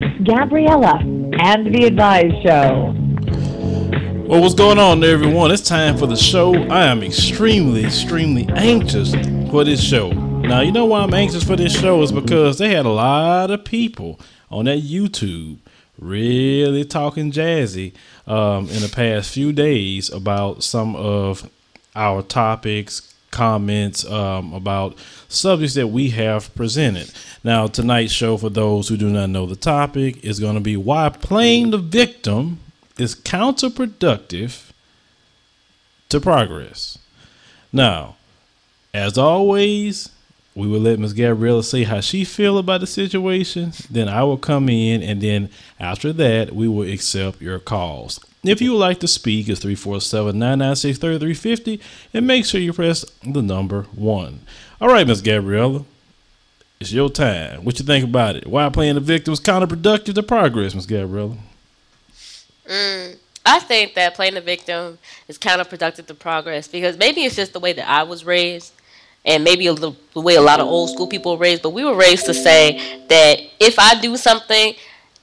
Gabriella and the Advice Show. Well, what's going on everyone? It's time for the show. I am extremely, extremely anxious for this show. Now, you know why I'm anxious for this show is because they had a lot of people on that YouTube really talking jazzy um, in the past few days about some of our topics, comments um, about subjects that we have presented. Now, tonight's show, for those who do not know the topic, is going to be why playing the victim is counterproductive to progress. Now, as always, we will let Ms. Gabriella say how she feel about the situation. Then I will come in, and then after that, we will accept your calls. If you would like to speak, it's 347-996-3350, and make sure you press the number one. All right, Miss Gabriella, it's your time. What you think about it? Why playing the victim is counterproductive to progress, Miss Gabriella? Mm, I think that playing the victim is counterproductive to progress because maybe it's just the way that I was raised and maybe a little, the way a lot of old school people were raised, but we were raised to say that if I do something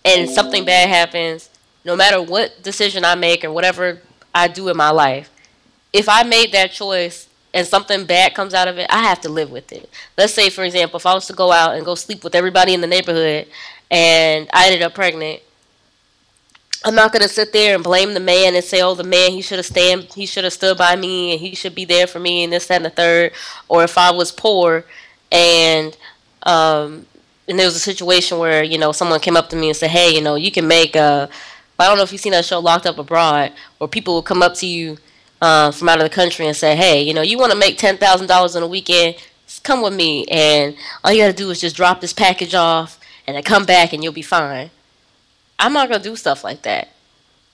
and something bad happens, no matter what decision I make or whatever I do in my life, if I made that choice and something bad comes out of it, I have to live with it. Let's say, for example, if I was to go out and go sleep with everybody in the neighborhood and I ended up pregnant, I'm not gonna sit there and blame the man and say, "Oh, the man he should have stand, he should have stood by me, and he should be there for me, and this, that, and the third. Or if I was poor, and um, and there was a situation where you know someone came up to me and said, "Hey, you know, you can make a I don't know if you've seen that show Locked Up Abroad, where people will come up to you uh, from out of the country and say, "Hey, you know, you want to make ten thousand dollars in a weekend? Come with me, and all you got to do is just drop this package off, and then come back, and you'll be fine." I'm not gonna do stuff like that.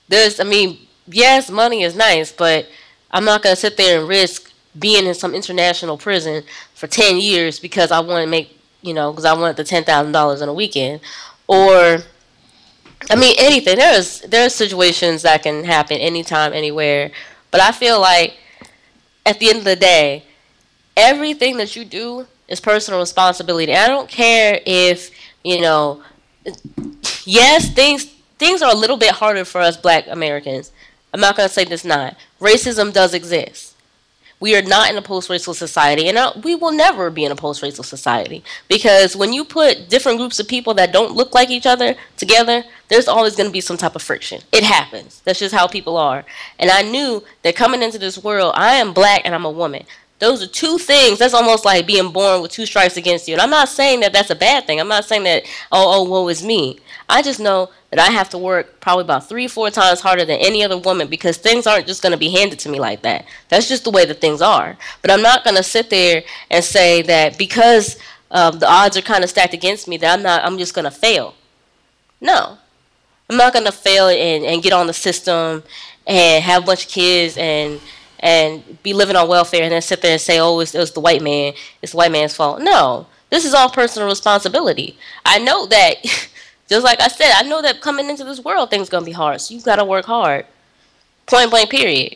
There's, I mean, yes, money is nice, but I'm not gonna sit there and risk being in some international prison for ten years because I want to make, you know, because I want the ten thousand dollars in a weekend, or I mean, anything. There's there's situations that can happen anytime, anywhere. But I feel like at the end of the day, everything that you do is personal responsibility. And I don't care if you know. Yes, things things are a little bit harder for us Black Americans. I'm not gonna say this not. Racism does exist. We are not in a post-racial society, and uh, we will never be in a post-racial society because when you put different groups of people that don't look like each other together, there's always going to be some type of friction. It happens. That's just how people are. And I knew that coming into this world, I am black and I'm a woman. Those are two things. That's almost like being born with two stripes against you. And I'm not saying that that's a bad thing. I'm not saying that, oh, oh, woe is me. I just know that I have to work probably about three, four times harder than any other woman because things aren't just going to be handed to me like that. That's just the way that things are. But I'm not going to sit there and say that because um, the odds are kind of stacked against me that I'm not. I'm just going to fail. No, I'm not going to fail and, and get on the system and have a bunch of kids and and be living on welfare and then sit there and say, oh, it was the white man. It's the white man's fault. No, this is all personal responsibility. I know that. Just like I said, I know that coming into this world, things gonna be hard. So you gotta work hard. Point blank, period.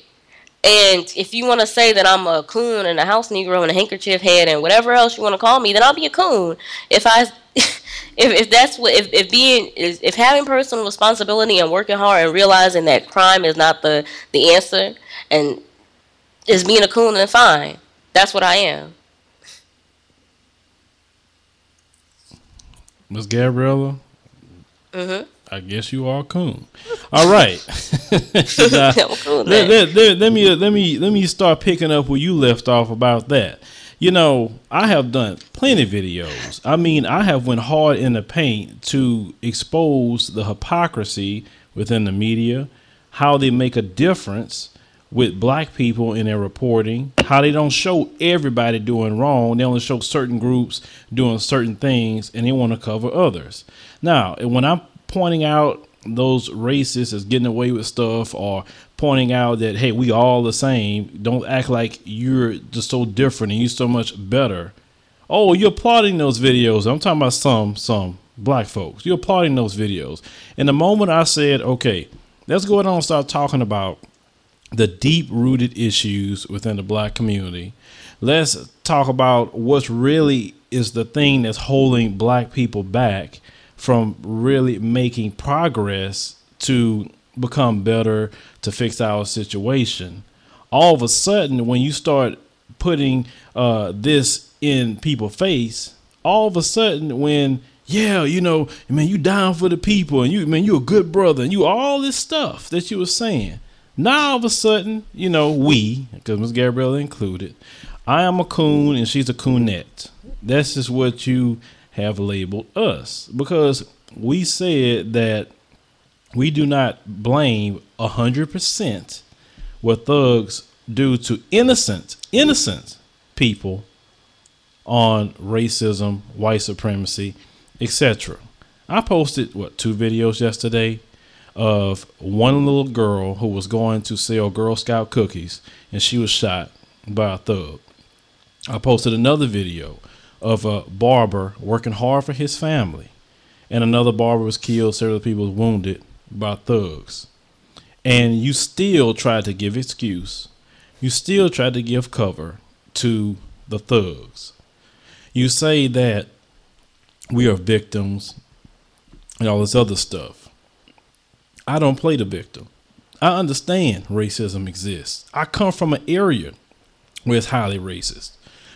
And if you want to say that I'm a coon and a house negro and a handkerchief head and whatever else you want to call me, then I'll be a coon. If I, if, if that's what, if, if being, if having personal responsibility and working hard and realizing that crime is not the, the answer and is being a coon, then fine. That's what I am. Miss Gabriella, Mm-hmm. I guess you are coon. All right. now, let, let, let, let, me let me let me start picking up where you left off about that. You know, I have done plenty of videos. I mean, I have went hard in the paint to expose the hypocrisy within the media, how they make a difference with black people in their reporting, how they don't show everybody doing wrong. They only show certain groups doing certain things and they want to cover others. Now, when I'm pointing out those racists as getting away with stuff or pointing out that, hey, we all the same, don't act like you're just so different and you're so much better. Oh, you're applauding those videos. I'm talking about some, some black folks. You're applauding those videos. And the moment I said, okay, let's go ahead and start talking about the deep rooted issues within the black community. Let's talk about what's really is the thing that's holding black people back from really making progress to become better to fix our situation. All of a sudden, when you start putting uh, this in people's face, all of a sudden, when yeah, you know, man, you down for the people, and you man, you a good brother, and you all this stuff that you were saying. Now all of a sudden, you know, we, because Miss Gabriella included, I am a coon and she's a coonette. That's just what you have labeled us because we said that we do not blame a hundred percent what thugs do to innocent, innocent people on racism, white supremacy, etc. I posted what two videos yesterday of one little girl who was going to sell Girl Scout cookies and she was shot by a thug. I posted another video of a barber working hard for his family and another barber was killed, several people wounded by thugs. And you still try to give excuse. You still try to give cover to the thugs. You say that we are victims and all this other stuff. I don't play the victim. I understand racism exists. I come from an area where it's highly racist.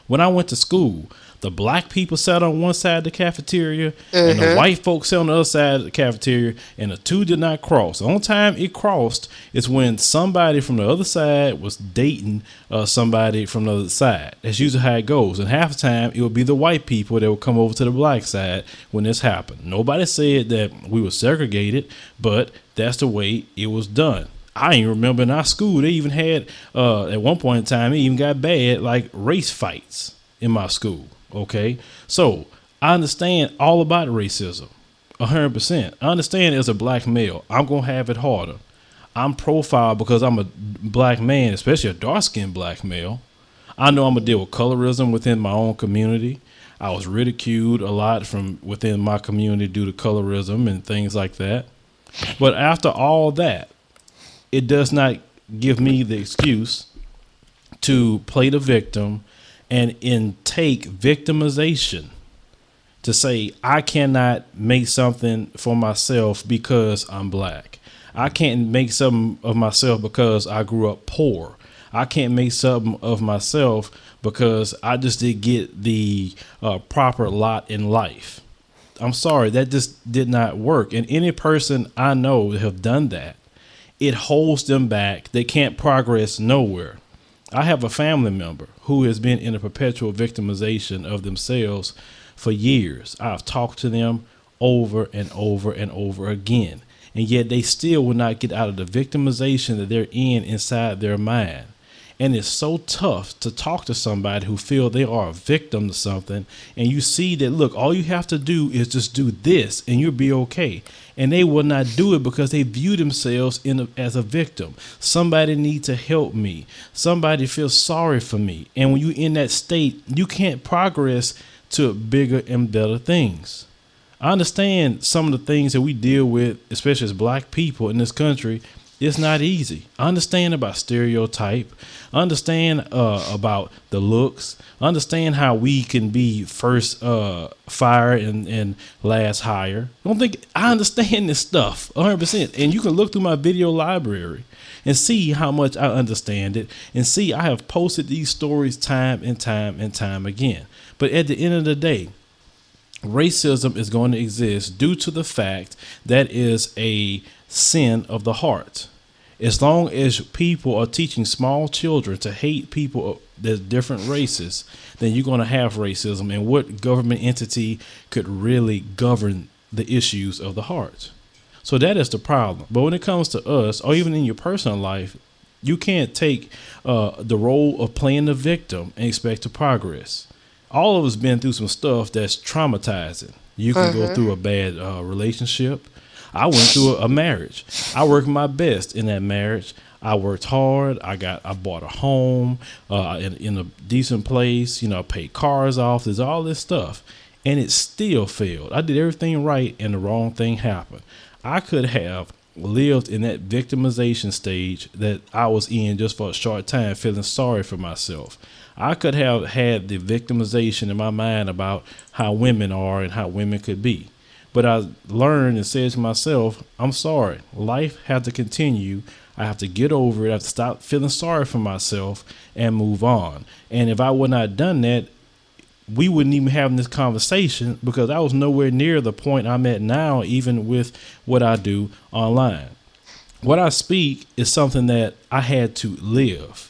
When I went to school, the black people sat on one side of the cafeteria mm-hmm. and the mm-hmm. white folks sat on the other side of the cafeteria and the two did not cross. The only time it crossed is when somebody from the other side was dating uh, somebody from the other side. That's usually how it goes. And half the time it would be the white people that would come over to the black side when this happened. Nobody said that we were segregated, but that's the way it was done. I ain't remember in our school they even had uh, at one point in time it even got bad like race fights in my school. Okay, so I understand all about racism, hundred percent. I understand as a black male, I'm gonna have it harder. I'm profiled because I'm a black man, especially a dark skinned black male. I know I'm gonna deal with colorism within my own community. I was ridiculed a lot from within my community due to colorism and things like that. But after all that, it does not give me the excuse to play the victim and intake victimization to say I cannot make something for myself because I'm black. I can't make something of myself because I grew up poor. I can't make something of myself because I just didn't get the uh, proper lot in life. I'm sorry, that just did not work. And any person I know have done that, it holds them back. They can't progress nowhere. I have a family member who has been in a perpetual victimization of themselves for years. I've talked to them over and over and over again. And yet they still will not get out of the victimization that they're in inside their mind. And it's so tough to talk to somebody who feel they are a victim to something. And you see that, look, all you have to do is just do this and you'll be okay. And they will not do it because they view themselves in a, as a victim. Somebody needs to help me. Somebody feels sorry for me. And when you're in that state, you can't progress to bigger and better things. I understand some of the things that we deal with, especially as black people in this country, it's not easy. Understand about stereotype. Understand uh, about the looks. Understand how we can be first uh, fire and, and last hire. Don't think I understand this stuff 100%. And you can look through my video library and see how much I understand it and see I have posted these stories time and time and time again. But at the end of the day, racism is going to exist due to the fact that is a sin of the heart. As long as people are teaching small children to hate people that's different races, then you're going to have racism. And what government entity could really govern the issues of the heart? So that is the problem. But when it comes to us, or even in your personal life, you can't take uh, the role of playing the victim and expect to progress. All of us been through some stuff that's traumatizing. You can uh-huh. go through a bad uh, relationship. I went through a, marriage. I worked my best in that marriage. I worked hard. I got I bought a home uh, in, in a decent place. You know, paid cars off. There's all this stuff, and it still failed. I did everything right, and the wrong thing happened. I could have lived in that victimization stage that I was in just for a short time, feeling sorry for myself. I could have had the victimization in my mind about how women are and how women could be. But I learned and said to myself, I'm sorry. Life has to continue. I have to get over it. I have to stop feeling sorry for myself and move on. And if I would not have done that, we wouldn't even have this conversation because I was nowhere near the point I'm at now, even with what I do online. What I speak is something that I had to live.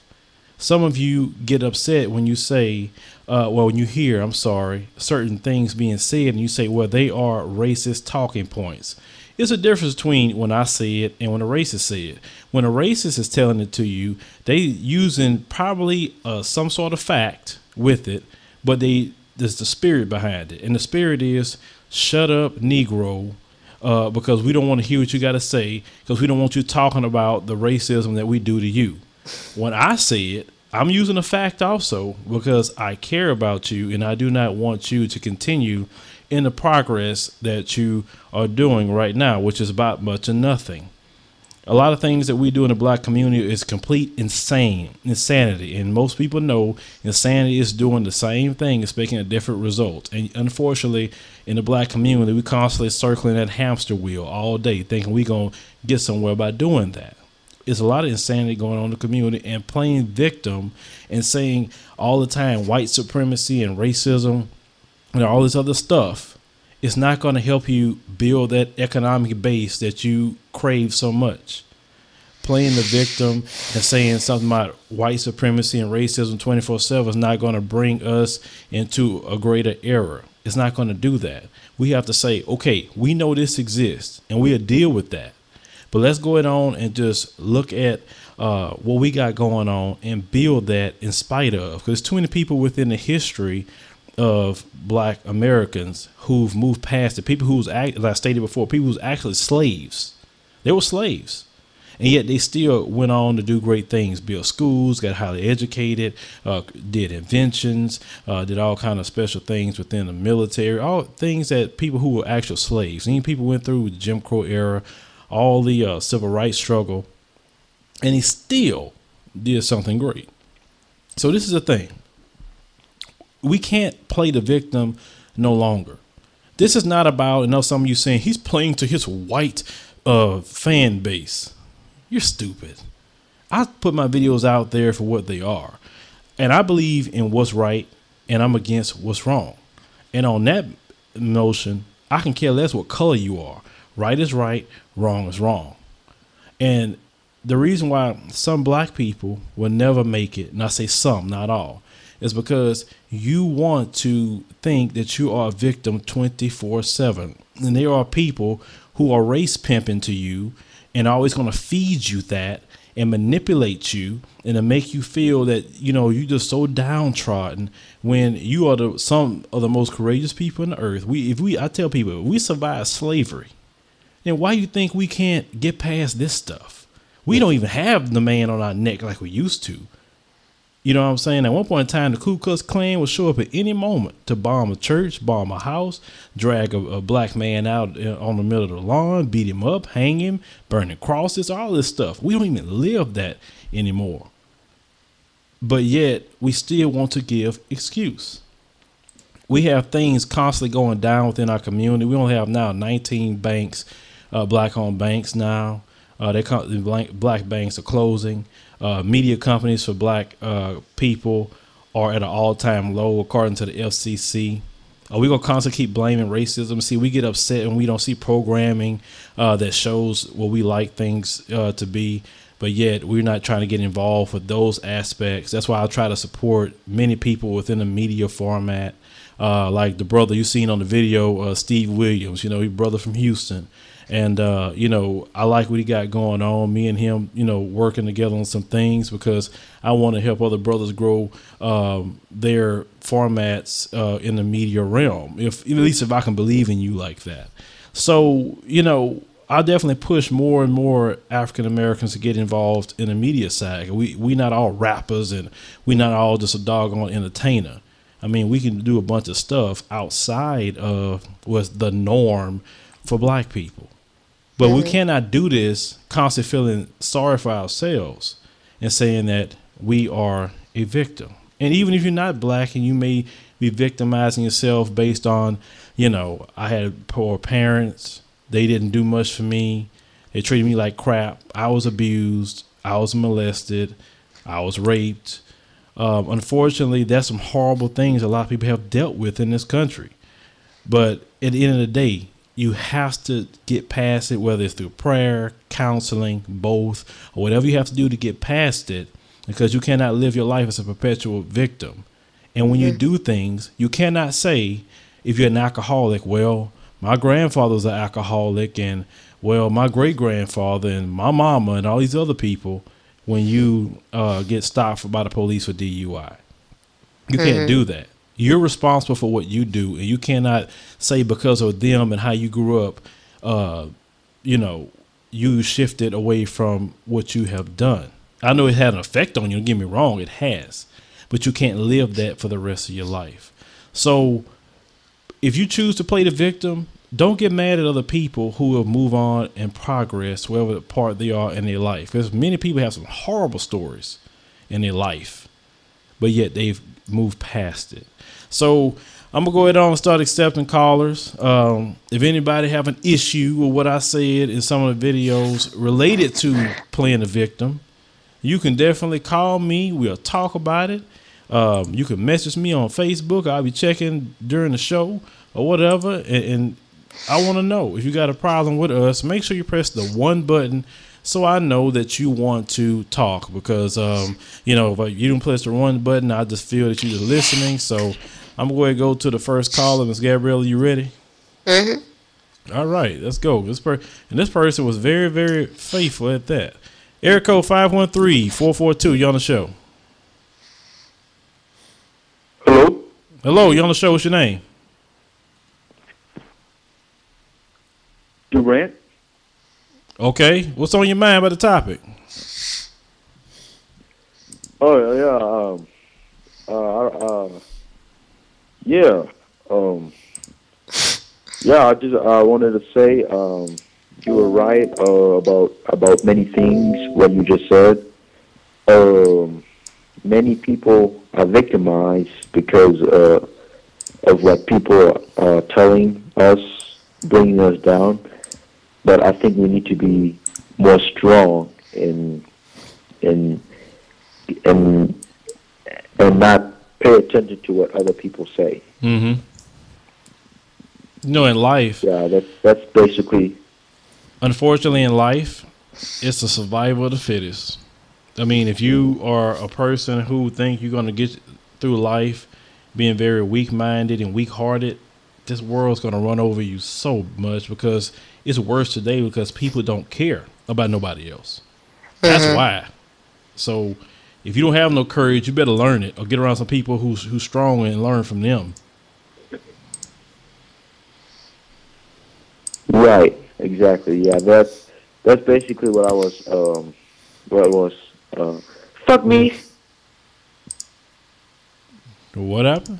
Some of you get upset when you say, uh, well, when you hear, I'm sorry, certain things being said, and you say, well, they are racist talking points. It's a difference between when I say it and when a racist say it. When a racist is telling it to you, they using probably uh, some sort of fact with it, but they there's the spirit behind it, and the spirit is shut up, Negro, uh, because we don't want to hear what you got to say, because we don't want you talking about the racism that we do to you. When I say it, I'm using a fact also because I care about you and I do not want you to continue in the progress that you are doing right now, which is about much of nothing. A lot of things that we do in the black community is complete insane insanity. And most people know insanity is doing the same thing expecting a different result. And unfortunately in the black community we constantly circling that hamster wheel all day thinking we're gonna get somewhere by doing that there's a lot of insanity going on in the community and playing victim and saying all the time white supremacy and racism and all this other stuff it's not going to help you build that economic base that you crave so much. Playing the victim and saying something about white supremacy and racism 24 7 is not going to bring us into a greater era. It's not going to do that. We have to say, okay, we know this exists and we'll deal with that. But let's go it on and just look at uh, what we got going on and build that in spite of. Because too many people within the history of black Americans who've moved past the People who was, as I stated before, people who's actually slaves. They were slaves. And yet they still went on to do great things, build schools, got highly educated, uh, did inventions, uh, did all kind of special things within the military, all things that people who were actual slaves, and people went through the Jim Crow era, all the uh, civil rights struggle, and he still did something great. So this is the thing we can't play the victim no longer. This is not about, I know some of you saying he's playing to his white uh, fan base. You're stupid. I put my videos out there for what they are. And I believe in what's right and I'm against what's wrong. And on that notion, I can care less what color you are. Right is right, wrong is wrong. And the reason why some black people will never make it, and I say some, not all, is because you want to think that you are a victim 24 7. And there are people who are race pimping to you and always going to feed you that and manipulate you and to make you feel that you know you're just so downtrodden when you are the some of the most courageous people in the earth. We if we I tell people we survived slavery, then why you think we can't get past this stuff? We don't even have the man on our neck like we used to. You know what I'm saying? At one point in time, the Ku Klux Klan would show up at any moment to bomb a church, bomb a house, drag a, a black man out uh, on the middle of the lawn, beat him up, hang him, burning crosses, all this stuff. We don't even live that anymore. But yet, we still want to give excuse. We have things constantly going down within our community. We only have now 19 banks, uh, black-owned banks now. Uh, they black, black banks are closing uh, media companies for black uh, people are at an all time low, according to the FCC. Are we gonna constantly keep blaming racism? See, we get upset when we don't see programming uh, that shows what we like things uh, to be, but yet we're not trying to get involved with those aspects. That's why I try to support many people within the media format, uh, like the brother you seen on the video, uh, Steve Williams. You know, he brother from Houston. And uh, you know, I like what he got going on. Me and him, you know, working together on some things because I want to help other brothers grow um, their formats uh, in the media realm. If at least if I can believe in you like that. So you know, I definitely push more and more African Americans to get involved in the media side. We we not all rappers and we not all just a doggone entertainer. I mean, we can do a bunch of stuff outside of what's the norm for black people. But we cannot do this constantly feeling sorry for ourselves and saying that we are a victim. And even if you're not black and you may be victimizing yourself based on, you know, I had poor parents. They didn't do much for me. They treated me like crap. I was abused. I was molested. I was raped. Um, unfortunately, that's some horrible things a lot of people have dealt with in this country. But at the end of the day, you have to get past it, whether it's through prayer, counseling, both, or whatever you have to do to get past it, because you cannot live your life as a perpetual victim. And when mm-hmm. you do things, you cannot say, if you're an alcoholic, well, my grandfather was an alcoholic, and well, my great grandfather and my mama and all these other people when you uh, get stopped by the police for DUI. You mm-hmm. can't do that. You're responsible for what you do, and you cannot say because of them and how you grew up, uh, you know, you shifted away from what you have done. I know it had an effect on you. Don't get me wrong, it has, but you can't live that for the rest of your life. So, if you choose to play the victim, don't get mad at other people who will move on and progress wherever the part they are in their life. Because many people have some horrible stories in their life, but yet they've moved past it. So I'm gonna go ahead on and start accepting callers. Um, if anybody have an issue with what I said in some of the videos related to playing the victim, you can definitely call me. We'll talk about it. Um, you can message me on Facebook. I'll be checking during the show or whatever, and, and I want to know if you got a problem with us. Make sure you press the one button so I know that you want to talk because um, you know if you don't press the one button, I just feel that you're listening. So I'm going to go to the first caller, Miss Gabrielle. You ready? Mm-hmm. All right, let's go. This per- and this person was very, very faithful at that. Eric code 513-442. You on the show? Hello. Hello. You on the show? What's your name? Durant. Okay, what's on your mind about the topic? Oh yeah, um, uh, uh, yeah, um, yeah. I just I wanted to say um, you were right uh, about about many things what you just said. Um, many people are victimized because uh, of what people are telling us, bringing us down but I think we need to be more strong in in in and not pay attention to what other people say. Mm-hmm. no, in life. Yeah, that's that's basically. Unfortunately, in life, it's the survival of the fittest. I mean, if you are a person who think you're going to get through life being very weak-minded and weak-hearted, this world's going to run over you so much because it's worse today because people don't care about nobody else. That's mm-hmm. why. So if you don't have no courage, you better learn it or get around some people who's who's strong and learn from them. Right. Exactly. Yeah. That's that's basically what I was. Um, what I was. Uh, fuck me. What happened?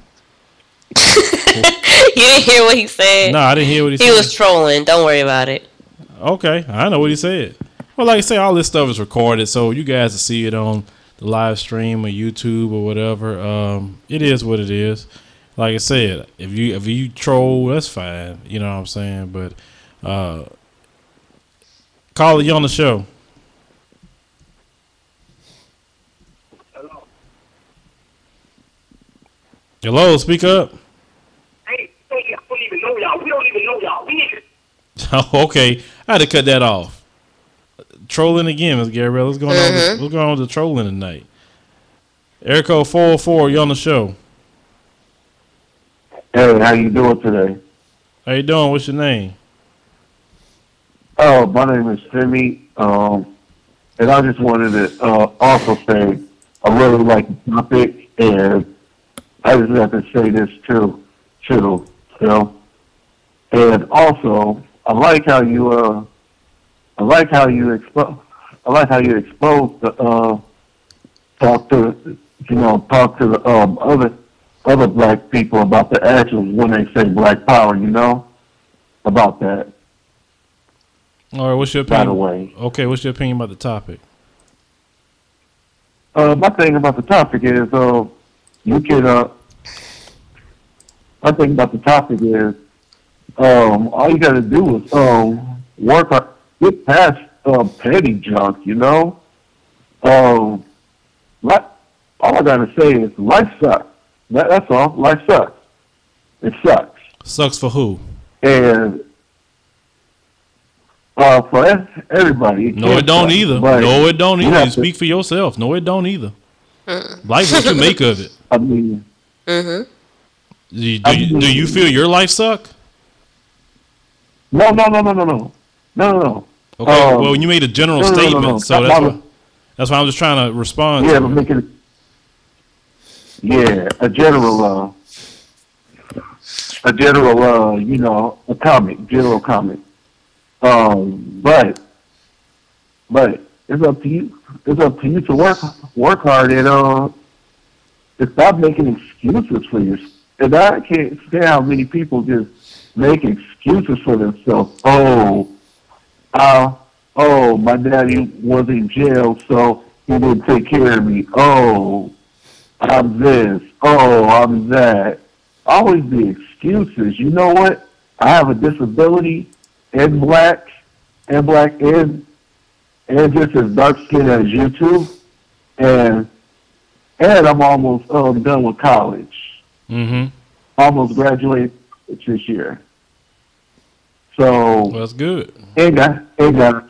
you didn't hear what he said. No, I didn't hear what he, he said. He was trolling. Don't worry about it. Okay, I know what he said. Well, like I say, all this stuff is recorded, so you guys will see it on the live stream or YouTube or whatever. Um, it is what it is. Like I said, if you if you troll, that's fine. You know what I'm saying? But uh, call you on the show. Hello. Hello, speak up. Oh, okay. I had to cut that off. Trolling again, Miss Gabrielle. What's going mm-hmm. on? what's going on with the trolling tonight? Erico four oh four, you on the show? Hey, how you doing today? How you doing? What's your name? Oh, my name is Timmy. Um, and I just wanted to uh, also say I really like the topic, and I just have to say this too, too, you know. And also, I like how you uh, I like how you expose. I like how you expose the uh, talk to you know talk to the um, other other black people about the actions when they say black power. You know about that. All right, what's your opinion? By the way, okay, what's your opinion about the topic? Uh, my thing about the topic is uh, you can uh, my thing about the topic is, um, all you got to do is um, work on get past uh, petty junk. You know, um, like, all I gotta say is life sucks. That, that's all. Life sucks. It sucks. Sucks for who? And uh, for everybody. no, it don't either. No, it don't either. You speak for yourself. No, it don't either. Mm. Life what you make of it. I mean, mm-hmm. do, you, do, you, do you feel your life suck? No, no, no, no, no, no, no, no. Okay, um, well, you made a general no, statement, no, no, so that's why, that's why I'm just trying to respond. Yeah, to but making, yeah, a general, uh, a general, uh, you know, a comic, general comic. Um, but, but it's up to you. It's up to you to work work hard and uh, to stop making excuses for yourself. And I can't stand how many people just make excuses for themselves. Oh, uh, oh, my daddy was in jail, so he didn't take care of me. Oh, I'm this. Oh, I'm that. Always the excuses. You know what? I have a disability and black and black and and just as dark skinned as you two. And and I'm almost um, done with college. Mm-hmm. Almost graduated this year. So well, that's good. Ain't got ain't got.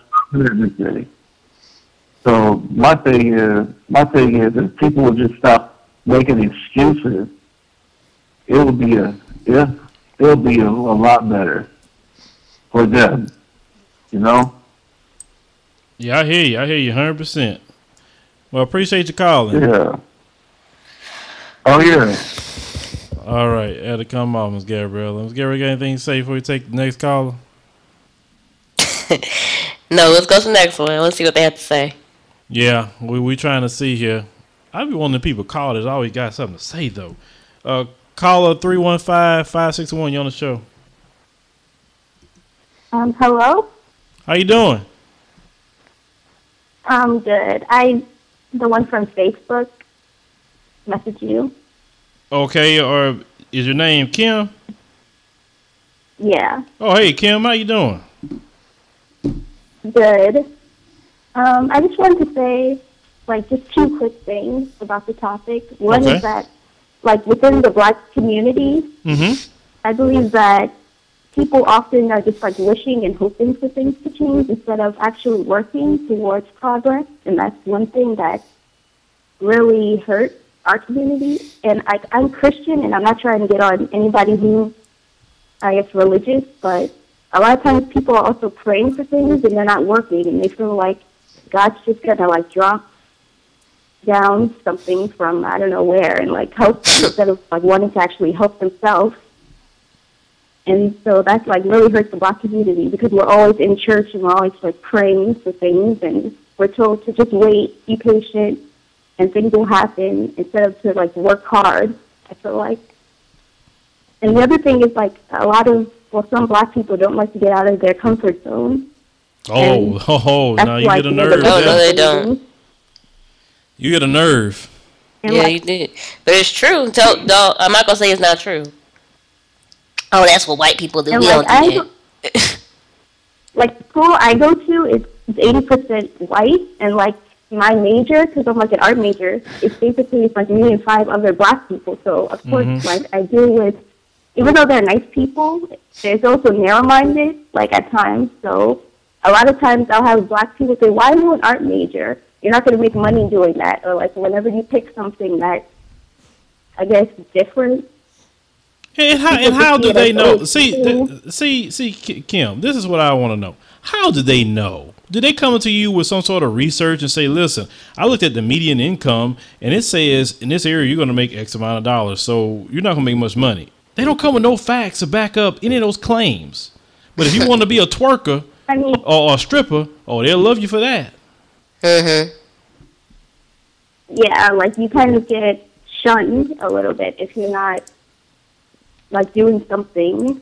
So my thing is my thing is if people would just stop making excuses, it would be a yeah, it'll be a, a lot better for them. You know? Yeah, I hear you. I hear you 100%. Well, appreciate you calling. Yeah. Oh, yeah. All right. Had to come off, Ms. Gabrielle. Ms. Gabrielle, got anything to say before we take the next caller? no, let's go to the next one. Let's see what they have to say. Yeah, we we trying to see here. I be one of the people call that's always got something to say, though. Uh, caller 315-561, you on the show. Um, hello? How you doing? I'm good. I, the one from Facebook, message you. Okay, or is your name Kim? Yeah. Oh, hey, Kim, how you doing? Good. Um, I just wanted to say, like, just two quick things about the topic. One okay. is that, like, within the black community, mm-hmm. I believe that people often are just like wishing and hoping for things to change instead of actually working towards progress. And that's one thing that really hurt our community. And I, I'm Christian, and I'm not trying to get on anybody who, I guess, religious, but a lot of times people are also praying for things and they're not working, and they feel like God's just gonna like drop down something from I don't know where and like help them instead of like wanting to actually help themselves and so that's like really hurts the black community because we're always in church and we're always like praying for things and we're told to just wait, be patient, and things will happen instead of to like work hard. I feel like. And the other thing is like a lot of well, some black people don't like to get out of their comfort zone. Oh, oh, oh now you like, get a nerve. No, no, they don't. You get a nerve. And yeah, like, you did. But it's true. Tell, no, I'm not gonna say it's not true. Oh, that's what white people do. We like, don't do that. like school I go to is eighty percent white, and like my major, because I'm like an art major, it's basically like me and five other black people. So of course, mm-hmm. like I deal with, even though they're nice people, there's also narrow-minded, like at times. So a lot of times I'll have black people say, "Why are you an art major? You're not going to make money doing that." Or like whenever you pick something that I guess different and how and how do they know? See, th- see, see, Kim. This is what I want to know. How do they know? Did they come to you with some sort of research and say, "Listen, I looked at the median income, and it says in this area you're going to make X amount of dollars, so you're not going to make much money." They don't come with no facts to back up any of those claims. But if you want to be a twerker I mean, or, a stripper, oh, they'll love you for that. Mhm. Yeah, like you kind of get shunned a little bit if you're not like doing something.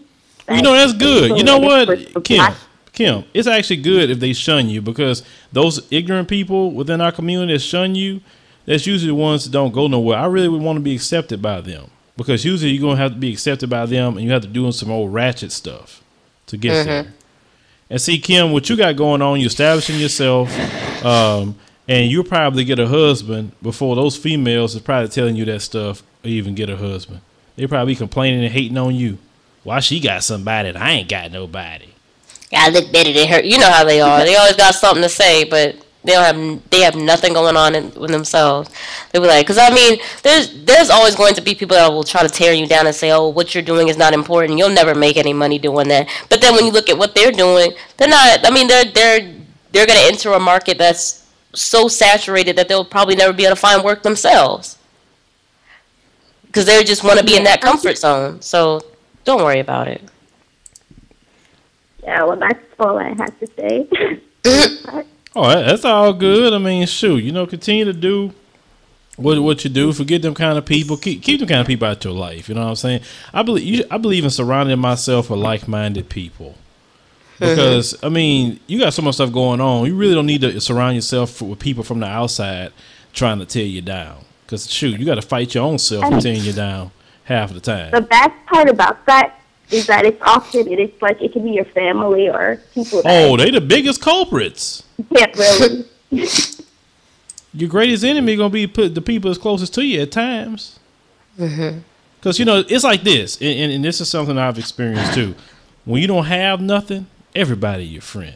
you know that's good. You know what, Kim? Kim, it's actually good if they shun you because those ignorant people within our community that shun you, that's usually the ones that don't go nowhere. I really would want to be accepted by them. because usually you're gonna have to be accepted by them, and you have to do some old ratchet stuff to get mm-hmm. there. And see, Kim, what you got going on, you're establishing yourself, um, and you'll probably get a husband before those females is probably telling you that stuff or even get a husband. They probably complaining and hating on you. Why she got somebody that I ain't got nobody. I look better than her. You know how they are. They always got something to say, but they don't have they have nothing going on in, with themselves. They be like, because I mean, there's there's always going to be people that will try to tear you down and say, oh, what you're doing is not important. You'll never make any money doing that. But then when you look at what they're doing, they're not. I mean, they're they're they're going to enter a market that's so saturated that they'll probably never be able to find work themselves because they just want to be in that comfort zone. So don't worry about it. Yeah, well, that's all I have to say. oh, that's all good. I mean, shoot, you know, continue to do what what you do. Forget them kind of people. Keep keep them kind of people out of your life. You know what I'm saying? I believe you, I believe in surrounding myself with like minded people. Because mm-hmm. I mean, you got so much stuff going on. You really don't need to surround yourself with people from the outside trying to tear you down. Because shoot, you got to fight your own self from tearing you down half the time. The best part about that is that it's often it is like it can be your family or people. oh, they the biggest culprits. Can't really. your greatest enemy gonna be put the people that's closest to you at times. Because mm-hmm. you know it's like this, and, and, and this is something I've experienced too. When you don't have nothing, everybody your friend.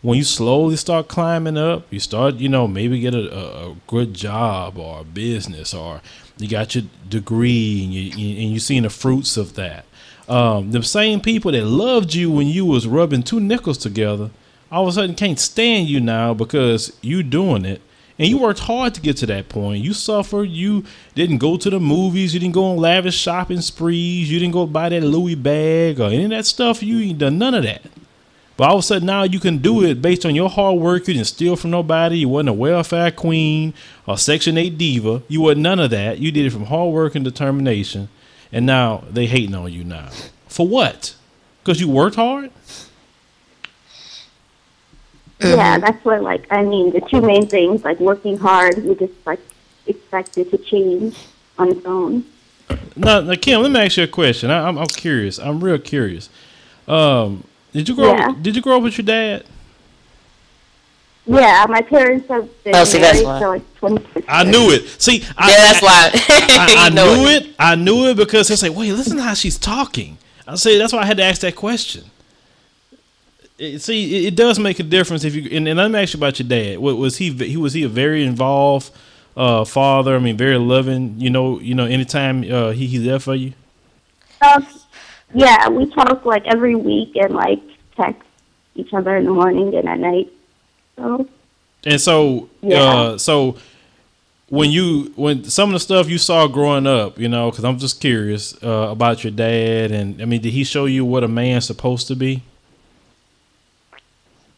When you slowly start climbing up, you start, you know, maybe get a, a, a good job or a business, or you got your degree and you, you and you seeing the fruits of that um, the same people that loved you when you was rubbing two nickels together, all of a sudden can't stand you now because you doing it. And you worked hard to get to that point. You suffered. You didn't go to the movies. You didn't go on lavish shopping sprees. You didn't go buy that Louis bag or any of that stuff. You ain't done none of that. But all of a sudden now you can do it based on your hard work. You didn't steal from nobody. You wasn't a welfare queen or Section 8 diva. You were none of that. You did it from hard work and determination and now they hating on you now for what? Because you worked hard. Yeah, that's what like I mean. The two main things like working hard, you just like expect it to change on its own. Now, now Kim, let me ask you a question. I, am I'm, I'm curious. I'm real curious. Um, did you grow? Yeah. Up, did you grow up with your dad? Yeah, my parents have been oh, see, married for like 26 I knew it. See, I, yeah, that's why. I, I knew it. it. I knew it because it's like, wait, listen to how she's talking. I say that's why I had to ask that question. It, see, it, it, does make a difference if you. And, and let me ask you about your dad. What was he? He was he a very involved uh, father? I mean, very loving. You know, you know, anytime uh, he he's there for you. Um, yeah, we talk like every week and like text each other in the morning and at night. So. And so, yeah. uh, so when you when some of the stuff you saw growing up, you know, because I'm just curious uh, about your dad, and I mean, did he show you what a man's supposed to be?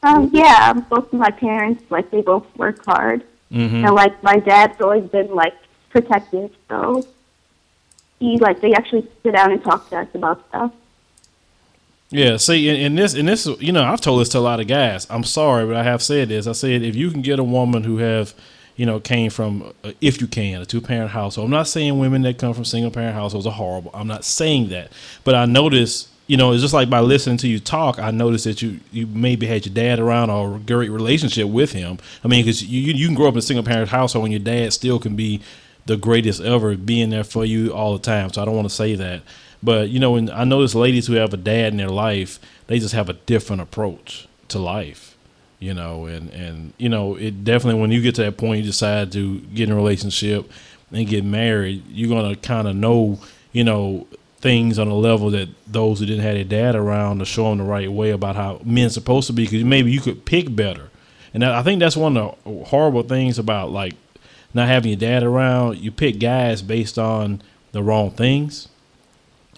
Um, yeah, both of my parents like they both work hard, mm-hmm. and like my dad's always been like protective, so he like they actually sit down and talk to us about stuff. Yeah, see, in, in, this, in this, you know, I've told this to a lot of guys. I'm sorry, but I have said this. I said if you can get a woman who have, you know, came from, uh, if you can, a two parent household. I'm not saying women that come from single parent households are horrible. I'm not saying that, but I notice, you know, it's just like by listening to you talk, I noticed that you you maybe had your dad around or a great relationship with him. I mean, because you you can grow up in a single parent household and your dad still can be the greatest ever, being there for you all the time. So I don't want to say that. But you know, when I notice ladies who have a dad in their life, they just have a different approach to life. You know, and and you know, it definitely when you get to that point, you decide to get in a relationship and get married, you're gonna kind of know, you know, things on a level that those who didn't have their dad around to show them the right way about how men's supposed to be. Because maybe you could pick better, and I think that's one of the horrible things about like not having your dad around. You pick guys based on the wrong things.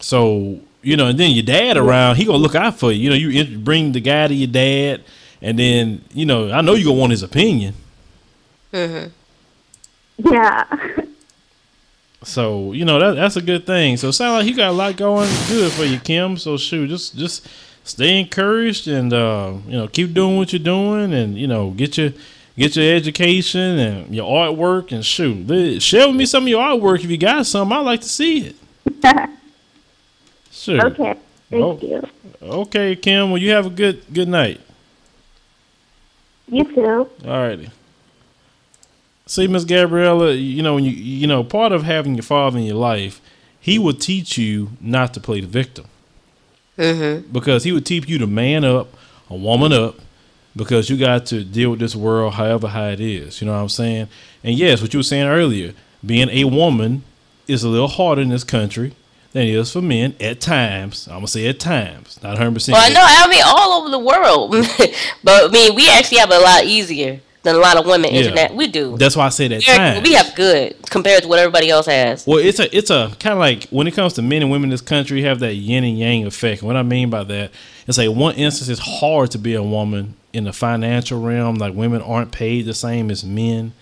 So you know, and then your dad around, he gonna look out for you. You know, you bring the guy to your dad, and then you know, I know you gonna want his opinion. Mm-hmm. Yeah. so you know that that's a good thing. So it sounds like you got a lot going good for you, Kim. So shoot, just just stay encouraged and uh, you know keep doing what you're doing, and you know get your get your education and your artwork and shoot. Share with me some of your artwork if you got some. I'd like to see it. sure. Okay. Thank oh, you. Okay, Kim. Well, you have a good good night. You too. All righty. See, Miss Gabriella, you know, when you you know, part of having your father in your life, he would teach you not to play the victim. Mm-hmm. Because he would teach you to man up, a woman up, because you got to deal with this world however high it is. You know what I'm saying? And yes, what you were saying earlier, being a woman is a little harder in this country than it is for men at times. I'm gonna say at times, not 100. percent Well, I know. I mean, all over the world, but I mean, we actually have a lot easier than a lot of women. Yeah. Internet, we do. That's why I say that. Time. We have good compared to what everybody else has. Well, it's a it's a kind of like when it comes to men and women in this country, have that yin and yang effect. what I mean by that is like one instance, it's hard to be a woman in the financial realm. Like women aren't paid the same as men,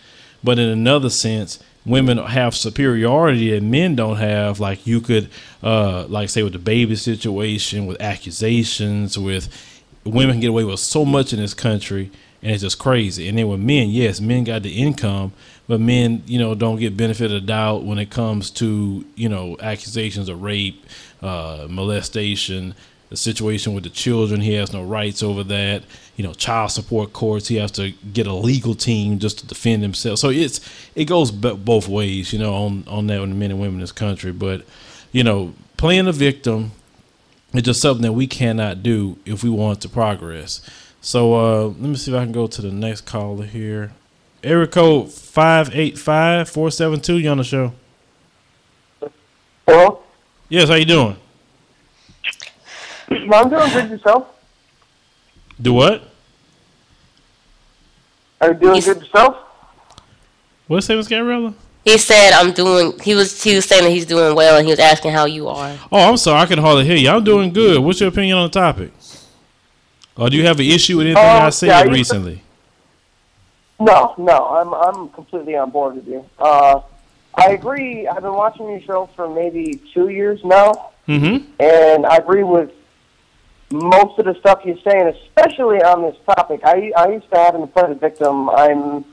but in another sense women have superiority that men don't have like you could uh like say with the baby situation with accusations with women can get away with so much in this country and it's just crazy. And then with men, yes, men got the income, but men, you know, don't get benefit of doubt when it comes to you know accusations of rape, uh, molestation, the situation with the children. He has no rights over that. You know, child support courts. He has to get a legal team just to defend himself. So it's it goes both ways. You know, on on that with men and women in this country. But you know, playing the victim is just something that we cannot do if we want to progress. So uh, let me see if I can go to the next caller here. Area code 585-472, you on the show. Hello? Yes, how you doing? I'm doing good yourself. Do what? Are you doing He's, good yourself? What's that, Miss Gabriella? He said I'm doing. He was he was saying that he's doing well, and he was asking how you are. Oh, I'm sorry, I can hardly hear you. I'm doing good. What's your opinion on the topic? Or do you have an issue with anything uh, I said yeah, recently? No, no, I'm I'm completely on board with you. Uh, I agree. I've been watching your show for maybe two years now, mm-hmm. and I agree with most of the stuff you're saying, especially on this topic. I I used to have to play the victim. I'm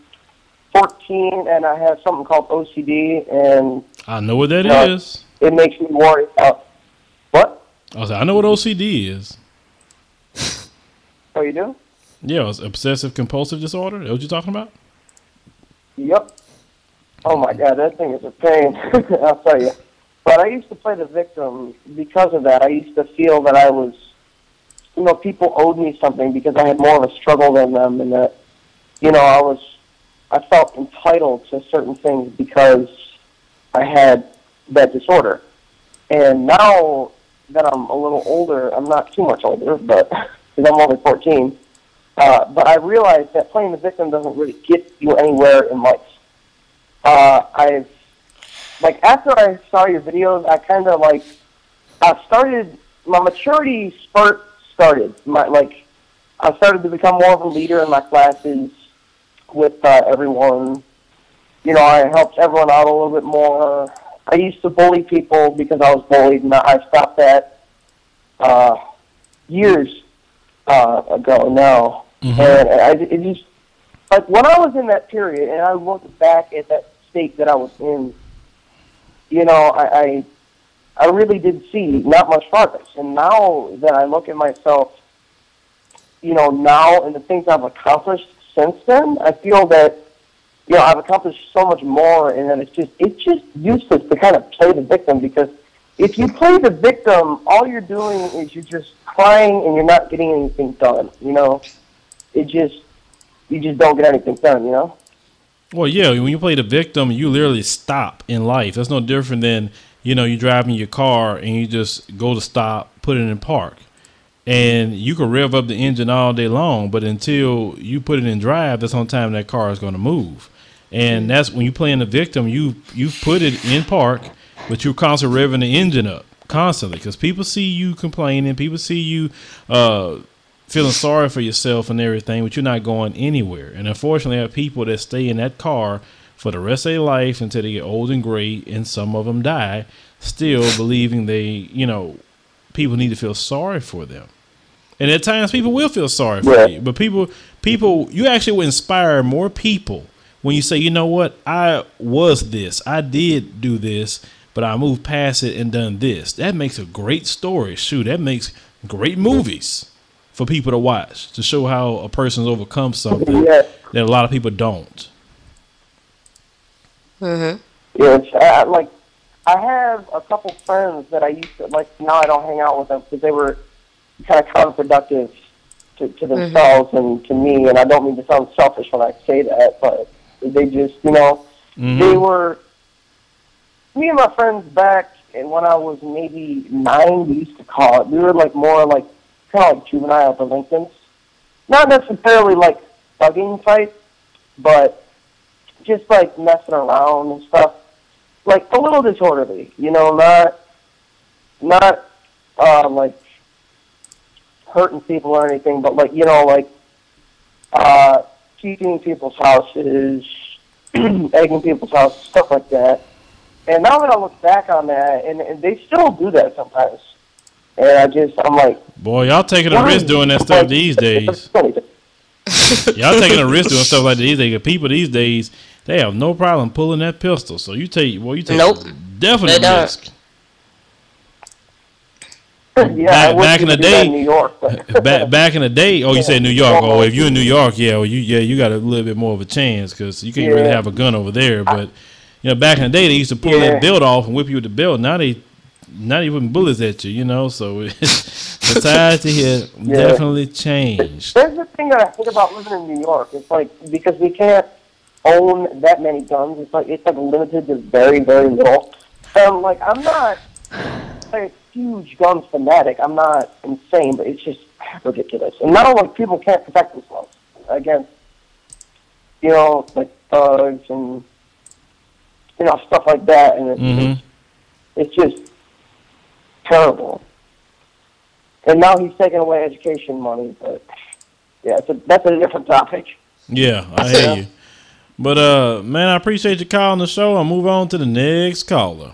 14, and I have something called OCD, and I know what that you know, is. It makes me worry about what. I was like, I know what OCD is. Oh, you do? Yeah, it's obsessive compulsive disorder. Is what you talking about? Yep. Oh my god, that thing is a pain. I'll tell you. But I used to play the victim because of that. I used to feel that I was, you know, people owed me something because I had more of a struggle than them, and that, you know, I was, I felt entitled to certain things because I had that disorder. And now that I'm a little older, I'm not too much older, but because I'm only 14. Uh, but I realized that playing the victim doesn't really get you anywhere in life. Uh, I've like after I saw your videos, I kind of like I started my maturity spurt started. My like I started to become more of a leader in my classes with uh, everyone. You know, I helped everyone out a little bit more. I used to bully people because I was bullied, and I stopped that uh, years uh, ago now, mm-hmm. and I it just like when I was in that period, and I looked back at that state that I was in, you know, I, I I really did see not much progress. And now that I look at myself, you know, now and the things I've accomplished since then, I feel that you know I've accomplished so much more, and then it's just it's just useless to kind of play the victim because if you play the victim, all you're doing is you're just crying and you're not getting anything done. You know, it just you just don't get anything done. You know. Well, yeah. When you play the victim, you literally stop in life. That's no different than you know you're driving your car and you just go to stop, put it in park, and you can rev up the engine all day long, but until you put it in drive, that's on time that car is going to move. And that's when you're playing the victim. You you put it in park but you're constantly revving the engine up constantly because people see you complaining, people see you uh, feeling sorry for yourself and everything, but you're not going anywhere. And unfortunately, I have people that stay in that car for the rest of their life until they get old and gray, and some of them die, still believing they, you know, people need to feel sorry for them. And at times, people will feel sorry for yeah. you, but people, people, you actually will inspire more people when you say, you know what, I was this, I did do this, but I moved past it and done this. That makes a great story. Shoot, that makes great movies for people to watch to show how a person's overcome something yeah. that a lot of people don't. Mhm. Yeah, I, like I have a couple friends that I used to like. Now I don't hang out with them because they were kind of counterproductive to, to mm-hmm. themselves mm-hmm. and to me. And I don't mean to sound selfish when I say that, but they just, you know, mm-hmm. they were. Me and my friends back, and when I was maybe nine, we used to call it. We were like more like kind of like juvenile delinquents, not necessarily like thugging fights, but just like messing around and stuff, like a little disorderly, you know, not not uh, like hurting people or anything, but like you know, like uh, keeping people's houses, egging people's houses, stuff like that. And now that I look back on that, and, and they still do that sometimes, and I just I'm like, boy, y'all taking a risk doing that stuff these days. y'all taking a risk doing stuff like these days. People these days they have no problem pulling that pistol. So you take well, you take nope. definite risk. yeah, back, back in the day, New York. back back in the day, oh, you say New York. Oh, if you're in New York, yeah, well, you yeah, you got a little bit more of a chance because you can't yeah. really have a gun over there. But you know, back in the day, they used to pull yeah. that belt off and whip you with the belt. Now they not even bullets at you, you know. So society here yeah. definitely changed. There's the thing that I think about living in New York. It's like because we can't own that many guns. It's like it's like limited to very very little. And like I'm not a huge guns fanatic. I'm not insane, but it's just ridiculous. And not only people can't protect themselves against, you know, like thugs and you know stuff like that, and it's, mm-hmm. it's, it's just terrible. And now he's taking away education money, but yeah, it's a, that's a different topic. Yeah, I hear you. But uh, man, I appreciate you calling the show. I'll move on to the next caller.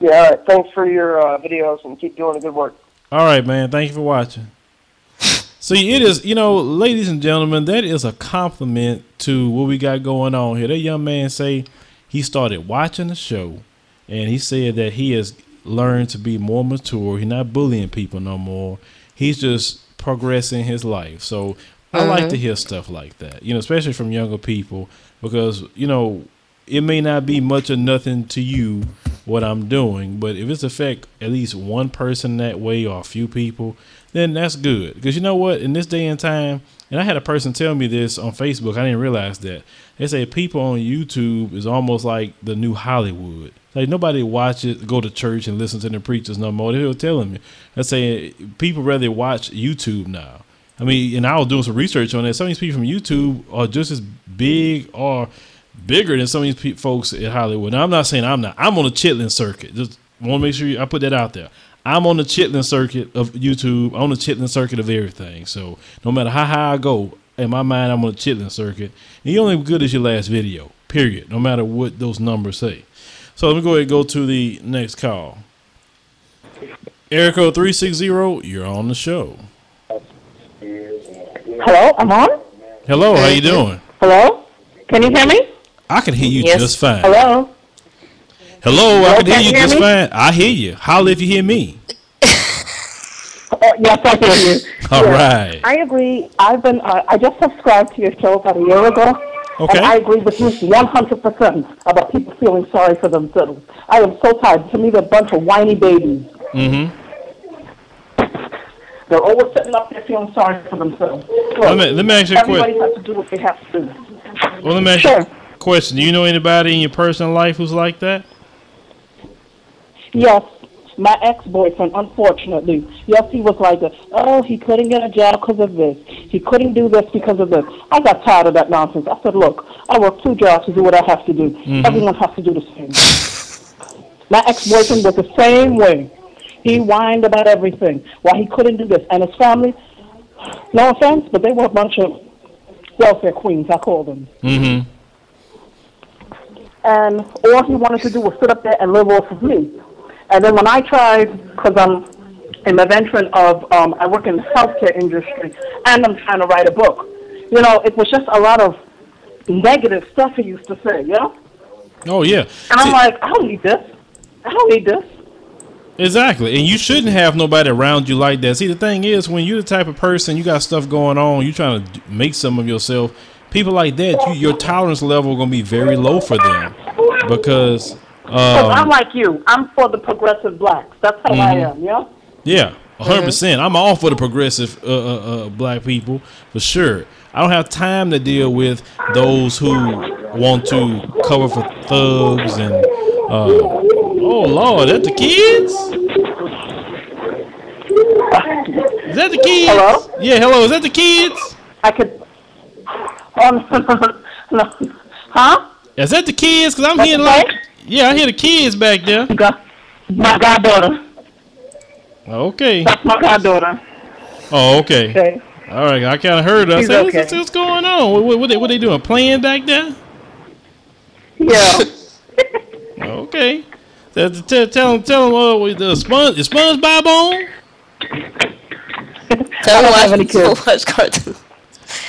Yeah, all right. Thanks for your uh, videos and keep doing the good work. All right, man. Thank you for watching. See, it is, you know, ladies and gentlemen, that is a compliment to what we got going on here. That young man say he started watching the show and he said that he has learned to be more mature. He's not bullying people no more. He's just progressing his life. So I like to mm-hmm. hear stuff like that, you know, especially from younger people because, you know, it may not be much or nothing to you what I'm doing, but if it's affect at least one person that way or a few people, then that's good. Because you know what? In this day and time, and I had a person tell me this on Facebook. I didn't realize that they say people on YouTube is almost like the new Hollywood. Like nobody watches, go to church and listen to the preachers no more. They were telling me. I say people rather watch YouTube now. I mean, and I was doing some research on that. Some of these people from YouTube are just as big or bigger than some of these folks in Hollywood. Now, I'm not saying I'm not. I'm on the Chitlin circuit. Just want to make sure you, I put that out there. I'm on the Chitlin circuit of YouTube. I'm on the Chitlin circuit of everything. So no matter how high I go, in my mind, I'm on the Chitlin circuit. And you're only good as your last video. Period. No matter what those numbers say. So let me go ahead and go to the next call. Erico three six zero, you're on the show. Hello, I'm on. Hello, how you doing? Hello, can you hear me? I can hear you yes. just fine. Hello. Hello, I can hear you just fine. I hear you. Holla if you hear me. oh, yes, I hear you. All yes. right. I agree. I've been. Uh, I just subscribed to your show about a year ago. Okay. And I agree with you 100% about people feeling sorry for themselves. I am so tired. To me, they're a bunch of whiny babies. Mm-hmm. They're always sitting up there feeling sorry for themselves. So let, me, let me ask you a question. Everybody has to do what they have to do. Well, let me ask sure. you a question. Do you know anybody in your personal life who's like that? Yes. My ex-boyfriend, unfortunately, yes, he was like, oh, he couldn't get a job because of this. He couldn't do this because of this. I got tired of that nonsense. I said, look, I work two jobs to do what I have to do. Mm-hmm. Everyone has to do the same. My ex-boyfriend was the same way. He whined about everything. Why he couldn't do this. And his family, no offense, but they were a bunch of welfare queens, I call them. Mm-hmm. And all he wanted to do was sit up there and live off of me. And then when I tried, because I'm in the veteran of, um, I work in the healthcare industry, and I'm trying to write a book. You know, it was just a lot of negative stuff he used to say, you know? Oh yeah. And I'm like, I don't need this. I don't need this. Exactly, and you shouldn't have nobody around you like that. See, the thing is, when you're the type of person you got stuff going on, you're trying to make some of yourself. People like that, you, your tolerance level gonna be very low for them because. Um, I'm like you. I'm for the progressive blacks. That's how mm-hmm. I am. Yeah. Yeah, hundred percent. I'm all for the progressive uh, uh, uh, black people for sure. I don't have time to deal with those who want to cover for thugs and. Uh, oh Lord, that the kids? Is that the kids? Hello? Yeah, hello. Is that the kids? I could. Oh, no. Huh? Is that the kids? Cause I'm hearing like, yeah, I hear the kids back there. My goddaughter. Okay. That's my goddaughter. Oh, okay. Okay. All right, I kind of heard. I said, okay. what's, what's, going on? What, what, what, they, what they doing? Playing back there? Yeah. okay. Tell, tell, tell them, tell them, uh, the Sponge, is SpongeBob on? tell them watch, watch cartoons.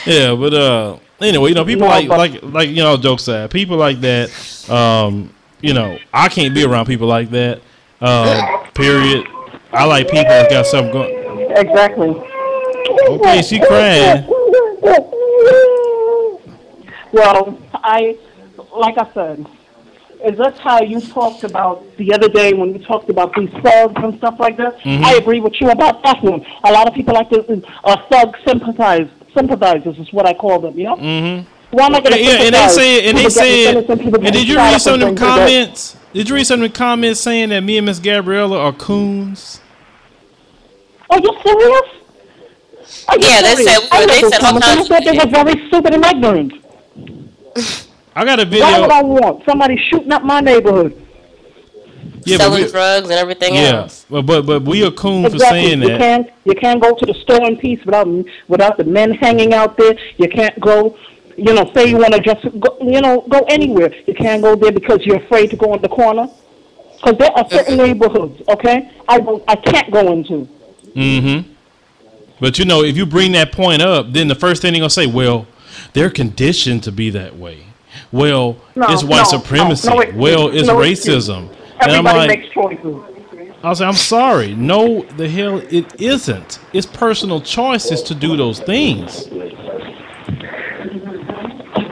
Yeah, but uh, anyway, you know, people like like like you know, joke aside, people like that. Um, you know, I can't be around people like that. Um, period. I like people that got something going. Exactly. Okay, she crying. Well, I, like I said, is that how you talked about the other day when you talked about these thugs and stuff like that? Mm-hmm. I agree with you about that one. A lot of people like to uh, thug sympathize sympathizers is what I call them. You know. Mm-hmm. Why am I going to yeah, and they say and they say and did you read some of them comments? Did you read some of the comments saying that me and Miss Gabriella are coons? Are you serious? Are you yeah, serious? they said they said all kinds. They said they were very stupid and ignorant. I got a video. Why would I want somebody shooting up my neighborhood? Yeah, selling drugs and everything yeah, else. but but but we are coon exactly. for saying you that. Can't, you can't go to the store in peace without without the men hanging out there. You can't go. You know, say you want to just go, you know go anywhere. You can't go there because you're afraid to go in the corner. Because there are certain neighborhoods, okay, I don't, I can't go into. Mm-hmm. But you know, if you bring that point up, then the first thing they're gonna say, well, they're conditioned to be that way. Well, no, it's white no, supremacy. No, well, it's racism. Everybody and I'm like, makes choices. I say, I'm sorry. No, the hell it isn't. It's personal choices to do those things.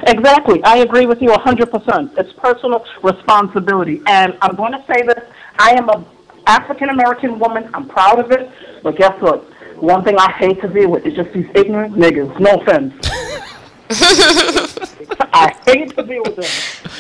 Exactly. I agree with you 100%. It's personal responsibility. And I'm going to say this. I am a African American woman. I'm proud of it. But guess what? One thing I hate to deal with is just these ignorant niggas. No offense. I hate to deal with them.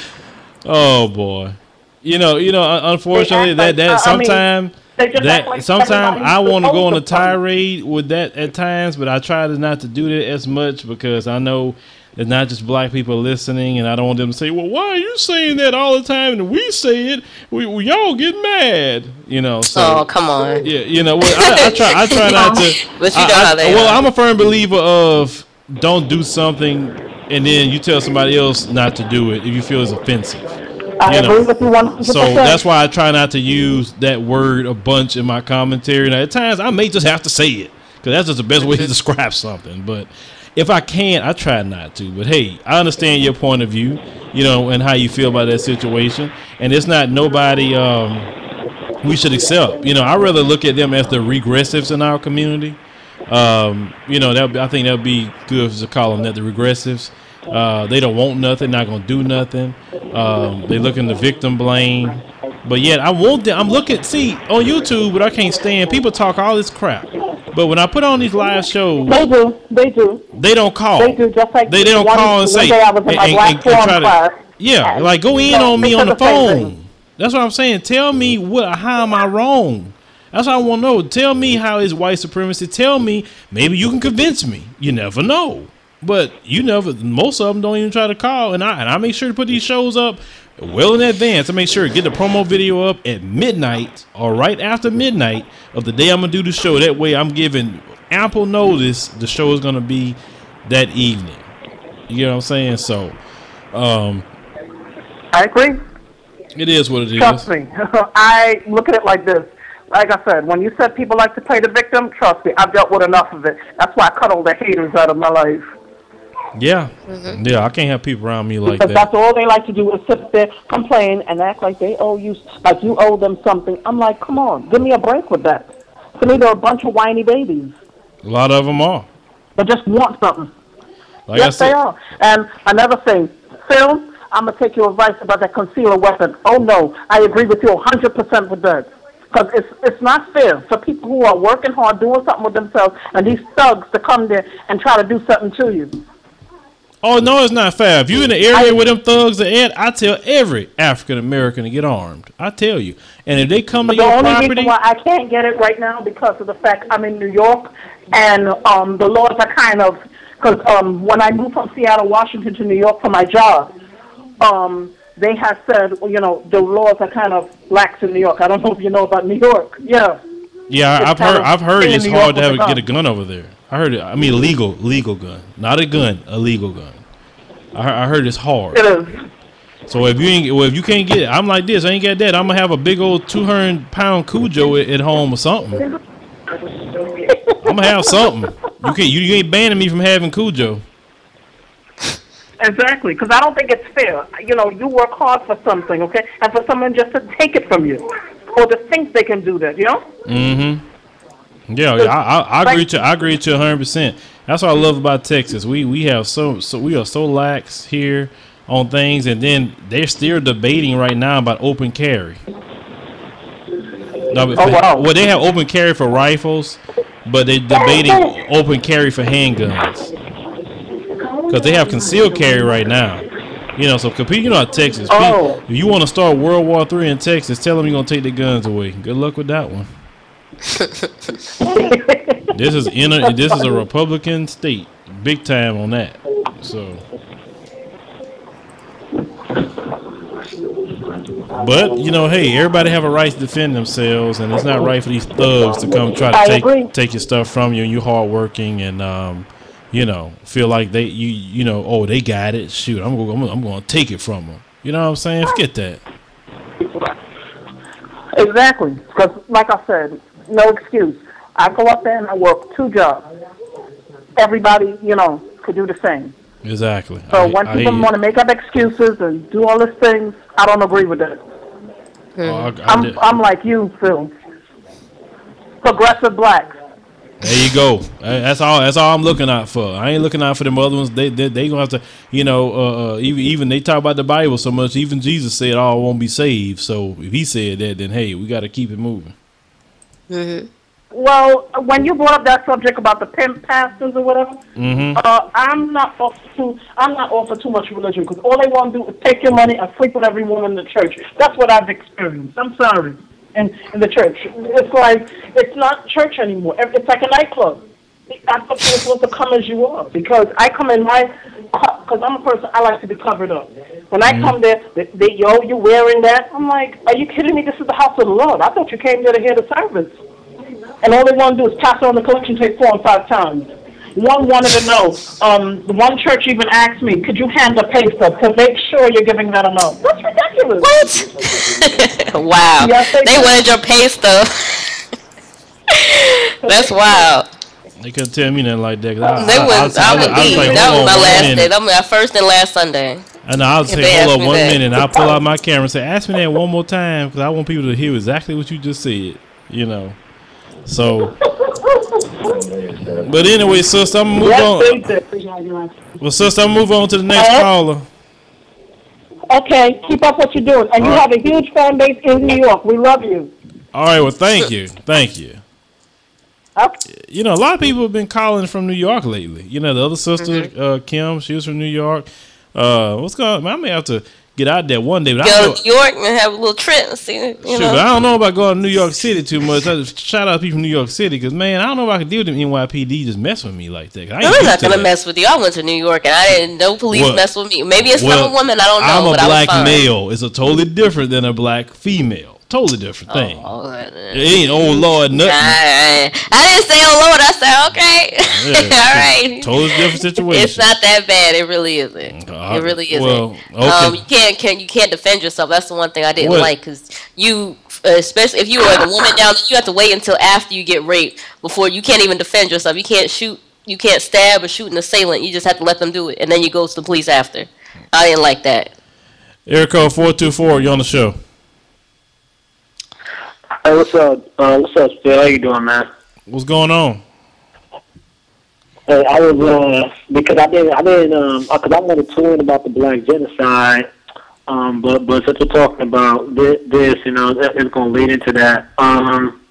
Oh boy. You know, you know. Unfortunately, that that sometimes that like sometimes I want to go on a tirade with that at times, but I try to not to do that as much because I know it's not just black people listening, and I don't want them to say, "Well, why are you saying that all the time?" And we say it, we, we y'all get mad, you know. So, oh, come on. Yeah, you know, well, I, I, try, I try not to. but you know I, how they. Well, are. I'm a firm believer of don't do something, and then you tell somebody else not to do it if you feel it's offensive. I you know? agree with you 100%. So that's why I try not to use that word a bunch in my commentary. And at times I may just have to say it because that's just the best way to describe something. But if I can, I try not to. But hey, I understand your point of view, you know, and how you feel about that situation. And it's not nobody um, we should accept. You know, I rather look at them as the regressives in our community. Um, you know, that I think that would be good to call them that the regressives. Uh, they don't want nothing, not gonna do nothing. Um, they looking to victim blame. But yet I want them. I'm looking. See on YouTube, but I can't stand people talk all this crap. But when I put on these live shows, they do. They do. They don't call. They do just like they, they don't call and say. And, and, and, try to, yeah, like go in on me on the phone. That's what I'm saying. Tell me what. How am I wrong? That's what I want to know. Tell me how is white supremacy. Tell me. Maybe you can convince me. You never know. But you never. Most of them don't even try to call, and I and I make sure to put these shows up well in advance. I make sure to get the promo video up at midnight or right after midnight of the day I'm gonna do the show. That way, I'm giving ample notice the show is gonna be that evening. You know what I'm saying? So, um, I agree. It is what it Trust is. me. I look at it like this. Like I said, when you said people like to play the victim, trust me, I've dealt with enough of it. That's why I cut all the haters out of my life. Yeah, mm-hmm. yeah. I can't have people around me like because that. That's all they like to do is sit there, complain, and act like they owe you, like you owe them something. I'm like, come on, give me a break with that. To me, they're a bunch of whiny babies. A lot of them are. They just want something. Like yes, they are. And another thing, Phil, I'm gonna take your advice about that concealer weapon. Oh no, I agree with you 100% with that. Because it's it's not fair for people who are working hard, doing something with themselves, and these thugs to come there and try to do something to you. Oh no, it's not fair. If you in the area with them thugs and I tell every African American to get armed. I tell you. And if they come to your property, the only reason why I can't get it right now because of the fact I'm in New York, and um, the laws are kind of because um, when I moved from Seattle, Washington to New York for my job, um, they have said, well, you know, the laws are kind of lax in New York. I don't know if you know about New York. Yeah. Yeah, I've heard. I've heard it's hard to have, get a gun over there. I heard it. I mean, legal, legal gun, not a gun, a legal gun. I, I heard it's hard. It is. So if you ain't, well, if you can't get it, I'm like this. I ain't got that. I'm gonna have a big old 200 pound Cujo at, at home or something. I'm gonna have something. You can't. You, you ain't banning me from having Cujo. Exactly, because I don't think it's fair. You know, you work hard for something, okay, and for someone just to take it from you, or to think they can do that. You know. Mm-hmm. Yeah, yeah I, I, I agree to I agree to 100. percent That's what I love about Texas. We we have so so we are so lax here on things, and then they're still debating right now about open carry. Oh wow! Well, they have open carry for rifles, but they're debating open carry for handguns because they have concealed carry right now. You know, so compete. You know, Texas. Oh. If you want to start World War Three in Texas, tell them you're gonna take the guns away. Good luck with that one. this is in a, this is a Republican state, big time on that. So. But you know, hey, everybody have a right to defend themselves, and it's not right for these thugs to come try to take take your stuff from you. And you're hardworking, and um, you know, feel like they you you know, oh, they got it. Shoot, I'm going I'm, I'm going to take it from them. You know what I'm saying? Forget that. Exactly, because like I said, no excuse. I go up there and I work two jobs. Everybody, you know, could do the same. Exactly. So I, when people want to make up excuses and do all these things, I don't agree with that. Oh, I, I I'm I'm like you, Phil. Progressive black. There you go. That's all. That's all I'm looking out for. I ain't looking out for them other ones. They they, they gonna have to, you know, uh, uh, even even they talk about the Bible so much. Even Jesus said all won't be saved. So if he said that, then hey, we got to keep it moving. Mm-hmm. Well, when you brought up that subject about the pimp pastors or whatever, mm-hmm. uh, I'm not off too. I'm not off for too much religion because all they want to do is take your money and sleep with every woman in the church. That's what I've experienced. I'm sorry. In in the church, it's like it's not church anymore. It's like a nightclub. I thought you were supposed to come as you are because I come in my because I'm a person I like to be covered up. When I mm-hmm. come there, they, they, yo, you wearing that? I'm like, are you kidding me? This is the house of the Lord. I thought you came there to hear the service and all they want to do is pass on the collection tape four and five times. One wanted to know. Um, one church even asked me, "Could you hand a pay stub to make sure you're giving that amount?" That's ridiculous. What? wow. Yes, they, they wanted your pay stub. That's wild. They couldn't tell me nothing like that. I, they was. I, I, would leave. Like, that was my last minute. day. That was my first and last Sunday. And I'll say, hold up one that. minute. I'll pull out my camera and say, ask me that one more time because I want people to hear exactly what you just said. You know. So, but anyway, sister, I'm move on. Well, sister, I'm move on to the next caller. Okay, keep up what you're doing, and All you right. have a huge fan base in New York. We love you. All right, well, thank you, thank you. Okay. You know, a lot of people have been calling from New York lately. You know, the other sister, mm-hmm. uh, Kim, she was from New York. Uh, what's going? on? I may have to get out there one day. But Go to New York and have a little trip. And see, you sure, know. I don't know about going to New York City too much. I just shout out to people from New York City because man, I don't know if I can deal with them NYPD just mess with me like that. I am not gonna that. mess with you. I went to New York and I didn't. know police well, mess with me. Maybe it's well, some woman I don't know. I'm a black male. It's a totally different than a black female. Totally different oh, thing. Oh, it ain't oh Lord nothing. I, I, didn't say oh Lord. I said okay. Yeah, All right. Totally different situation. It's not that bad. It really isn't. Uh, it really isn't. Well, okay. Um, you can't can you can't defend yourself. That's the one thing I didn't what? like because you especially if you are the woman now you have to wait until after you get raped before you can't even defend yourself. You can't shoot you can't stab or shoot an assailant. You just have to let them do it, and then you go to the police after. I didn't like that. Erico four two four, you on the show? Hey, what's up? Uh, what's up, Phil? How you doing, man? What's going on? Hey, I was uh because I didn't I didn't um because I wanted to tune about the black genocide, um but but since we're talking about this, this you know it's gonna lead into that um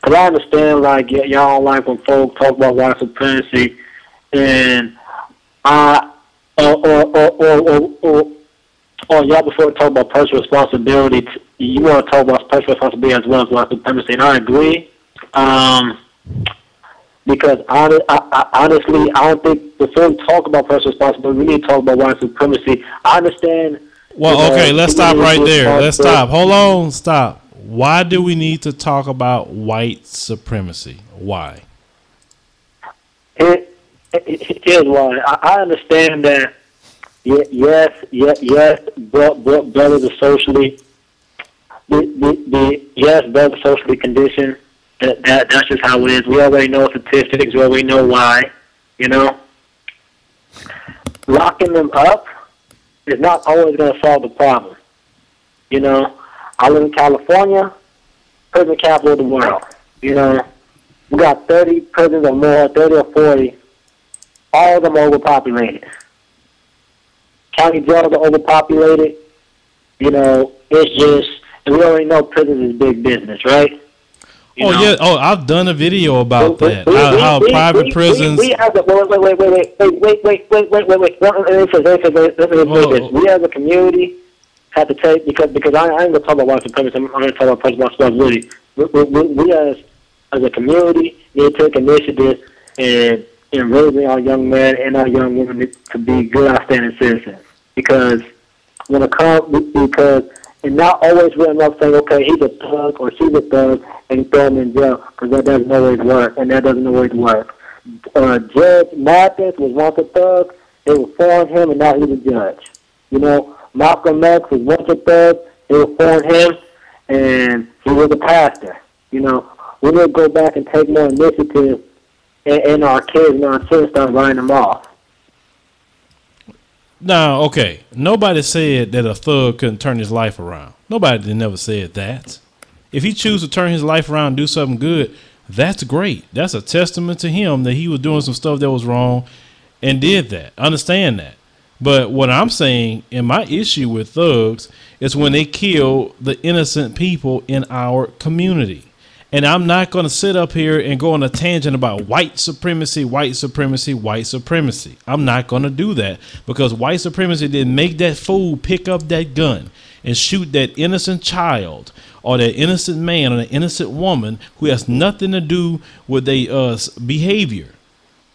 because I understand like y- y'all don't like when folks talk about white supremacy and I or or or or, or, or Oh, y'all before we talk about personal responsibility, you want to talk about personal responsibility as well as white supremacy, and I agree. Um, because I, I, honestly, I don't think before we talk about personal responsibility, we need to talk about white supremacy. I understand. Well, okay, let's stop right there. Let's stop. Hold on, stop. Why do we need to talk about white supremacy? Why? It, it, here's why. I, I understand that. Yes, yes, yes. Brothers are socially. The, the, the yes, brothers socially conditioned that, that that's just how it is. We already know statistics. We already know why. You know, locking them up is not always going to solve the problem. You know, I live in California, prison capital of the world. You know, we got 30 prisons or more, 30 or 40. All of them overpopulated. County jails are overpopulated. You know, it's just, and we already know prisons is big business, right? You oh know? yeah. Oh, I've done a video about we, that. We, how, we, how private prisons. We, have a, wait, wait, wait, wait, wait, wait, wait, wait, wait, wait, wait. Let me this. We as a community have to take because because I, I ain't gonna talk about white supremacy. I'm, I'm gonna talk about personal responsibility. We, we, we as as a community need to take initiative and and raising our young men and our young women to be good, outstanding citizens. Because when it comes, because and not always run up saying, okay, he's a thug or she's a thug, and throw him in jail, because that doesn't always work, and that doesn't always work. Uh, Judge Mathis was once a thug. They were reformed him, and now he's a judge. You know, Malcolm X was once a thug. They were reformed him, and he was a pastor. You know, we need to go back and take more initiative in, in our kids and our children start writing them off. Now, okay, nobody said that a thug couldn't turn his life around. Nobody never said that. If he chooses to turn his life around and do something good, that's great. That's a testament to him that he was doing some stuff that was wrong and did that. Understand that. But what I'm saying and my issue with thugs is when they kill the innocent people in our community. And I'm not going to sit up here and go on a tangent about white supremacy, white supremacy, white supremacy. I'm not going to do that because white supremacy didn't make that fool pick up that gun and shoot that innocent child or that innocent man or that innocent woman who has nothing to do with their uh, behavior.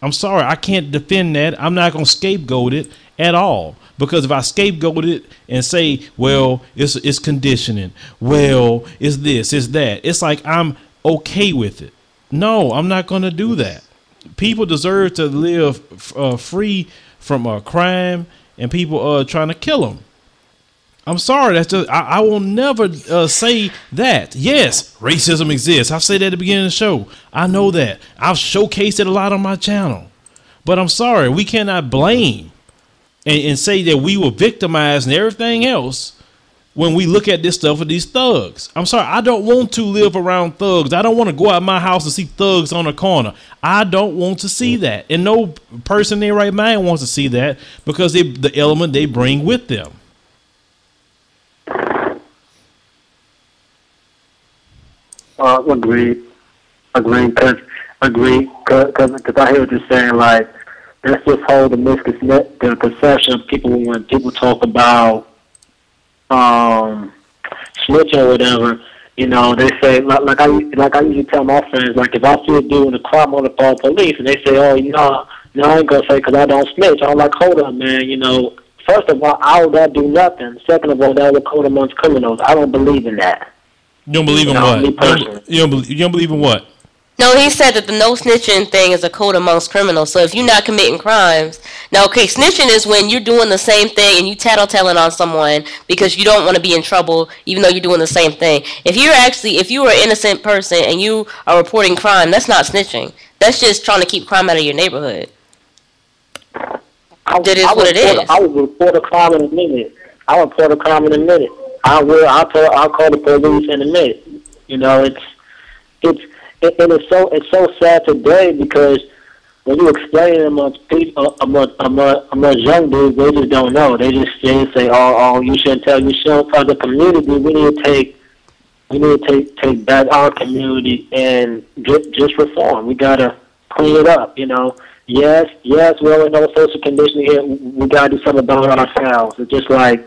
I'm sorry, I can't defend that. I'm not going to scapegoat it at all. Because if I scapegoat it and say, well, it's it's conditioning, well, it's this, it's that, it's like I'm okay with it. No, I'm not going to do that. People deserve to live uh, free from uh, crime and people uh, trying to kill them. I'm sorry. That's just I, I will never uh, say that. Yes, racism exists. I said that at the beginning of the show. I know that. I've showcased it a lot on my channel. But I'm sorry, we cannot blame and, and say that we were victimized and everything else when we look at this stuff with these thugs. I'm sorry, I don't want to live around thugs. I don't want to go out my house and see thugs on the corner. I don't want to see that. And no person in their right mind wants to see that because they, the element they bring with them. Uh, agree, agree, cause agree, cause, cause, I hear what you're saying. Like, let's just hold the misconception of people when people talk about um, snitching or whatever, you know, they say like, like I like I usually tell my friends, like if I see a dude in a car, I'm gonna call police, and they say, oh, you know, no, I ain't gonna say because I don't snitch. I'm like, hold up, man, you know. First of all, I would not do nothing. Second of all, that would code amongst criminals. I don't believe in that. You don't believe in you know, what? You don't, you don't believe in what? No, he said that the no snitching thing is a code amongst criminals. So if you're not committing crimes, now okay, snitching is when you're doing the same thing and you tattletelling on someone because you don't want to be in trouble, even though you're doing the same thing. If you're actually, if you are an innocent person and you are reporting crime, that's not snitching. That's just trying to keep crime out of your neighborhood. I, That is I what it report, is. I will report a crime in a minute. I'll report a crime in a minute. I will. I'll call. I'll call the police in a minute. You know, it's it's it, and it's so it's so sad today because when you explain it amongst people uh, amongst amongst, amongst young dudes, they just don't know. They just they say, "Oh, oh, you shouldn't tell. You shouldn't tell the community." We need to take we need to take take back our community and just just reform. We gotta clean it up. You know. Yes, yes, we're in no social conditioning here. We gotta do something about ourselves. It's just like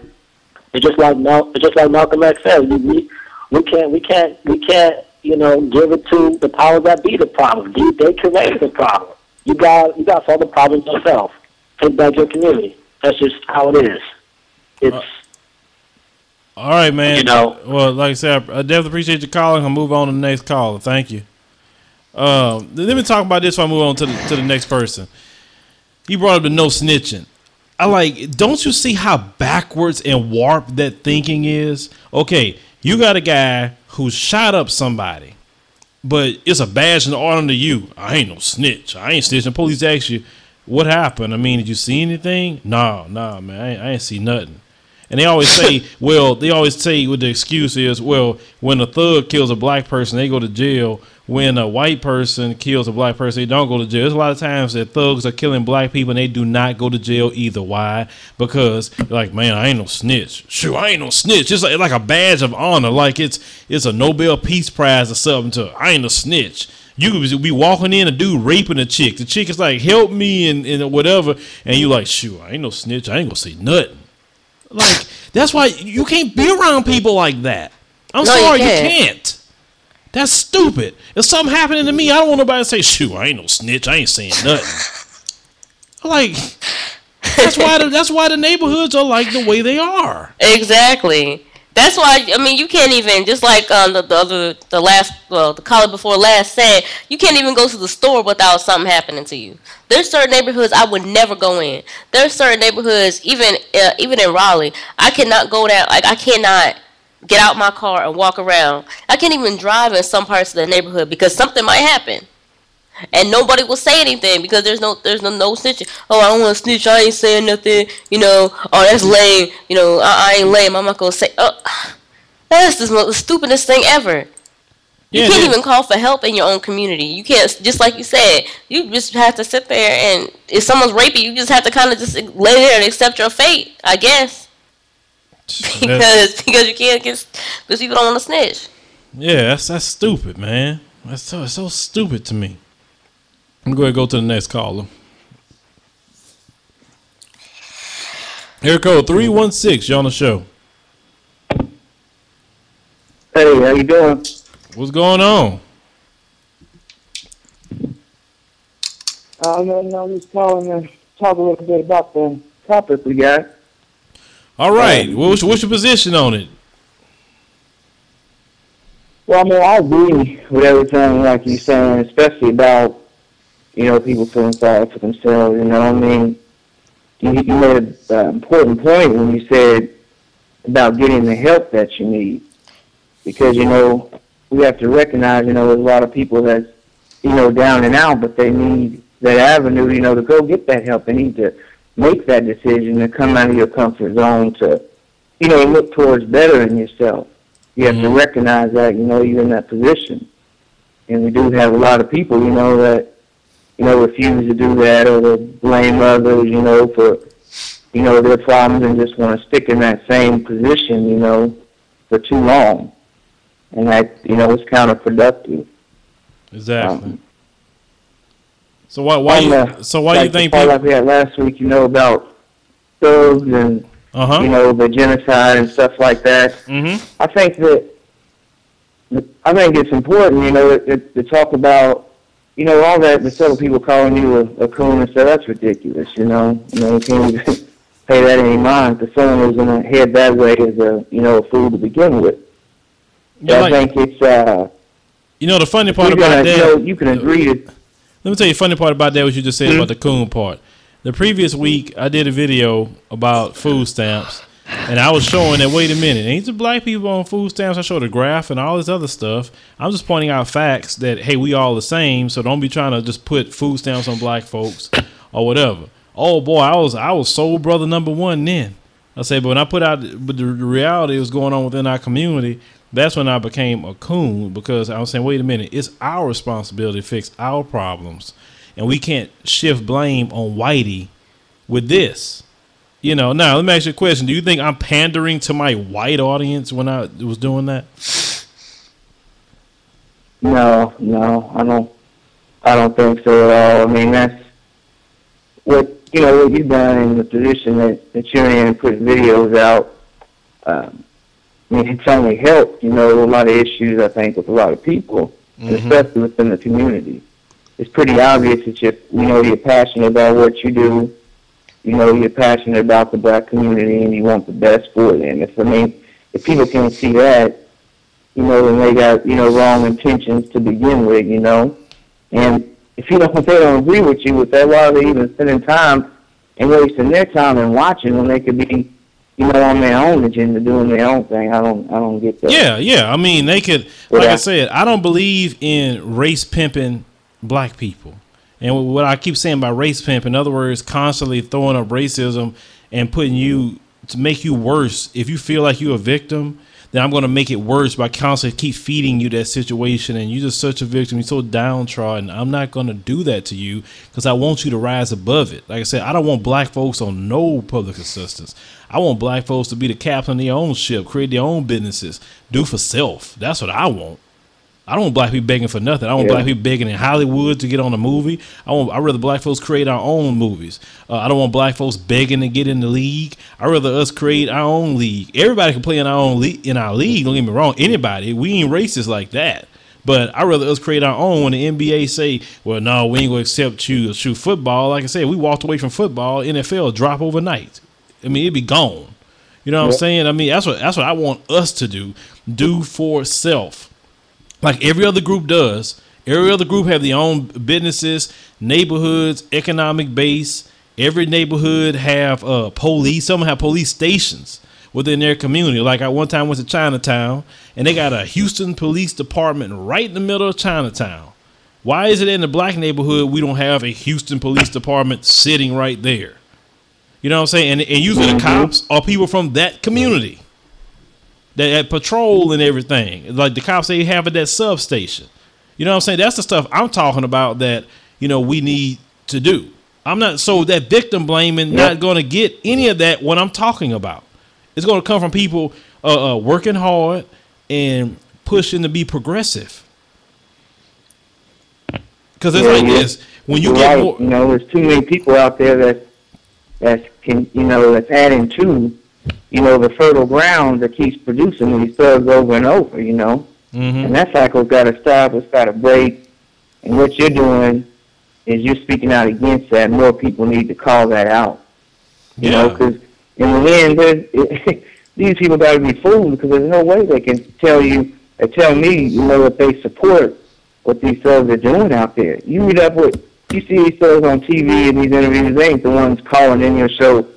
it's just like Mal- it's just like Malcolm X said. We, we we can't we can't we can't you know give it to the powers that be the problem. They, they created the problem. You got you got to solve the problem yourself. Take back your community. That's just how it is. It's All right, man. You know- well, like I said, I definitely appreciate you calling. I'll move on to the next caller. Thank you. Um, let me talk about this before I move on to the, to the next person. He brought up the no snitching. I like, don't you see how backwards and warped that thinking is? Okay, you got a guy who shot up somebody, but it's a badge and honor to you. I ain't no snitch. I ain't snitching. Police ask you, what happened? I mean, did you see anything? No, no, man. I ain't, I ain't see nothing. And they always say, well, they always say what the excuse is, well, when a thug kills a black person, they go to jail. When a white person kills a black person, they don't go to jail. There's a lot of times that thugs are killing black people and they do not go to jail either. Why? Because like, man, I ain't no snitch. Sure, I ain't no snitch. It's like, like a badge of honor, like it's it's a Nobel Peace Prize or something. To I ain't a snitch. You could be walking in, a dude raping a chick. The chick is like, help me and, and whatever, and you like, sure, I ain't no snitch. I ain't gonna say nothing. Like that's why you can't be around people like that. I'm No, sorry, you can't. can't. That's stupid. If something happening to me, I don't want nobody to say, "Shoot, I ain't no snitch. I ain't saying nothing." like that's why the, that's why the neighborhoods are like the way they are. Exactly. That's why I mean you can't even just like um the, the other the last well the caller before last said you can't even go to the store without something happening to you. There's certain neighborhoods I would never go in. There's certain neighborhoods even uh, even in Raleigh I cannot go down like I cannot get out my car and walk around. I can't even drive in some parts of the neighborhood because something might happen. And nobody will say anything because there's no there's no no snitching. Oh, I don't want to snitch. I ain't saying nothing. You know. Oh, that's lame. You know. I, I ain't lame. I'm not gonna say. Oh, that's the most stupidest thing ever. You Yeah, can't even call for help in your own community. You can't, just like you said, you just have to sit there and if someone's raping you, you just have to kind of just lay there and accept your fate, I guess. Because because you can't get because people don't want to snitch. Yeah, that's that's stupid, man. That's so it's so stupid to me. I'm going to go to the next caller. Here code three one six. You on the show? Hey, how you doing? What's going on? Uh, no, no, I'm just calling to talk a little bit about the topic we got. All right. What's, what's your position on it? Well, I mean, I agree with everything like you're saying, especially about, you know, people feeling sorry for themselves, you know what I mean? You, you made an uh, important point when you said about getting the help that you need. Because, you know, we have to recognize, you know, there's a lot of people that's, you know, down and out, but they need that avenue, you know, to go get that help. They need to make that decision to come out of your comfort zone to, you know, look towards bettering yourself. You have to recognize that, you know, you're in that position. And we do have a lot of people, you know, that, you know, refuse to do that or they blame others, you know, for, you know, their problems and just want to stick in that same position, you know, for too long. And that, you know, is counterproductive. Exactly. Um, so why why you, the- so why like you think the people? like we had last week, you know, about thugs and Uh huh. you know the genocide and stuff like that. Mm-hmm. I think that I think it's important, you know, to, to talk about, you know, all that. The several people calling you a, a coon and stuff. That's ridiculous. You know, you know, you can't even pay that any mind to someone who's going to head that way as a, you know, a fool to begin with. Yeah, I like- think it's. uh You know the funny part about that. You, know, you can agree to. Let me tell you the funny part about that. What you just said about the mm-hmm. coon part. The previous week, I did a video about food stamps, And I was showing that wait a minute, ain't the black people on food stamps? I showed a graph and all this other stuff. I'm just pointing out facts that hey, we all the same. So don't be trying to just put food stamps on black folks or whatever. Oh boy, I was I was soul brother number one then. I say, but when I put out, but the reality was going on within our community. That's when I became a coon because I was saying, wait a minute, it's our responsibility to fix our problems, and we can't shift blame on Whitey with this. You know, now let me ask you a question. Do you think I'm pandering to my white audience when I was doing that? No, no, I don't. I don't think so at all. I mean, that's what you know what you've done in the position that, that you're in, putting videos out. Um, I mean, it's only helped. You know, a lot of issues I think with a lot of people, mm-hmm. especially within the community. It's pretty obvious that you you know you're passionate about what you do you know, you're passionate about the black community and you want the best for them. If I mean, if people can't see that, you know, then they got you know wrong intentions to begin with, you know. And if you don't, if they don't agree with you with that, why are they even spending time and wasting their time and watching when they could be, you know, on their own agenda, doing their own thing? I don't, I don't get that. Yeah, yeah. I mean, they could, like I said, I don't believe in race pimping black people. And what I keep saying by race pimp, in other words, constantly throwing up racism and putting you to make you worse. If you feel like you're a victim, then I'm going to make it worse by constantly keep feeding you that situation. And you're just such a victim. You're so downtrodden. I'm not going to do that to you because I want you to rise above it. Like I said, I don't want black folks on no public assistance. I want black folks to be the captain of their own ship, create their own businesses, do for self. That's what I want. I don't want black people begging for nothing. I don't want yeah. black people begging in Hollywood to get on a movie. I want. I rather black folks create our own movies. Uh, I don't want black folks begging to get in the league. I rather us create our own league. Everybody can play in our own league. In our league, don't get me wrong. Anybody. We ain't racist like that. But I rather us create our own. When the NBA say, "Well, no, we ain't gonna accept you to shoot football," like I said, we walked away from football. NFL drop overnight. I mean, it'd be gone. You know what I'm saying? I mean, that's what that's what I want us to do. Do for self like every other group does. Every other group have their own businesses, neighborhoods, economic base. Every neighborhood have uh, police. Some have police stations within their community. Like I one time went to Chinatown and they got a Houston Police Department right in the middle of Chinatown. Why is it in the black neighborhood we don't have a Houston Police Department sitting right there? You know what I'm saying? And, and usually the cops are people from that community that patrol and everything. Like the cops they have at that substation. You know what I'm saying? That's the stuff I'm talking about that, you know, we need to do. I'm not so that victim blaming yep. not going to get any of that what I'm talking about. It's going to come from people uh, uh, working hard and pushing to be progressive. Because it's yeah, like this: when you get right. more, you know, there's too many people out there that that can, you know, that's adding to you know, the fertile ground that keeps producing these thugs over and over, you know. Mm-hmm. And that cycle's got to stop. It's got to break. And what you're doing is you're speaking out against that. More people need to call that out. You yeah. know, because in the end, it, these people got to be fooled because there's no way they can tell you or tell me, you know, that they support what these thugs are doing out there. You read up what you see these thugs on TV and these interviews. They ain't the ones calling in your show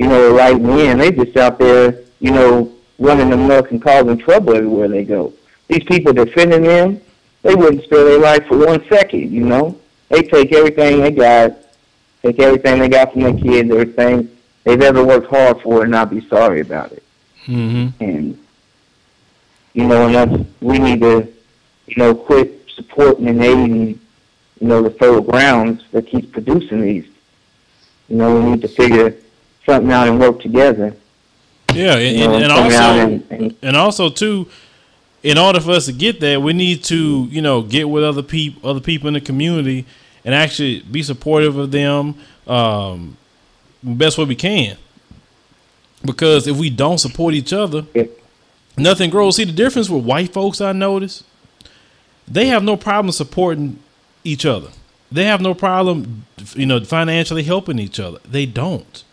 you know, right in. They just out there, you know, running amok and causing trouble everywhere they go. These people defending them, they wouldn't spare their life for one second, you know. They take everything they got, take everything they got from their kids, everything they've ever worked hard for and not be sorry about it. Mm-hmm. And, you know, and that's, we need to, you know, quit supporting and aiding, you know, the fertile grounds that keeps producing these. You know, we need to figure something out and work together. Yeah, and, you know, and, and also and, and, and, also too, in order for us to get there, we need to you know get with other people, other people in the community, and actually be supportive of them um, best way we can. Because if we don't support each other, yeah. nothing grows. See the difference with white folks. I notice they have no problem supporting each other. They have no problem, you know, financially helping each other. They don't.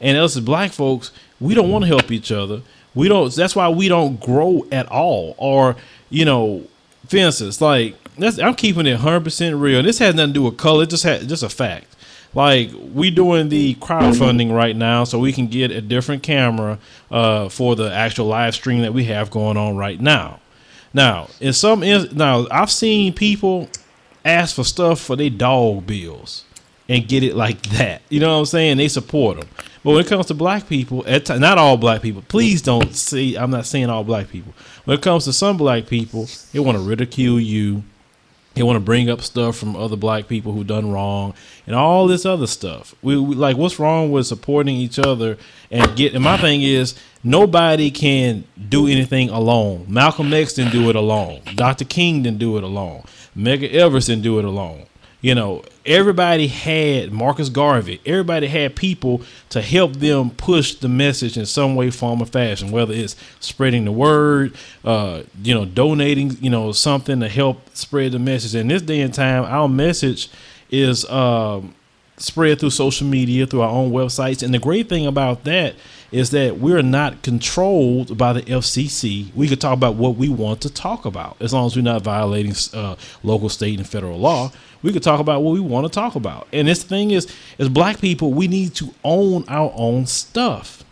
And us as black folks, we don't want to help each other. We don't. That's why we don't grow at all. Or you know, for instance, like I'm keeping it 100 percent real. This has nothing to do with color. It just had just a fact. like we doing the crowdfunding right now, so we can get a different camera uh, for the actual live stream that we have going on right now. Now, in some now I've seen people ask for stuff for their dog bills and get it like that. You know what I'm saying? They support them. But when it comes to black people, not all black people, please don't see. I'm not saying all black people. When it comes to some black people, they want to ridicule you. They want to bring up stuff from other black people who done wrong and all this other stuff. We, we like what's wrong with supporting each other and get. And my thing is nobody can do anything alone. Malcolm X didn't do it alone. Dr. King didn't do it alone. Medgar Evers didn't do it alone. You know, everybody had Marcus Garvey. Everybody had people to help them push the message in some way, form, or fashion. Whether it's spreading the word, uh, you know, donating, you know, something to help spread the message. In this day and time, our message is um, spread through social media, through our own websites. And the great thing about that is that we're not controlled by the FCC. We could talk about what we want to talk about as long as we're not violating uh, local, state, and federal law. We could talk about what we want to talk about. And this thing is, as black people, we need to own our own stuff.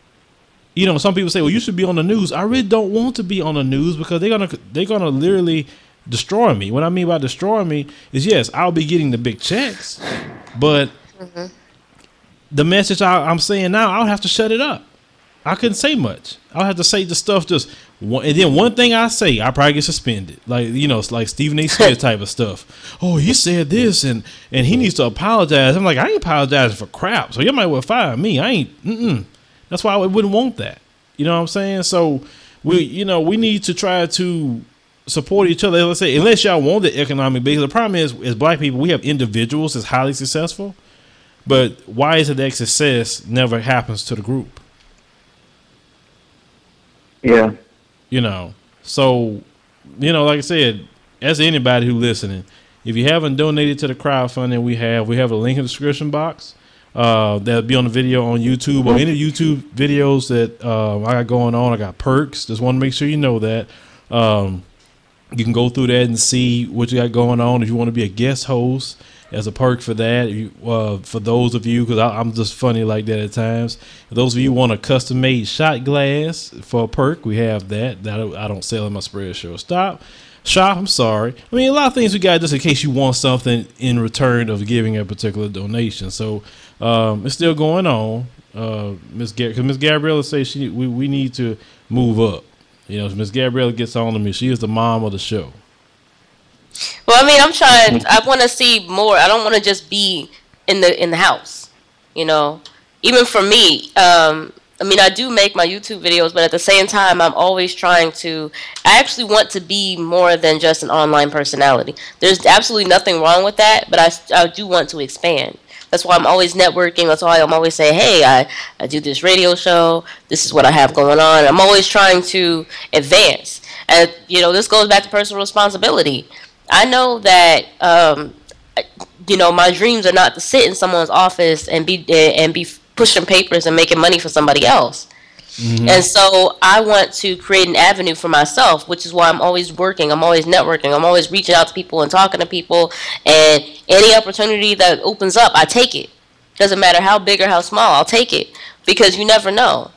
You know, some people say, "Well, you should be on the news." I really don't want to be on the news because they're gonna they're gonna literally destroy me. What I mean by destroy me is yes, I'll be getting the big checks, but mm-hmm. the message I, am saying now, I'll have to shut it up. I couldn't say much. I'll have to say the stuff just one, and then one thing I say, I probably get suspended. Like you know, it's like Stephen A. Smith type of stuff. Oh, he said this, and and he needs to apologize. I'm like, I ain't apologizing for crap. So you might well fire me. I ain't. Mm-mm. That's why I wouldn't want that. You know what I'm saying? So we, you know, we need to try to support each other. Let's say, unless y'all want the economic base. The problem is, as black people, we have individuals that's highly successful, but why is it that success never happens to the group? Yeah. You know, so you know, like I said, as anybody who listening, if you haven't donated to the crowdfunding we have, we have a link in the description box. Uh, that'll be on the video on YouTube or any YouTube videos that uh, I got going on. I got perks. Just want to make sure you know that. Um, you can go through that and see what you got going on. If you want to be a guest host, as a perk for that. You, uh, for those of you, because I'm just funny like that at times. For those of you want a custom made shot glass for a perk, we have that. That I don't sell in my spread show. Stop. Shop, I'm sorry. I mean, a lot of things we got just in case you want something in return of giving a particular donation. So um, it's still going on. Uh, Miss because Miss Gabriella says she we, we need to move up. You know, Miss Gabriella gets on to me. She is the mom of the show. Well, I mean, I'm trying. I want to see more. I don't want to just be in the in the house. You know, even for me. Um, I mean, I do make my YouTube videos, but at the same time, I'm always trying to. I actually want to be more than just an online personality. There's absolutely nothing wrong with that, but I, I do want to expand. That's why I'm always networking. That's why I'm always saying, hey, I, I do this radio show. This is what I have going on. I'm always trying to advance. And, you know, this goes back to personal responsibility. I know that um, you know my dreams are not to sit in someone's office and be and be pushing papers and making money for somebody else. Mm-hmm. And so I want to create an avenue for myself, which is why I'm always working. I'm always networking. I'm always reaching out to people and talking to people. And any opportunity that opens up, I take it. Doesn't matter how big or how small, I'll take it because you never know.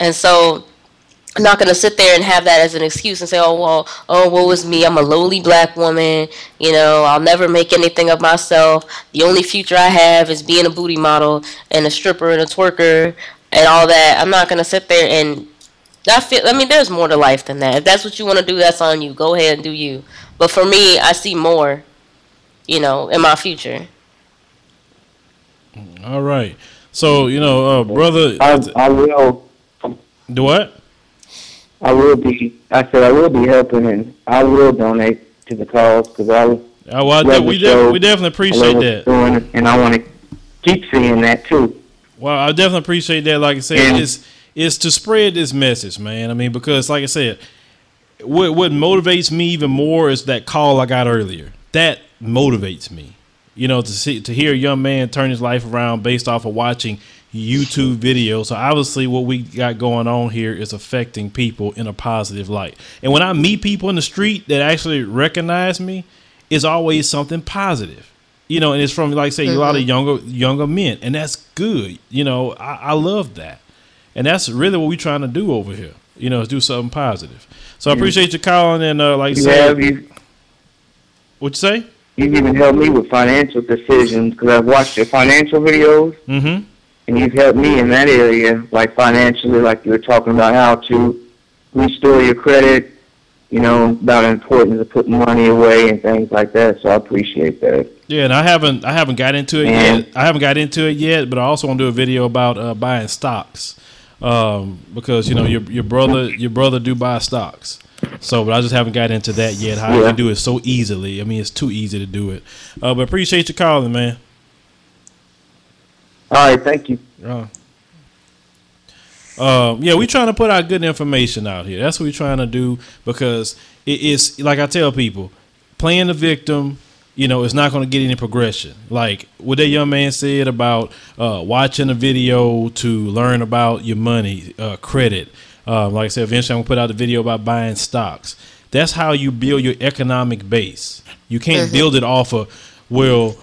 And so I'm not going to sit there and have that as an excuse and say, oh, well, oh, woe is me. I'm a lowly black woman. You know, I'll never make anything of myself. The only future I have is being a booty model and a stripper and a twerker and all that. I'm not going to sit there and I feel, I mean, there's more to life than that. If that's what you want to do, that's on you. Go ahead and do you. But for me, I see more, you know, in my future. All right. So, you know, uh, brother. I, I will. Do what? I will be. I said I will be helping, and I will donate to the cause because I. Oh, well, I we, de- we definitely appreciate that, doing, and I want to keep seeing that too. Well, I definitely appreciate that. Like I said, it's it's to spread this message, man. I mean, because like I said, what what motivates me even more is that call I got earlier. That motivates me. You know, to see to hear a young man turn his life around based off of watching YouTube video. So obviously, what we got going on here is affecting people in a positive light. And when I meet people in the street that actually recognize me, it's always something positive. You You know, and it's from like say mm-hmm. a lot of younger younger men, and that's good. You know, I, I love that, and that's really what we're trying to do over here. You know, is do something positive. So I appreciate you calling and uh, like you say, what you say? You've even helped me with financial decisions because I've watched your financial videos, mm-hmm. And you've helped me in that area, like financially, like you were talking about how to restore your credit, you know, about the importance of putting money away and things like that. So I appreciate that. Yeah, and I haven't I haven't got into it and, yet. I haven't got into it yet, but I also want to do a video about uh, buying stocks um, because you know your your brother your brother do buy stocks. So, but I just haven't got into that yet. How yeah. you do it so easily? I mean, it's too easy to do it. Uh, but appreciate you calling, man. All right, thank you. Uh, um, yeah, we trying to put out good information out here. That's what we're trying to do because it is like I tell people, playing the victim, you know, it's not going to get any progression. Like what that young man said about uh, watching a video to learn about your money, uh, credit. Uh, like I said, eventually I'm gonna put out a video about buying stocks. That's how you build your economic base. You can't mm-hmm. build it off of well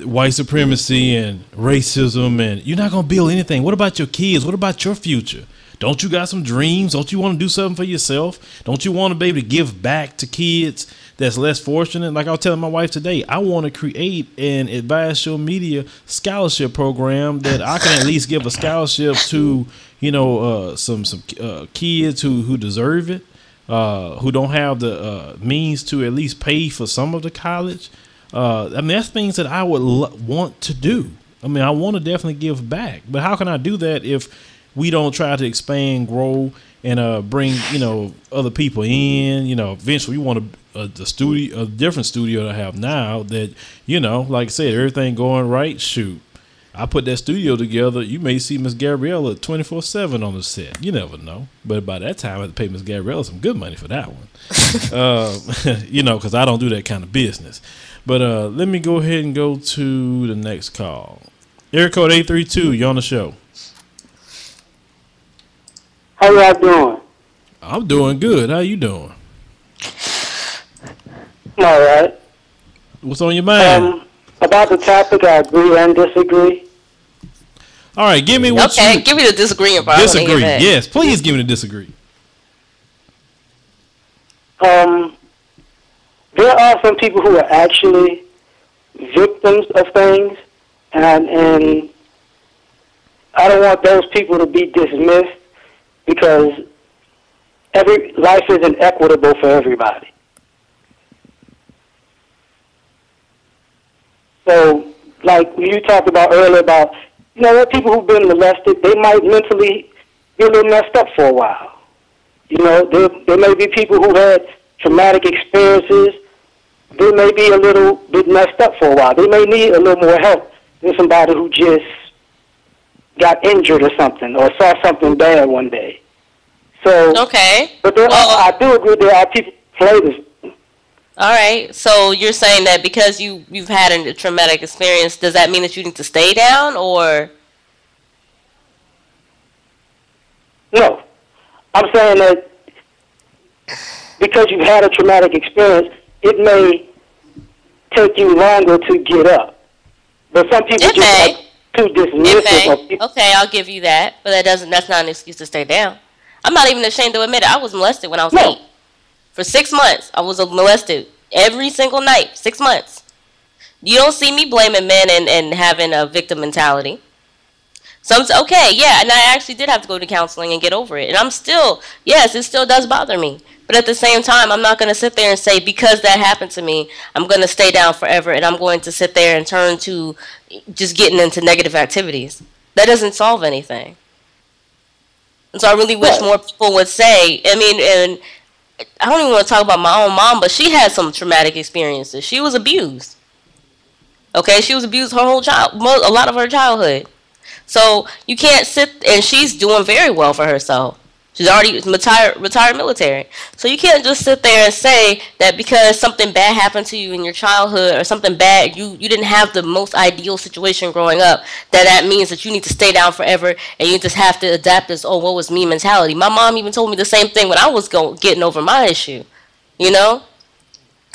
white supremacy and racism and you're not going to build anything. What about your kids? What about your future? Don't you got some dreams? Don't you want to do something for yourself? Don't you want to be able to give back to kids that's less fortunate? Like i was telling my wife today i want to create an advice media scholarship program that i can at least give a scholarship to you know uh, some some uh, kids who who deserve it uh, who don't have the uh, means to at least pay for some of the college uh, I mean, that's things that I would lo- want to do. I mean, I want to definitely give back, but how can I do that if we don't try to expand, grow, and uh, bring you know other people in? You know, eventually we want a, a, studio, a different studio to have now. That you know, like I said, everything going right. Shoot, I put that studio together. You may see Miss Gabriella twenty four seven on the set. You never know. But by that time, I had to pay Miss Gabriella some good money for that one. uh, you know, because I don't do that kind of business. But uh, let me go ahead and go to the next call. Air code eight three two. You on the show? How y'all doing? I'm doing good. How you doing? I'm all right. What's on your mind? Um, about the topic, I agree and disagree. All right, give me what okay, you give me the disagreeing part. Disagree. Yes, please give me the disagree. Um, there are some people who are actually victims of things, and and I don't want those people to be dismissed because every life isn't equitable for everybody. So, like you talked about earlier about, you know, people who've been molested, they might mentally be a little messed up for a while. You know, there, there may be people who had traumatic experiences they may be a little bit messed up for a while. They may need a little more help than somebody who just got injured or something or saw something bad one day. So okay, but there well, are, I do agree there are people play this. All right, so you're saying that because you you've had a traumatic experience, does that mean that you need to stay down or? No, I'm saying that because you've had a traumatic experience, it may take you longer to get up. But some people it just may. too dismissive. Okay, I'll give you that, but that doesn't. That's not an excuse to stay down. I'm not even ashamed to admit it. I was molested when I was no. eight. For six months, I was molested every single night. Six months. You don't see me blaming men and, and having a victim mentality. Some okay, yeah, and I actually did have to go to counseling and get over it. And I'm still, yes, it still does bother me. But at the same time, I'm not going to sit there and say, because that happened to me, I'm going to stay down forever and I'm going to sit there and turn to just getting into negative activities. That doesn't solve anything. And so I really wish more people would say, I mean, and I don't even want to talk about my own mom, but she had some traumatic experiences. She was abused. Okay, she was abused her whole child, a lot of her childhood. So you can't sit, and she's doing very well for herself. She's already retired, retired military. So you can't just sit there and say that because something bad happened to you in your childhood or something bad, you, you didn't have the most ideal situation growing up, that that means that you need to stay down forever and you just have to adapt this, oh, what was me mentality. My mom even told me the same thing when I was going, getting over my issue, you know?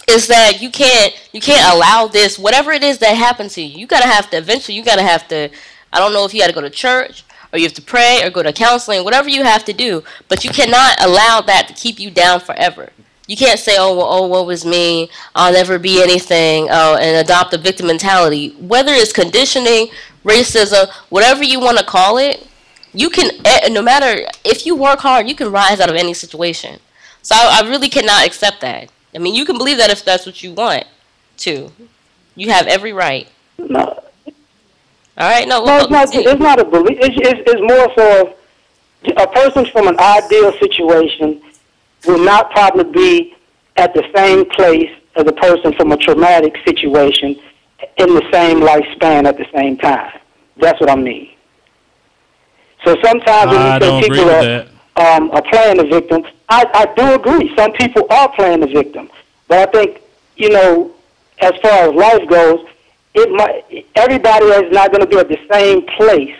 is that you can't you can't allow this whatever it is that happened to you. You gotta have to eventually. You gotta have to. I don't know if you got to go to church or you have to pray or go to counseling, whatever you have to do. But you cannot allow that to keep you down forever. You can't say, "Oh, well, oh, what was me? I'll never be anything," oh, and adopt a victim mentality. Whether it's conditioning, racism, whatever you want to call it, you can. Eh, no matter if you work hard, you can rise out of any situation. So I, I really cannot accept that. I mean, you can believe that if that's what you want to. You have every right. No. All right. No. No, it's not. It's not a belief. It's, it's, it's more for a person from an ideal situation will not probably be at the same place as a person from a traumatic situation in the same lifespan at the same time. That's what I mean. So sometimes when you say people are, um, are playing the victim, I, I do agree. Some people are playing the victim, but I think you know, as far as life goes, it might everybody is not going to be at the same place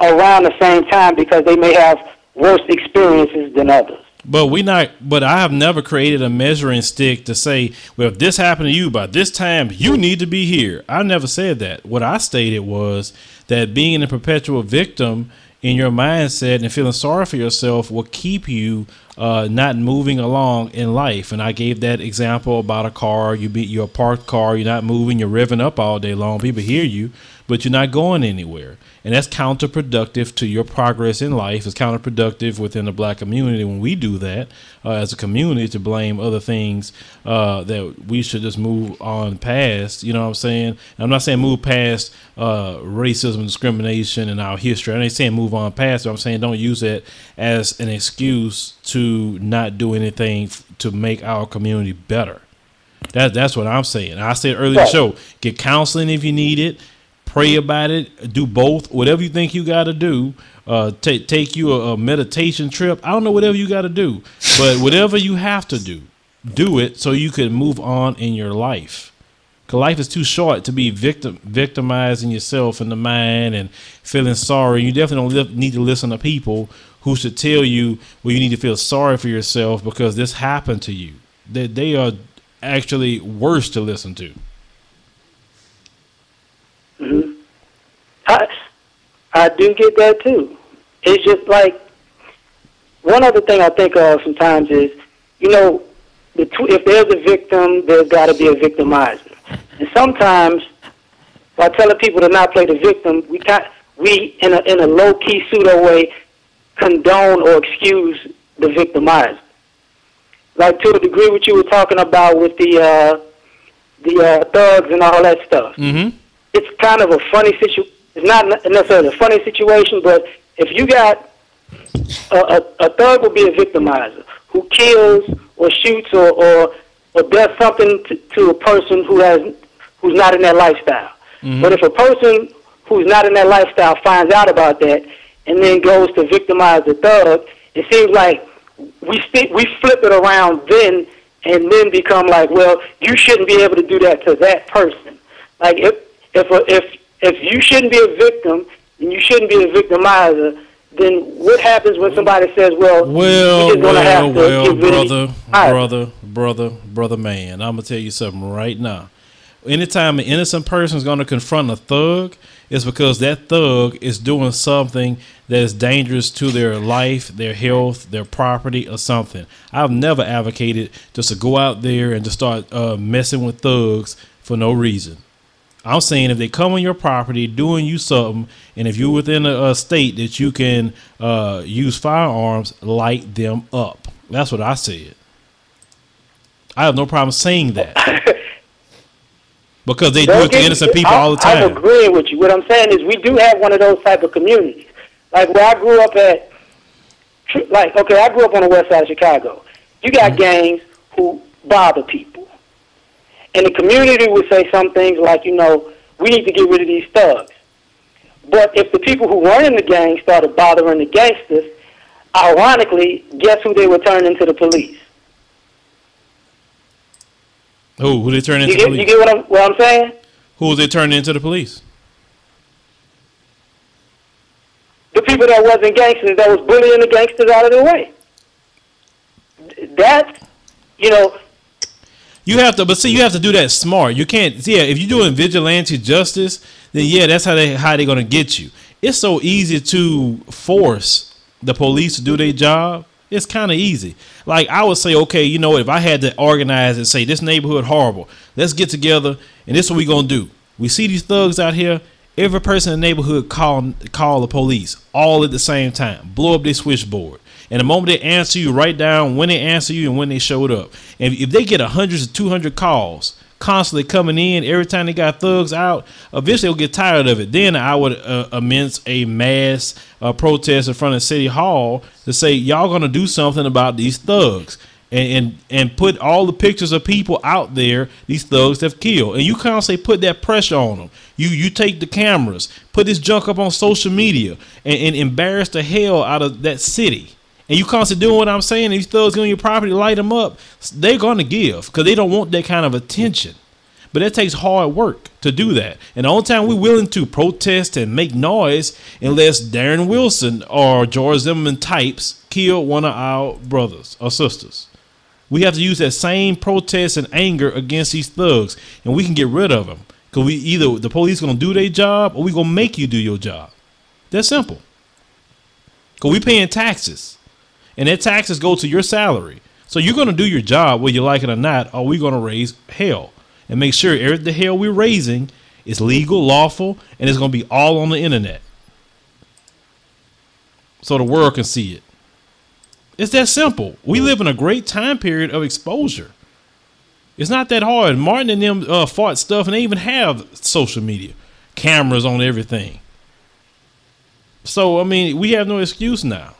around the same time because they may have worse experiences than others. But we not. But I have never created a measuring stick to say, well, if this happened to you by this time, you need to be here. I never said that. What I stated was that being a perpetual victim in your mindset and feeling sorry for yourself will keep you uh, not moving along in life. And I gave that example about a car. You be you're a parked car. You're not moving. You're revving up all day long. People hear you, but you're not going anywhere and that's counterproductive to your progress in life. It's counterproductive within the black community when we do that uh, as a community to blame other things uh, that we should just move on past. You know what I'm saying? I'm not saying move past uh, racism, and discrimination, and our history. I'm not saying move on past. But I'm saying don't use it as an excuse to not do anything f- to make our community better. That, that's what I'm saying. I said earlier in the show, get counseling if you need it pray about it, do both, whatever you think you got to do. Uh, take take you a, a, meditation trip. I don't know whatever you got to do, but whatever you have to do, do it so you can move on in your life. Cause life is too short to be victim victimizing yourself in the mind and feeling sorry. You definitely don't need to listen to people who should tell you, well, you need to feel sorry for yourself because this happened to you. That they, they are actually worse to listen to. Mm-hmm. I I do get that too. It's just like one other thing I think of sometimes is, you know, the tw- if there's a victim, there's got to be a victimizer. And sometimes, by telling people to not play the victim, we got we in a in a low key pseudo way condone or excuse the victimizer. Like to a degree, what you were talking about with the uh, the uh, thugs and all that stuff. Mm-hmm it's kind of a funny situation. It's not necessarily a funny situation, but if you got a, a, a thug will be a victimizer who kills or shoots or or, or does something to, to a person who has who's not in that lifestyle. Mm-hmm. But if a person who's not in that lifestyle finds out about that and then goes to victimize the thug, it seems like we st- we flip it around then and then become like, well, you shouldn't be able to do that to that person. Like if if a, if if you shouldn't be a victim and you shouldn't be a victimizer, then what happens when somebody says, "Well, well, well, well, brother, brother, brother, brother, man"? I'm gonna tell you something right now. Anytime an innocent person is gonna confront a thug, it's because that thug is doing something that is dangerous to their life, their health, their property, or something. I've never advocated just to go out there and just start uh, messing with thugs for no reason. I'm saying if they come on your property doing you something, and if you're within a, a state that you can uh, use firearms, light them up. That's what I said. I have no problem saying that. because they Don't do it to innocent people I, all the time. I'm agreeing with you. What I'm saying is we do have one of those type of communities. Like where I grew up at, like, okay, I grew up on the west side of Chicago. You got mm-hmm. gangs who bother people and the community would say some things like, you know, we need to get rid of these thugs. But if the people who weren't in the gang started bothering the gangsters, ironically, guess who they would turn into the police? Who? Who they turn into you get, police? You get what I'm, what I'm saying? Who they turning into the police? The people that wasn't gangsters, that was bullying the gangsters out of the way. That, you know, You have to, but see, you have to do that smart. You can't, yeah. If you're doing vigilante justice, then yeah, that's how they how they're gonna get you. It's so easy to force the police to do their job. It's kind of easy. Like I would say, okay, you know, if I had to organize and say this neighborhood horrible, let's get together and this is what we gonna do. We see these thugs out here. Every person in the neighborhood call call the police all at the same time. Blow up their switchboard. And the moment they answer you, write down when they answer you and when they showed up. And if they get a hundreds of two hundred calls constantly coming in every time they got thugs out, eventually they'll get tired of it. Then I would uh, immense a mass uh, protest in front of City Hall to say y'all gonna do something about these thugs and, and and put all the pictures of people out there these thugs have killed and you constantly put that pressure on them you you take the cameras put this junk up on social media and, and embarrass the hell out of that city and you constantly doing what i'm saying these thugs on your property light them up they're gonna give because they don't want that kind of attention but it takes hard work to do that. And the only time we're willing to protest and make noise unless Darren Wilson or George Zimmerman types kill one of our brothers or sisters. We have to use that same protest and anger against these thugs, and we can get rid of them. Cause we either the police gonna do their job or we gonna make you do your job. That's simple. Cause we paying taxes, and that taxes go to your salary. So you're gonna do your job whether you like it or not, or we gonna raise hell and make sure every the hell we're raising is legal, lawful, and it's gonna be all on the internet, so the world can see it. It's that simple. We live in a great time period of exposure. It's not that hard. Martin and them uh, fought stuff, and they even have social media, cameras on everything. So I mean, we have no excuse now.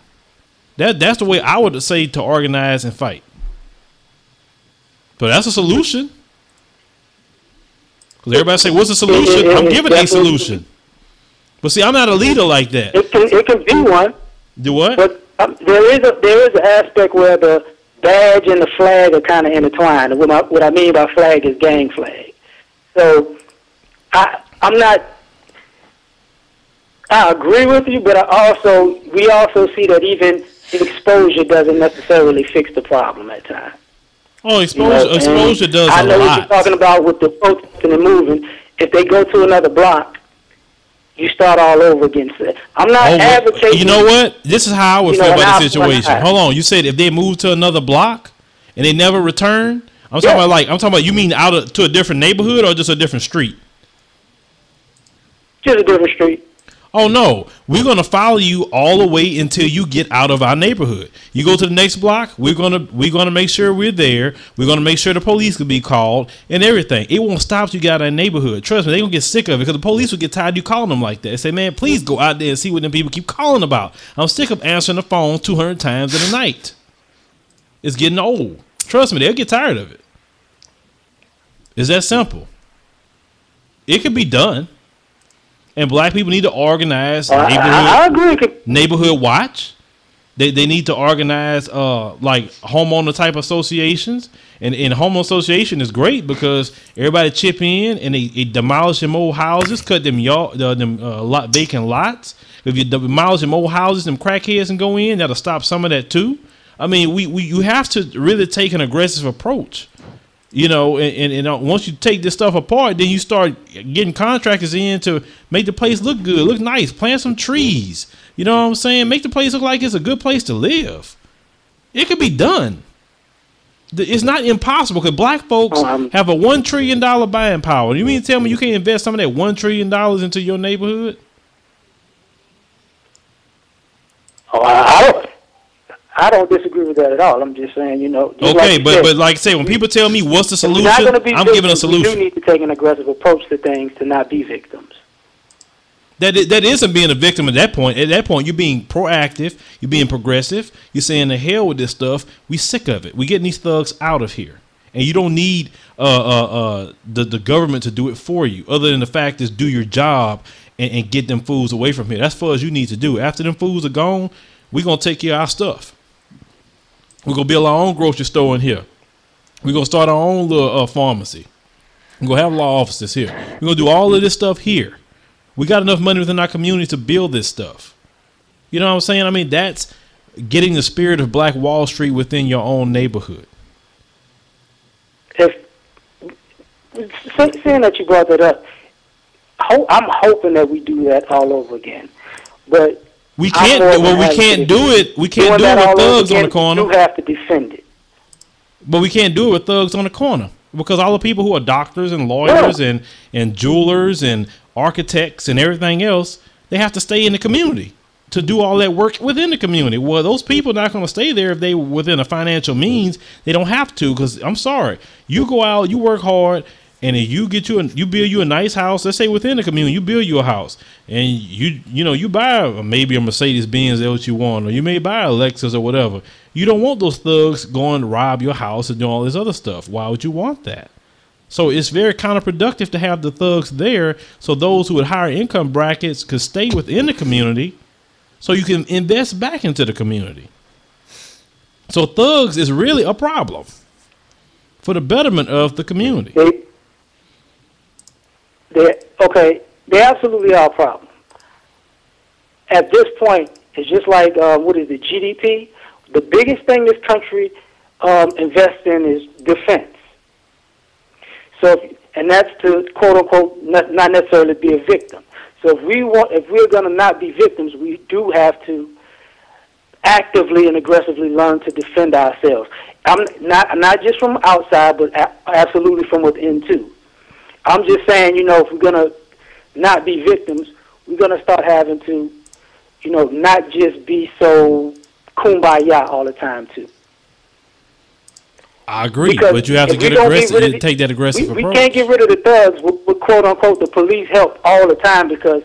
That that's the way I would say to organize and fight. But that's a solution. Because everybody say, "What's the solution?" I'm giving a solution. But see, I'm not a leader like that. It can, it can be one. Do what? But um, there is a there is an aspect where the badge and the flag are kind of intertwined. And what, I, what I mean by flag is gang flag. So I I'm not. I agree with you, but I also we also see that even exposure doesn't necessarily fix the problem at times. Oh, exposure you know, exposure does I know what you're talking about with the protesting and moving. If they go to another block, you start all over again. I'm not oh, advocating. You know what? This is how I would feel know, about the situation. Hold on. You said if they move to another block and they never return. I'm talking about like I'm talking about. You mean out of, to a different neighborhood or just a different street? Just a different street. Oh no, we're gonna follow you all the way until you get out of our neighborhood. You go to the next block, we're gonna we're gonna make sure we're there. We're gonna make sure the police can be called and everything. It won't stop till you get out of neighborhood. Trust me, they're gonna get sick of it because the police will get tired of you calling them like that. They say, man, please go out there and see what them people keep calling about. I'm sick of answering the phone 200 times in a night. It's getting old. Trust me, they'll get tired of it. It's that simple. It can be done. And black people need to organize uh, neighborhood, I, I agree. neighborhood watch. They, they need to organize uh like homeowner type associations and and home association is great because everybody chip in and they, they demolish them old houses, cut them yard uh, them uh, lot vacant lots. If you demolish them old houses, them crackheads and go in, that'll stop some of that too. I mean, we, we you have to really take an aggressive approach you know, and, and, and, uh, once you take this stuff apart, then you start getting contractors in to make the place look good, look nice, plant some trees. You know what I'm saying? Make the place look like it's a good place to live. It could be done. It's not impossible because black folks oh, have a one trillion dollar buying power. You mean to tell me you can't invest some of that one trillion dollars into your neighborhood? Oh, I don't. I don't disagree with that at all. I'm just saying, you know. okay, like but said, but like I say, when people tell me what's the solution, I'm victims, giving a solution. We do need to take an aggressive approach to things to not be victims. That that isn't being a victim at that point. At that point, you're being proactive. You're being progressive. You're saying the hell with this stuff. We sick of it. We getting these thugs out of here, and you don't need uh, uh, uh, the the government to do it for you. Other than the fact is, do your job and, and get them fools away from here. That's far as you need to do. After them fools are gone, we're gonna take care of our stuff. We're gonna build our own grocery store in here. We're gonna start our own little uh, pharmacy. We're gonna have law offices here. We're gonna do all of this stuff here. We got enough money within our community to build this stuff. You know what I'm saying? I mean, that's getting the spirit of Black Wall Street within your own neighborhood. If seeing that you brought that up, I'm hoping that we do that all over again. But we can't. Well, we can't do it. We can't do it with thugs on the corner. You have to defend it. But we can't do it with thugs on the corner because all the people who are doctors and lawyers yeah. and and jewelers and architects and everything else, they have to stay in the community to do all that work within the community. Well, those people are not going to stay there if they within a financial means. They don't have to because I'm sorry, you go out, you work hard, and if you get you a, you build you a nice house, let's say within the community, you build you a house, and you you know you buy maybe a Mercedes Benz that's what you want, or you may buy a Lexus or whatever. You don't want those thugs going to rob your house and do all this other stuff. Why would you want that? So it's very counterproductive to have the thugs there, so those who with higher income brackets could stay within the community, so you can invest back into the community. So thugs is really a problem for the betterment of the community. They okay. They absolutely are a problem. At this point, it's just like uh, what is the GDP? The biggest thing this country um, invests in is defense. So, and that's to quote unquote not, not necessarily be a victim. So if we want, if we're going to not be victims, we do have to actively and aggressively learn to defend ourselves. I'm not not just from outside, but absolutely from within too. I'm just saying, you know, if we're gonna not be victims, we're gonna start having to, you know, not just be so kumbaya all the time too. I agree, because but you have to get aggressive. Get take that aggressive we, approach. We can't get rid of the thugs with, with quote unquote the police help all the time because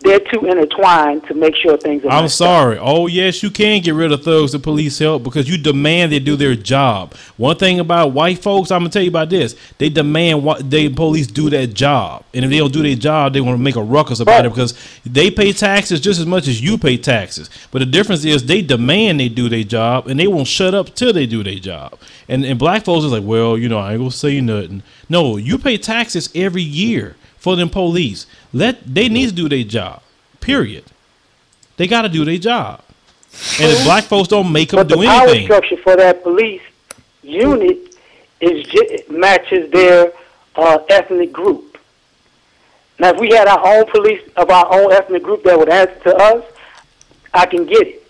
they're too intertwined to make sure things are. I'm sorry. Up. Oh yes, you can get rid of thugs and police help because you demand they do their job. One thing about white folks, I'm gonna tell you about this: they demand what they police do that job, and if they don't do their job, they want to make a ruckus about right. it because they pay taxes just as much as you pay taxes. But the difference is they demand they do their job, and they won't shut up till they do their job. And and black folks is like, well, you know, I ain't gonna say nothing. No, you pay taxes every year for them police. Let they need to do their job. Period. They got to do their job. And if black folks don't make them but do the anything, power structure for that police unit is matches their uh, ethnic group. Now, if we had our own police of our own ethnic group that would answer to us, I can get it.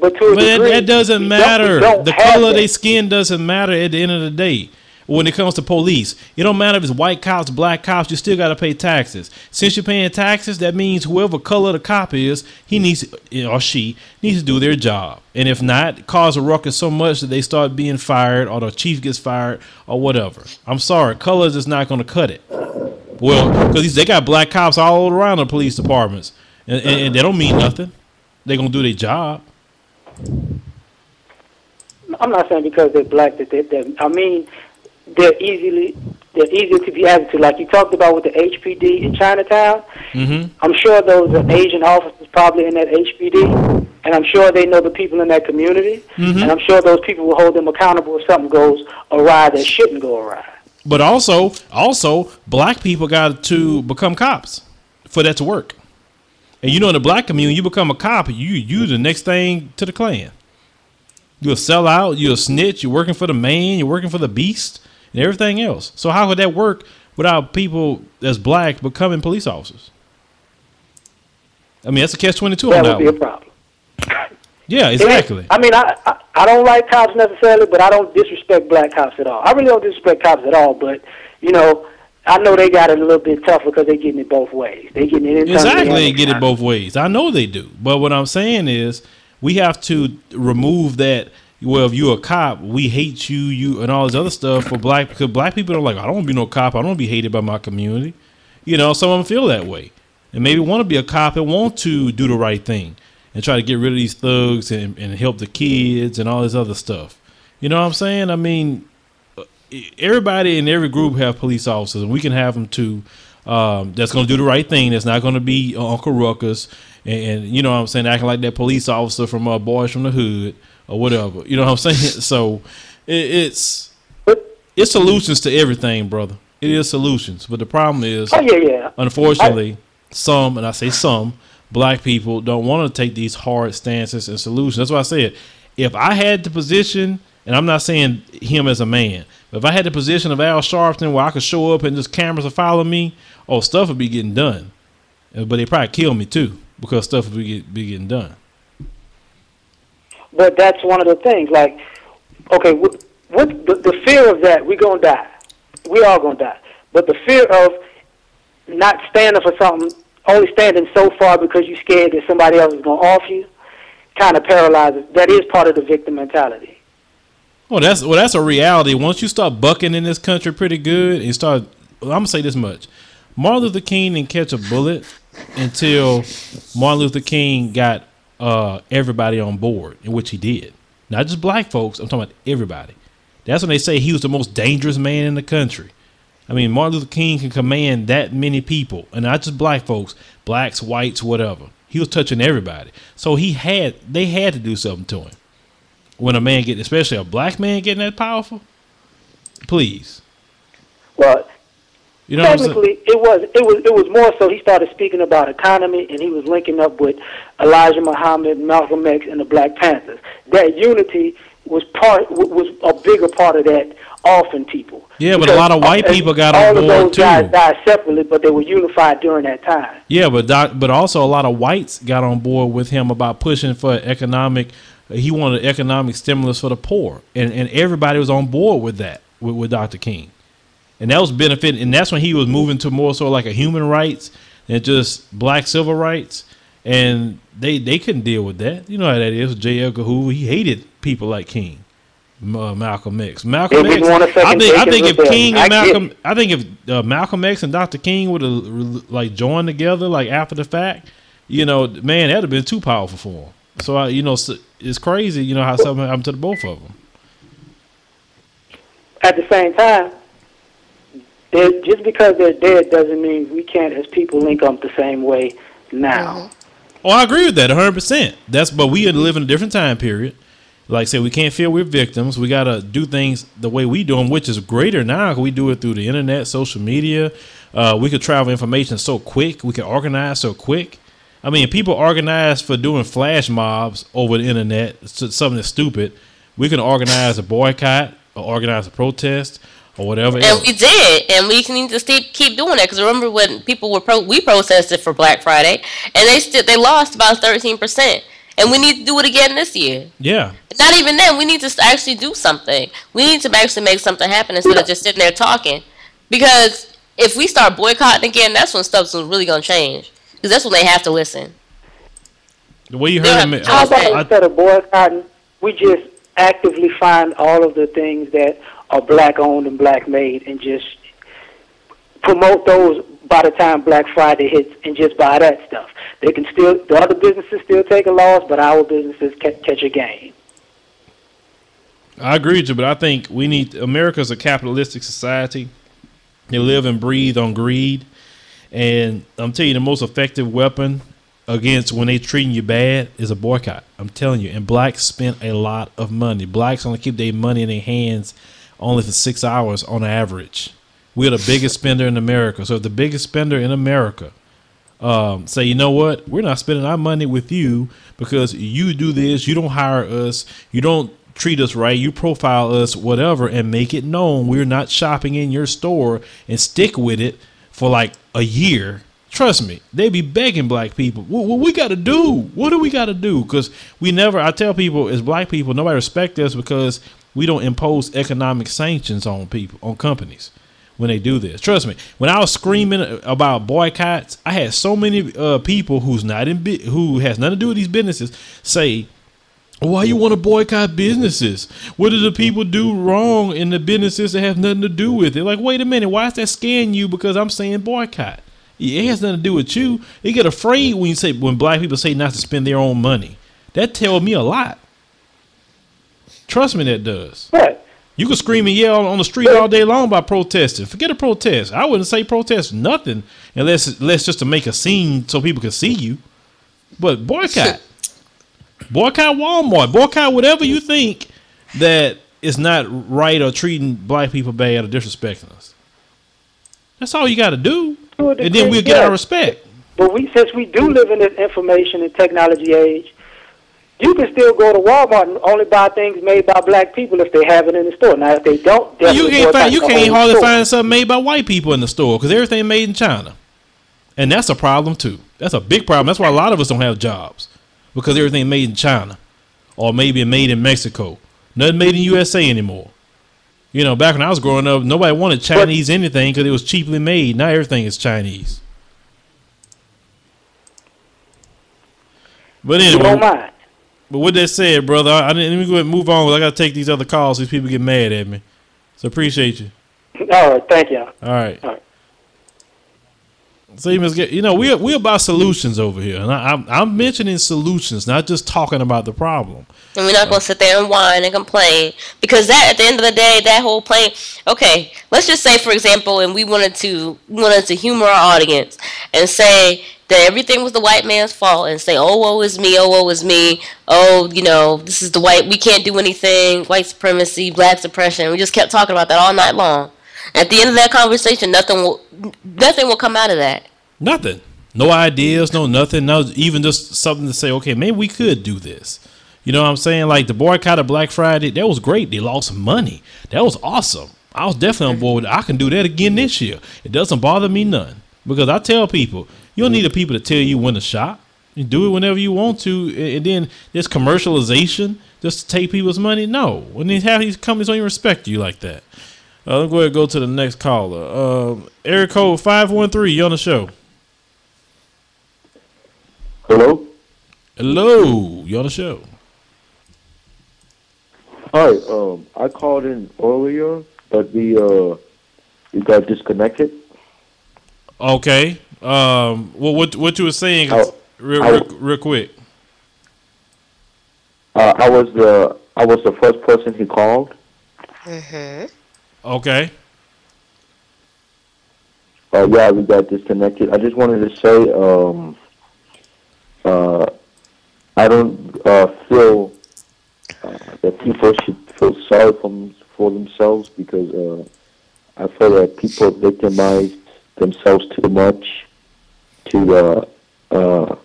But to a but degree, that, that doesn't matter. Don't, don't the color of their skin doesn't matter at the end of the day when it comes to police. It don't matter if it's white cops, black cops, you still got to pay taxes. Since you're paying taxes, that means whoever color the cop is, he needs or she needs to do their job. And if not, cause a ruckus so much that they start being fired or the chief gets fired or whatever. I'm sorry, colors is not going to cut it. Well, because they got black cops all around the police departments, and, and, and they don't mean nothing. They're gonna do their job. I'm not saying because they're black that they, that I mean they're easily they're easier to be added to. Like you talked about with the HPD in Chinatown, mm-hmm. I'm sure those are Asian officers probably in that HPD, and I'm sure they know the people in that community, mm-hmm. and I'm sure those people will hold them accountable if something goes awry that shouldn't go awry. But also, also, black people got to become cops for that to work. And you know, in the black community, you become a cop, you you the next thing to the Klan. You're a sellout, you're a snitch, you're working for the man, you're working for the beast and everything else. So how could that work without people that's black becoming police officers? I mean, that's a catch twenty two on that would be a problem. Yeah, exactly. I mean, I, I I don't like cops necessarily, but I don't disrespect black cops at all. I really don't disrespect cops at all, but you know, I know they got it a little bit tougher because they're getting it both ways. They getting it exactly. They get it both ways. I know they do, but what I'm saying is we have to remove that well, if you're a cop, we hate you, you, and all this other stuff for black because black people are like, I don't want to be no cop. I don't want to be hated by my community. You know, some of them feel that way, and maybe want to be a cop and want to do the right thing and try to get rid of these thugs and, and help the kids and all this other stuff. You know what I'm saying? I mean, everybody in every group have police officers, and we can have them too. Um, that's going to do the right thing. That's not going to be Uncle Ruckus and, and, you know what I'm saying, acting like that police officer from uh, Boys from the Hood or whatever. You know what I'm saying? So it, it's it's solutions to everything, brother. It is solutions, but the problem is, oh yeah, yeah. Unfortunately, I, some, and I say some, black people don't want to take these hard stances and solutions. That's why I said, if I had the position, and I'm not saying him as a man, but If I had the position of Al Sharpton where I could show up and just cameras would follow me, oh, stuff would be getting done. But they probably kill me too because stuff would be, be getting done. But that's one of the things. Like, okay, what, what the, the fear of that—we're gonna die. We all gonna die. But the fear of not standing for something, only standing so far because you're scared that somebody else is gonna off you, kind of paralyzes. That is part of the victim mentality. Well, that's well, that's a reality. Once you start bucking in this country pretty good, and start, well, I'm gonna say this much: Martin Luther King didn't catch a bullet until Martin Luther King got uh, everybody on board, in which he did. Not just black folks. I'm talking about everybody. That's when they say he was the most dangerous man in the country. I mean, Martin Luther King can command that many people, and not just black folks, blacks, whites, whatever. He was touching everybody. So he had they had to do something to him. When a man get, especially a black man getting that powerful, please. Well, you know technically, it was it was it was more so. He started speaking about economy, and he was linking up with Elijah Muhammad, Malcolm X, and the Black Panthers. That unity was part was a bigger part of that often people. Yeah, but a lot of white people got on board all of those too. Guys died separately, but they were unified during that time. Yeah, but doc, but also a lot of whites got on board with him about pushing for economic. He wanted economic stimulus for the poor, and and everybody was on board with that with, with Dr. King, and that was benefiting. And that's when he was moving to more so like a human rights and just black civil rights. And they they couldn't deal with that. You know how that is. J. Edgar Hoover, he hated people like King uh, Malcolm X. Malcolm X. I think I think if King and Malcolm, I think if uh, Malcolm X and Dr. King would have like joined together like after the fact, you know, man, that'd have been too powerful for him. So I, you know, it's crazy, you know, how something happened to the both of them. At the same time, just because they're dead doesn't mean we can't, as people, link up the same way now. Mm-hmm. Oh, I agree with that 100%. That's but we live in a different time period like I said, we can't feel we're victims. We got to do things the way we do them, which is greater now. We do it through the internet, social media. Uh, we could travel information so quick. We can organize so quick. I mean, people organize for doing flash mobs over the internet. Something that's stupid. We can organize a boycott or organize a protest or whatever. And else. we did, and we need to keep keep doing that. Because remember when people were pro, we protested for Black Friday, and they still they lost about thirteen percent and we need to do it again this year. Yeah. Not even then. We need to actually do something. We need to actually make something happen instead of just sitting there talking. Because if we start boycotting again, that's when stuff's really gonna change. Because that's when they have to listen. The way you heard him, uh, how about instead of boycotting, we just actively find all of the things that are black owned and black made, and just promote those by the time Black Friday hits, and just buy that stuff. They can still the other businesses still take a loss, but our businesses catch a gain. I agree with you, but I think we need America's a capitalistic society. They live and breathe on greed, and I'm telling you, the most effective weapon against when they're treating you bad is a boycott. I'm telling you, and blacks spend a lot of money. Blacks only keep their money in their hands only for six hours on average. We're the biggest spender in America. So if the biggest spender in America um, say, you know what, we're not spending our money with you because you do this, you don't hire us, you don't treat us right, you profile us, whatever, and make it known we're not shopping in your store and stick with it for like a year. Trust me, they be begging black people. What, what we got to do? What do we got to do? Because we never. I tell people as black people, nobody respect us because we don't impose economic sanctions on people, on companies when they do this. Trust me. When I was screaming about boycotts, I had so many uh, people who's not in who has nothing to do with these businesses say, "Why you want to boycott businesses? What do the people do wrong in the businesses that have nothing to do with it?" Like, wait a minute, why is that scaring you? Because I'm saying boycott. It has nothing to do with you. They get afraid when you say when black people say not to spend their own money. That tells me a lot. Trust me, that does. Right. You can scream and yell on the street all day long by protesting. Forget a protest. I wouldn't say protest nothing unless unless just to make a scene so people can see you. But boycott, boycott Walmart, boycott whatever you think that is not right or treating black people bad or disrespecting us. That's all you got to do, and then we'll get our respect. But we, since we do live in this information and technology age, you can still go to Walmart and only buy things made by black people if they have it in the store. Now, if they don't, you can't find, you can't hardly find something made by white people in the store because everything made in China, and that's a problem too. That's a big problem. That's why a lot of us don't have jobs because everything made in China or maybe made in Mexico. Nothing made in USA anymore. You know, back when I was growing up, nobody wanted Chinese anything because it was cheaply made. Now everything is Chinese. But anyway, don't mind. But with that said, brother, I, I let me go ahead and move on. I got to take these other calls. These people get mad at me. So appreciate you. All right, thank you. All right. All right. So you know, we're we're about solutions over here, and I, am I'm, mentioning solutions, not just talking about the problem. And we're not gonna sit there and whine and complain because that, at the end of the day, that whole plane. Okay, let's just say, for example, and we wanted to wanted to humor our audience and say, that everything was the white man's fault and say, oh, woe is me, oh, woe is me, oh, you know, this is the white, we can't do anything, white supremacy, black suppression. We just kept talking about that all night long. At the end of that conversation, nothing will, nothing will come out of that. Nothing. No ideas, no nothing. No, even just something to say, okay, maybe we could do this. You know what I'm saying? Like the boycott of Black Friday, that was great. They lost money. That was awesome. I was definitely on board with it. I can do that again this year. It doesn't bother me none. Because I tell people, you don't need the people to tell you when to shop. You do it whenever you want to, and then this commercialization just to take people's money. No, when these have these companies don't even respect you like that. Uh, let's go ahead and go to the next caller. Uh, Eric code five one three. You on the show? Hello. Hello. You on the show? Hi. Um, I called in earlier, but we uh, we got disconnected. Okay. Um, well, what what you were saying, I, real, I, real, real, quick. Uh, I was the I was the first person he called. Mm-hmm. Okay. Uh, yeah, we got disconnected. I just wanted to say, um, uh, I don't uh, feel uh, that people should feel sorry for, for themselves because uh, I feel that people victimize themselves too much to uh, uh,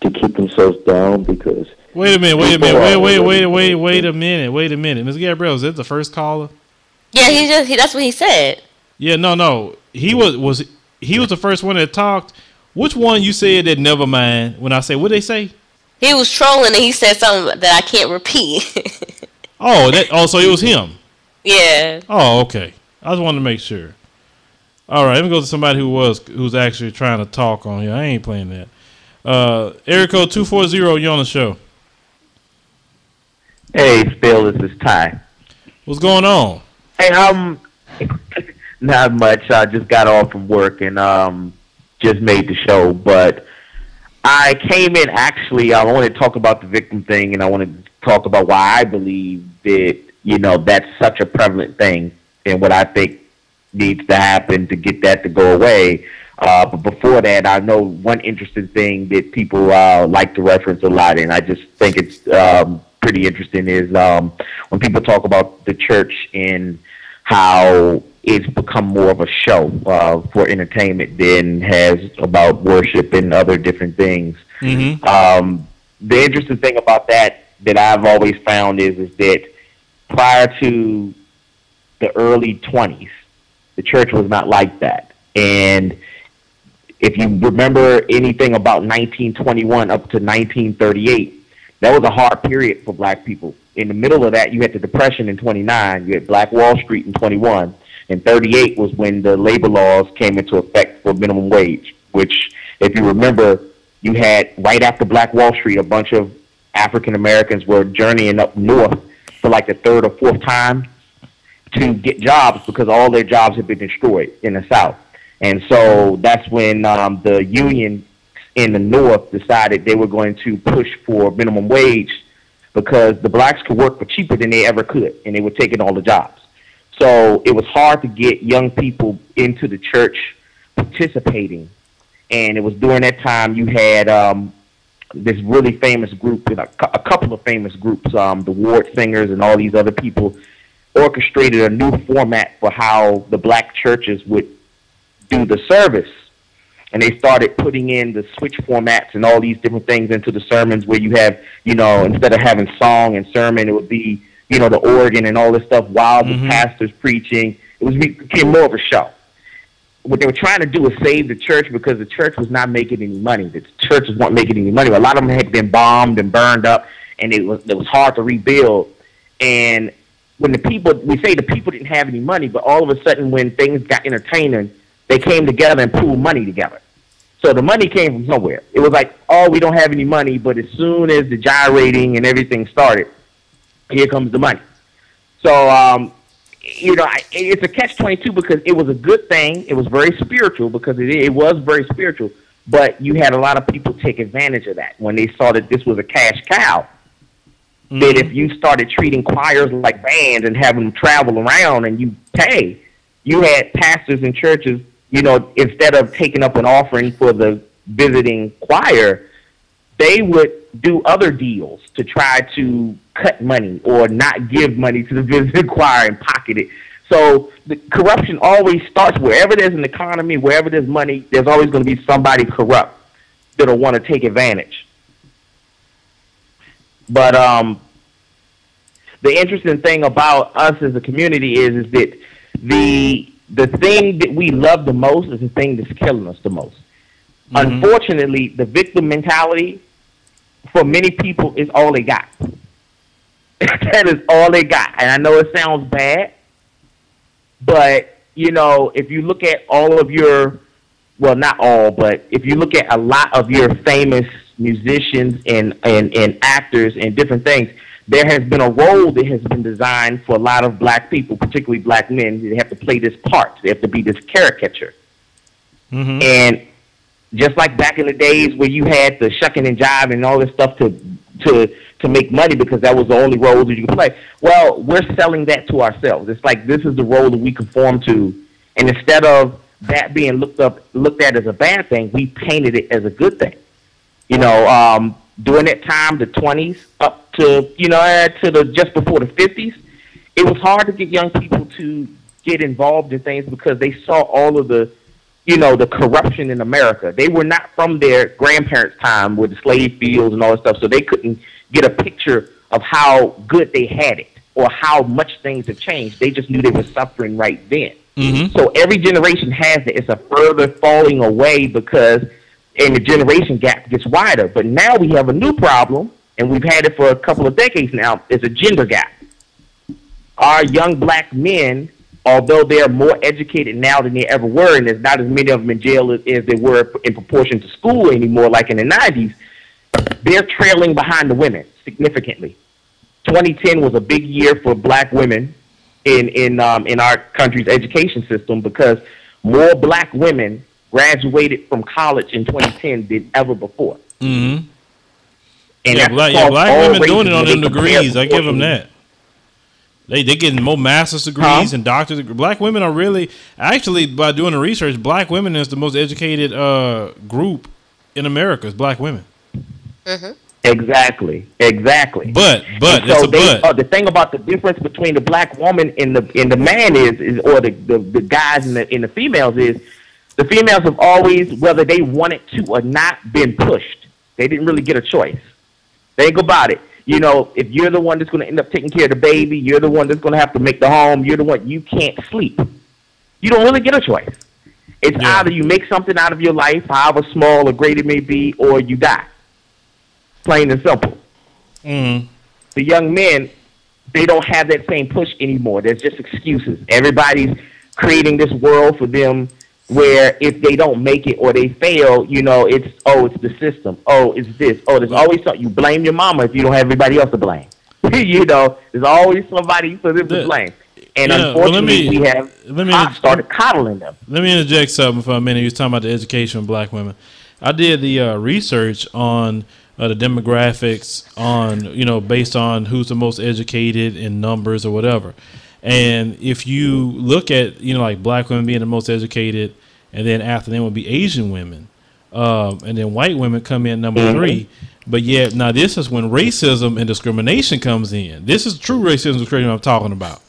to keep themselves down because. Wait a minute! Wait a minute! Wait! Wait! Wait! Wait! Wait a minute! Wait a minute! Ms. Gabrielle, is that the first caller? Yeah, he just he, that's what he said. Yeah, no, no, he was was he was the first one that talked. Which one you said that never mind? When I say what they say? He was trolling and he said something that I can't repeat. oh, that oh, so it was him. Yeah. Oh, okay. I just wanted to make sure. All right, let me go to somebody who was who's actually trying to talk on here. I ain't playing that. Uh, area code two four zero. You on the show? Hey, Phil. This is Ty. What's going on? Hey, um, not much. I just got off from work and um, just made the show. But I came in actually. I want to talk about the victim thing, and I want to talk about why I believe that you know that's such a prevalent thing, and what I think needs to happen to get that to go away. Uh, but before that, I know one interesting thing that people uh, like to reference a lot, and I just think it's um, pretty interesting is um, when people talk about the church and how it's become more of a show uh, for entertainment than has about worship and other different things. Mm-hmm. Um, the interesting thing about that that I've always found is is that prior to the early 20s, the church was not like that. And if you remember anything about 1921 up to 1938, that was a hard period for black people. In the middle of that, you had the Depression in 29, you had Black Wall Street in 21, and 38 was when the labor laws came into effect for minimum wage, which, if you remember, you had right after Black Wall Street, a bunch of African Americans were journeying up north for like the third or fourth time to get jobs because all their jobs had been destroyed in the South. And so that's when um, the union in the North decided they were going to push for minimum wage because the blacks could work for cheaper than they ever could, and they were taking all the jobs. So it was hard to get young people into the church participating. And it was during that time you had um, this really famous group, a couple of famous groups, um, the Ward Singers and all these other people orchestrated a new format for how the black churches would do the service. And they started putting in the switch formats and all these different things into the sermons where you have, you know, instead of having song and sermon, it would be, you know, the organ and all this stuff while mm-hmm. the pastor's preaching. It was became more of a show. What they were trying to do was save the church because the church was not making any money. The churches weren't making any money. A lot of them had been bombed and burned up, and it was it was hard to rebuild. And when the people, we say the people didn't have any money, but all of a sudden when things got entertaining, they came together and pooled money together. So the money came from somewhere. It was like, oh, we don't have any money, but as soon as the gyrating and everything started, here comes the money. So, um, you know, I, it's a catch twenty two because it was a good thing. It was very spiritual because it it was very spiritual. But you had a lot of people take advantage of that when they saw that this was a cash cow. Mm-hmm. That if you started treating choirs like bands and having them travel around and you pay, you had pastors and churches you know, instead of taking up an offering for the visiting choir, they would do other deals to try to cut money or not give money to the visiting choir and pocket it. So the corruption always starts wherever there's an economy, wherever there's money, there's always going to be somebody corrupt that'll want to take advantage. But um, the interesting thing about us as a community is is that the the thing that we love the most is the thing that's killing us the most. Mm-hmm. Unfortunately, the victim mentality for many people is all they got. that is all they got. And I know it sounds bad, but you know, if you look at all of your well, not all, but if you look at a lot of your famous musicians and and, and actors and different things, there has been a role that has been designed for a lot of black people, particularly black men. They have to play this part. They have to be this caricature. Mm-hmm. And just like back in the days where you had the shucking and jiving and all this stuff to to to make money because that was the only role that you could play. Well, we're selling that to ourselves. It's like this is the role that we conform to, and instead of that being looked up looked at as a bad thing, we painted it as a good thing. You know, um, during that time, the 20s up to you know to the just before the 50s, it was hard to get young people to get involved in things because they saw all of the you know the corruption in America. They were not from their grandparents' time with the slave fields and all that stuff, so they couldn't get a picture of how good they had it or how much things have changed. They just knew they were suffering right then. Mm-hmm. So every generation has it. It's a further falling away because and the generation gap gets wider. But now we have a new problem, and we've had it for a couple of decades now. It's a gender gap. Our young black men, although they're more educated now than they ever were, and there's not as many of them in jail as, as they were in proportion to school anymore, like in the 90s, they're trailing behind the women significantly. 2010 was a big year for black women in in um, in our country's education system because more black women graduated from college in 2010 than ever before. Mm-hmm. And yeah, black, yeah, black women doing it on them degrees. I give them that. They they getting more master's degrees huh? and doctor's degrees. Black women are really actually by doing the research, black women is the most educated uh, group in America. Is black women. Mm-hmm. Exactly, exactly. But but so they, but. Uh, the thing about the difference between the black woman and the and the man is is or the the, the guys and the and the females is the females have always, whether they wanted to or not, been pushed. They didn't really get a choice. Think about it. You know, if you're the one that's going to end up taking care of the baby, you're the one that's going to have to make the home, you're the one, you can't sleep. You don't really get a choice. It's yeah. either you make something out of your life, however small or great it may be, or you die. Plain and simple. Mm. The young men, they don't have that same push anymore. There's just excuses. Everybody's creating this world for them where if they don't make it or they fail, you know, it's oh, it's the system. Oh, it's this. Oh, there's always something. You blame your mama if you don't have everybody else to blame. you know, there's always somebody for them to blame. And yeah, unfortunately, well, me, we have let me started coddling them. Let me interject something for a minute. You was talking about the education of black women. I did the uh, research on uh, the demographics on you know based on who's the most educated in numbers or whatever. And if you look at, you know, like black women being the most educated, and then after them would be Asian women, um, and then white women come in number mm-hmm. three. But yet, now this is when racism and discrimination comes in. This is true racism discrimination I'm talking about.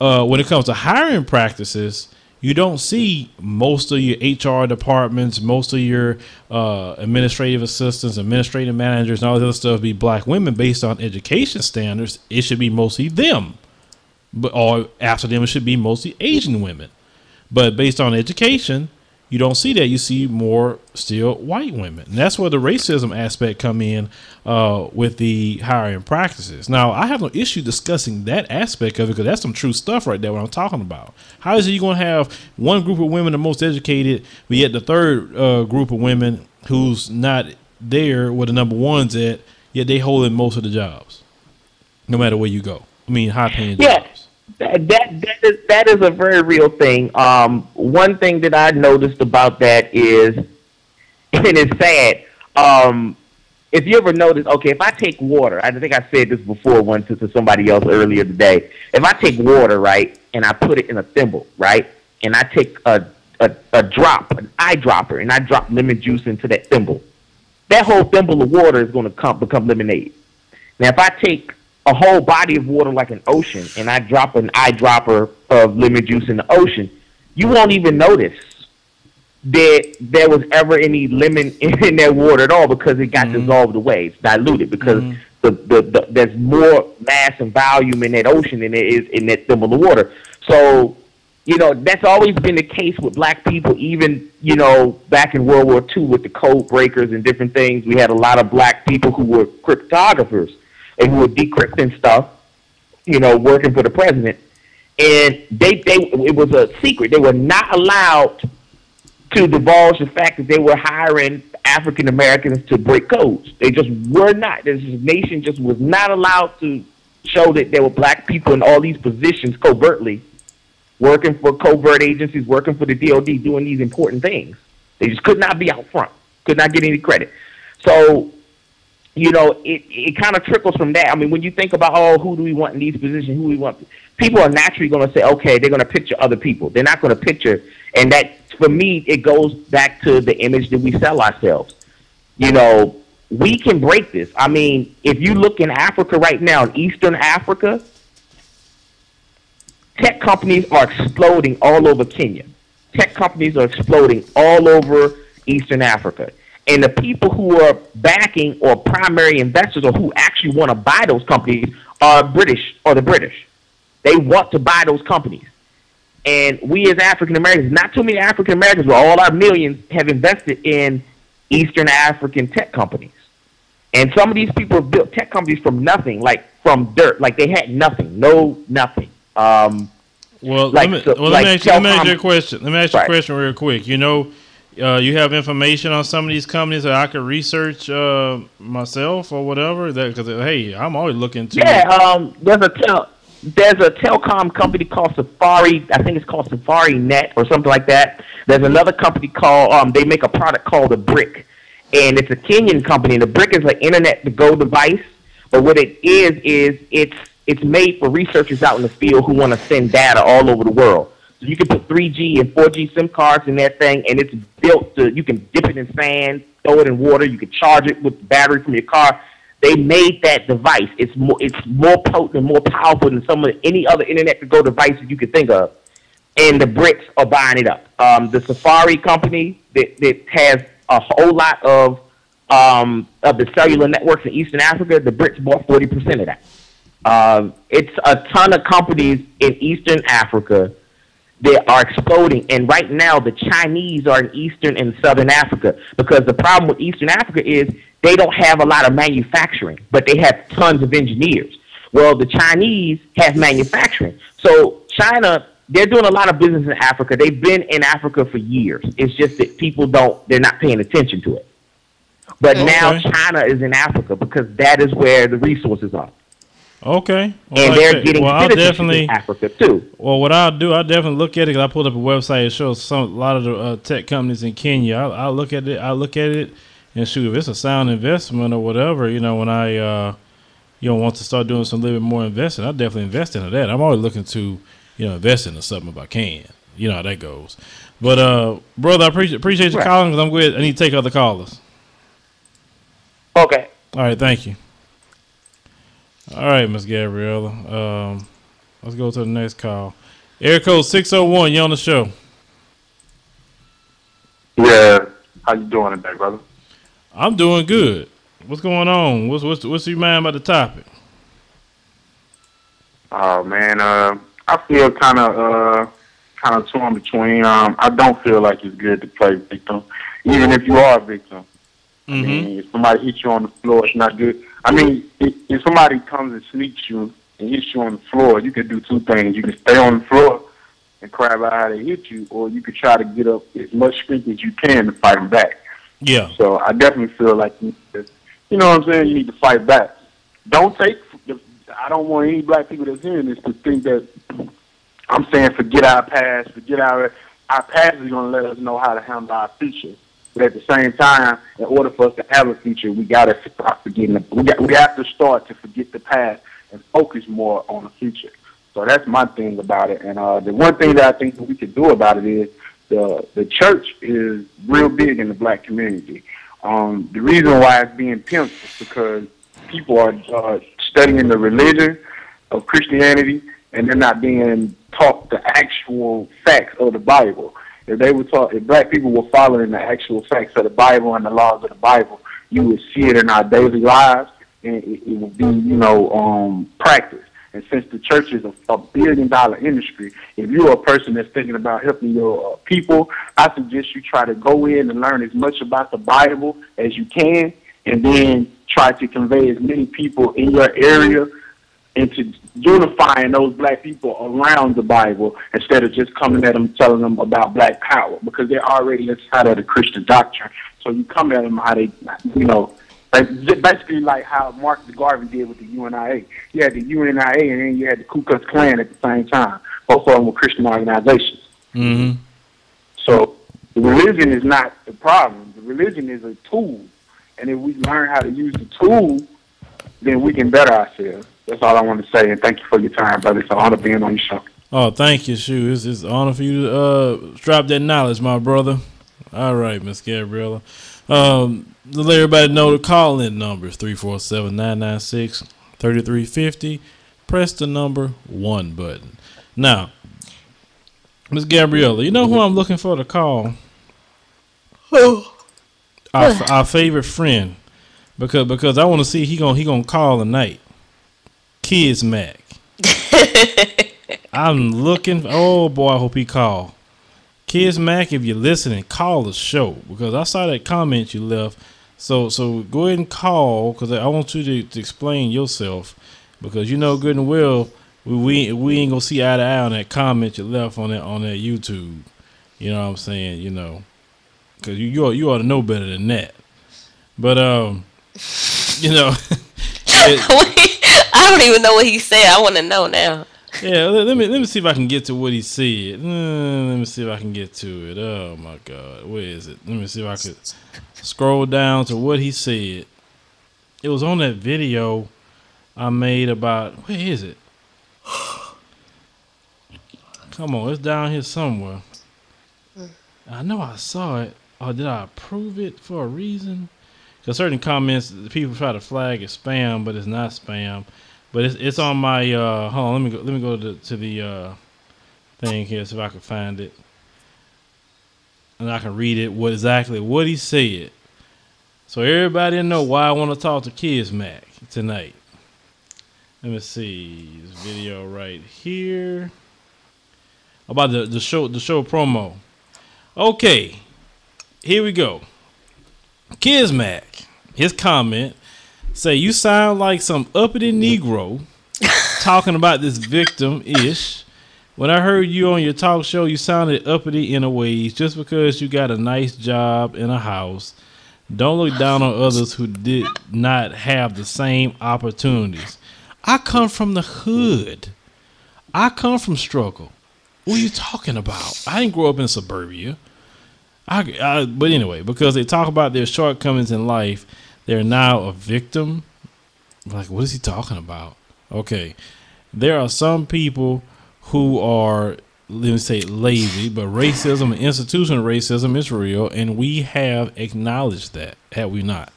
Uh, when it comes to hiring practices, you don't see most of your HR departments, most of your uh, administrative assistants, administrative managers, and all this other stuff be black women based on education standards. It should be mostly them, but or after them, it should be mostly Asian women. But based on education, you don't see that. You see more still white women, and that's where the racism aspect come in uh, with the hiring practices. Now, I have no issue discussing that aspect of it because that's some true stuff right there. What I'm talking about. How is it you going to have one group of women the most educated, but yet the third uh, group of women who's not there where the number one's at, yet they holding most of the jobs, no matter where you go. I mean, high paying yeah. jobs. That, that that is that is a very real thing. Um, one thing that I noticed about that is, and it's sad. Um, if you ever notice, okay, if I take water, I think I said this before once to, to somebody else earlier today. If I take water, right, and I put it in a thimble, right, and I take a a, a drop, an eyedropper, and I drop lemon juice into that thimble, that whole thimble of water is going to come become lemonade. Now, if I take a whole body of water like an ocean and I drop an eyedropper of lemon juice in the ocean, you won't even notice that there was ever any lemon in that water at all because it got mm-hmm. dissolved away. It's diluted because mm-hmm. the, the, the, there's more mass and volume in that ocean than there is in that similar water. So, you know, that's always been the case with black people, even, you know, back in World War II with the code breakers and different things. We had a lot of black people who were cryptographers and who were decrypting stuff, you know, working for the president. And they, they, it was a secret. They were not allowed to divulge the fact that they were hiring African Americans to break codes. They just were not. This nation just was not allowed to show that there were black people in all these positions covertly, working for covert agencies, working for the DOD, doing these important things. They just could not be out front, could not get any credit. So you know, it it kind of trickles from that. I mean, when you think about oh, who do we want in these positions, who we want, people are naturally going to say, okay, they're going to picture other people. They're not going to picture, and that for me, it goes back to the image that we sell ourselves. You know, we can break this. I mean, if you look in Africa right now, in Eastern Africa, tech companies are exploding all over Kenya. Tech companies are exploding all over Eastern Africa and the people who are backing or primary investors or who actually want to buy those companies are British or the British. They want to buy those companies. And we as African Americans, not too many African Americans, but all our millions have invested in Eastern African tech companies. And some of these people have built tech companies from nothing, like from dirt, like they had nothing, no nothing. Um, well, like, let me, well, let, me ask you, let me ask you a question. Let me ask you a question real quick. You know, uh, you have information on some of these companies that I could research uh, myself or whatever. That because hey, I'm always looking to. Yeah, um, there's a tel- there's a telecom company called Safari. I think it's called Safari Net or something like that. There's another company called um, they make a product called the BRCK, and it's a Kenyan company. And the BRCK is an internet to go device, but what it is is it's it's made for researchers out in the field who want to send data all over the world. So you can put 3G and 4G SIM cards in that thing, and it's built to. You can dip it in sand, throw it in water. You can charge it with battery from your car. They made that device. It's more. It's more potent and more powerful than some of any other internet to go device that you could think of. And the Brits are buying it up. Um, the Safari company that, that has a whole lot of um, of the cellular networks in Eastern Africa, the Brits bought forty percent of that. Um, it's a ton of companies in Eastern Africa they are exploding. And right now, the Chinese are in Eastern and Southern Africa because the problem with Eastern Africa is they don't have a lot of manufacturing, but they have tons of engineers. Well, the Chinese have manufacturing. So China, they're doing a lot of business in Africa. They've been in Africa for years. It's just that people don't, they're not paying attention to it. But okay. now China is in Africa because that is where the resources are. Okay. Well, and they're getting well, definitely, in Africa too. Well, what I'll do, I'll definitely look at it. Cause I pulled up a website. It shows some a lot of the uh, tech companies in Kenya. I'll, I'll, look at it. I'll look at it and shoot if it's a sound investment or whatever. You know, when I uh, you know want to start doing some little bit more investing, I definitely invest into that. I'm always looking to you know invest into something if I can. You know how that goes. But uh, brother, I appreciate appreciate you right. calling because I'm good. I need to take other callers. Okay. All right. Thank you. All right, Miss Gabriella. Um, let's go to the next call. Air code six zero oh one. You on the show? Yeah. How you doing today, brother? I'm doing good. What's going on? What's what's what's your mind about the topic? Oh man, uh, I feel kind of uh, kind of torn between. Um, I don't feel like it's good to play victim, even if you are a victim. Mm-hmm. I mean, if somebody hits you on the floor, it's not good. I mean, if, if somebody comes and sneaks you and hits you on the floor, you can do two things. You can stay on the floor and cry about how they hit you, or you could try to get up as much strength as you can to fight them back. Yeah. So I definitely feel like you, you know what I'm saying. You need to fight back. Don't take. I don't want any black people that's hearing this to think that I'm saying forget our past, forget our our past is going to let us know how to handle our future. But at the same time, in order for us to have a future, we got to start forgetting. The, we got, we have to start to forget the past and focus more on the future. So that's my thing about it. And uh, the one thing that I think we could do about it is the the church is real big in the black community. Um, the reason why it's being pimped is because people are uh, studying the religion of Christianity and they're not being taught the actual facts of the Bible. If they were taught, if black people were following the actual facts of the Bible and the laws of the Bible, you would see it in our daily lives, and it, it would be, you know, um, practice. And since the church is a, a billion dollar industry, if you're a person that's thinking about helping your uh, people, I suggest you try to go in and learn as much about the Bible as you can, and then try to convey as many people in your area into unifying those black people around the Bible instead of just coming at them telling them about black power because they're already inside of the Christian doctrine. So you come at them how they, you know, like, basically like how Mark Garvey did with the UNIA. You had the UNIA and then you had the Ku Klux Klan at the same time. Both of them were Christian organizations. Mm-hmm. So the religion is not the problem. The religion is a tool. And if we learn how to use the tool, then we can better ourselves. That's all I want to say. And thank you for your time, brother. It's an honor being on your show. Oh, thank you, Shu. It's, it's an honor for you to uh, drop that knowledge, my brother. All right, Miss Gabriella. Um, to let everybody know the call in number is 347 996 3350. Press the number one button. Now, Miss Gabriella, you know who I'm looking for to call? Who? Our, our favorite friend. Because because I want to see he gonna he gonna call tonight. Kids Mac. I'm looking. Oh boy, I hope he call. Kids Mac, if you're listening, call the show because I saw that comment you left. So so go ahead and call because I want you to, to, explain yourself because you know good and well we, we we ain't gonna see eye to eye on that comment you left on that on that YouTube. You know what I'm saying? You know, because you you ought, you ought to know better than that. But um, you know. I don't even know what he said. I want to know now. Yeah, let, let, me let me see if I can get to what he said. Uh, let me see if I can get to it. Oh my God, where is it? Let me see if I could scroll down to what he said. It was on that video I made about where is it? Come on, it's down here somewhere. I know I saw it. Or did I approve it for a reason? Because certain comments, people try to flag as spam, but it's not spam. But it's it's on my. Uh, hold on, let me go. Let me go to to the uh, thing here, if I can find it, and I can read it. What exactly what he said, so everybody know why I want to talk to Kids Mac tonight. Let me see this video right here about the the show the show promo. Okay, here we go. Kids Mac, his comment say you sound like some uppity Negro talking about this victim ish. When I heard you on your talk show, you sounded uppity in a way just because you got a nice job in a house. Don't look down on others who did not have the same opportunities. I come from the hood. I come from struggle. What are you talking about? I didn't grow up in suburbia. I, I, but anyway, because they talk about their shortcomings in life, they're now a victim. Like, what is he talking about? Okay, there are some people who are let me say lazy, but racism institutional racism is real, and we have acknowledged that, have we not?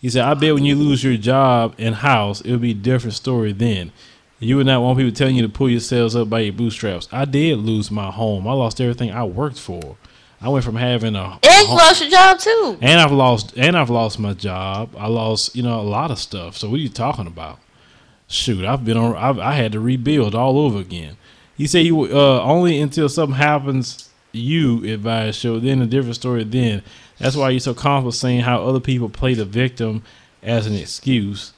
He said, I bet when you lose your job and house, it'll be a different story then. You would not want people telling you to pull yourselves up by your bootstraps. I did lose my home. I lost everything I worked for. I went from having a and you lost your job too. And I've lost and I've lost my job. I lost you know a lot of stuff. So what are you talking about? Shoot, I've been on. I've, i had to rebuild all over again. He said you uh, only until something happens you advise show. Then a different story. Then that's why you're so comfortable saying how other people play the victim as an excuse.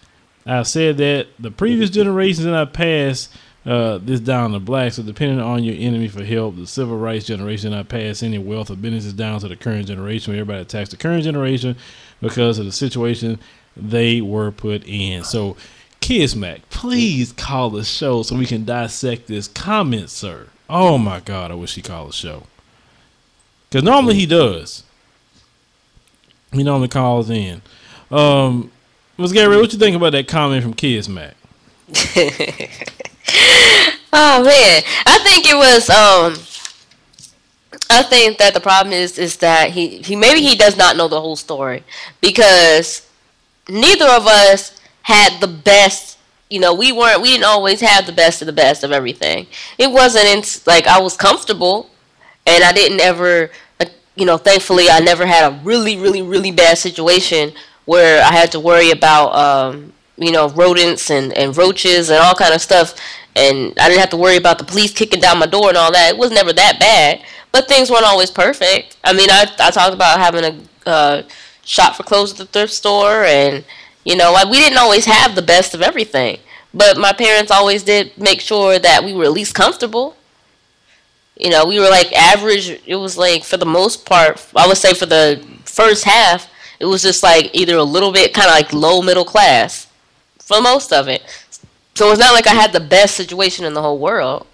I said that the previous generations in our past uh, this down to black. So depending on your enemy for help, the civil rights generation not pass any wealth or businesses down to the current generation. Where everybody attacks the current generation because of the situation they were put in. So, Kismac, please call the show so we can dissect this comment, sir. Oh my God, I wish he called the show. Because normally he does. He normally calls in. Um, Ms. Gary, what you think about that comment from Kismac? oh man, I think it was. Um, I think that the problem is is that he he maybe he does not know the whole story because neither of us had the best. You know, we weren't. We didn't always have the best of the best of everything. It wasn't in, like I was comfortable, and I didn't ever. You know, thankfully, I never had a really, really, really bad situation where I had to worry about. Um, you know, rodents and, and roaches and all kind of stuff and I didn't have to worry about the police kicking down my door and all that. It was never that bad, but things weren't always perfect. I mean, I I talked about having a uh, shop for clothes at the thrift store, and you know, like we didn't always have the best of everything, but my parents always did make sure that we were at least comfortable. You know, we were like average. It was like for the most part, I would say for the first half, it was just like either a little bit kind of like low middle class for most of it. So it's not like I had the best situation in the whole world.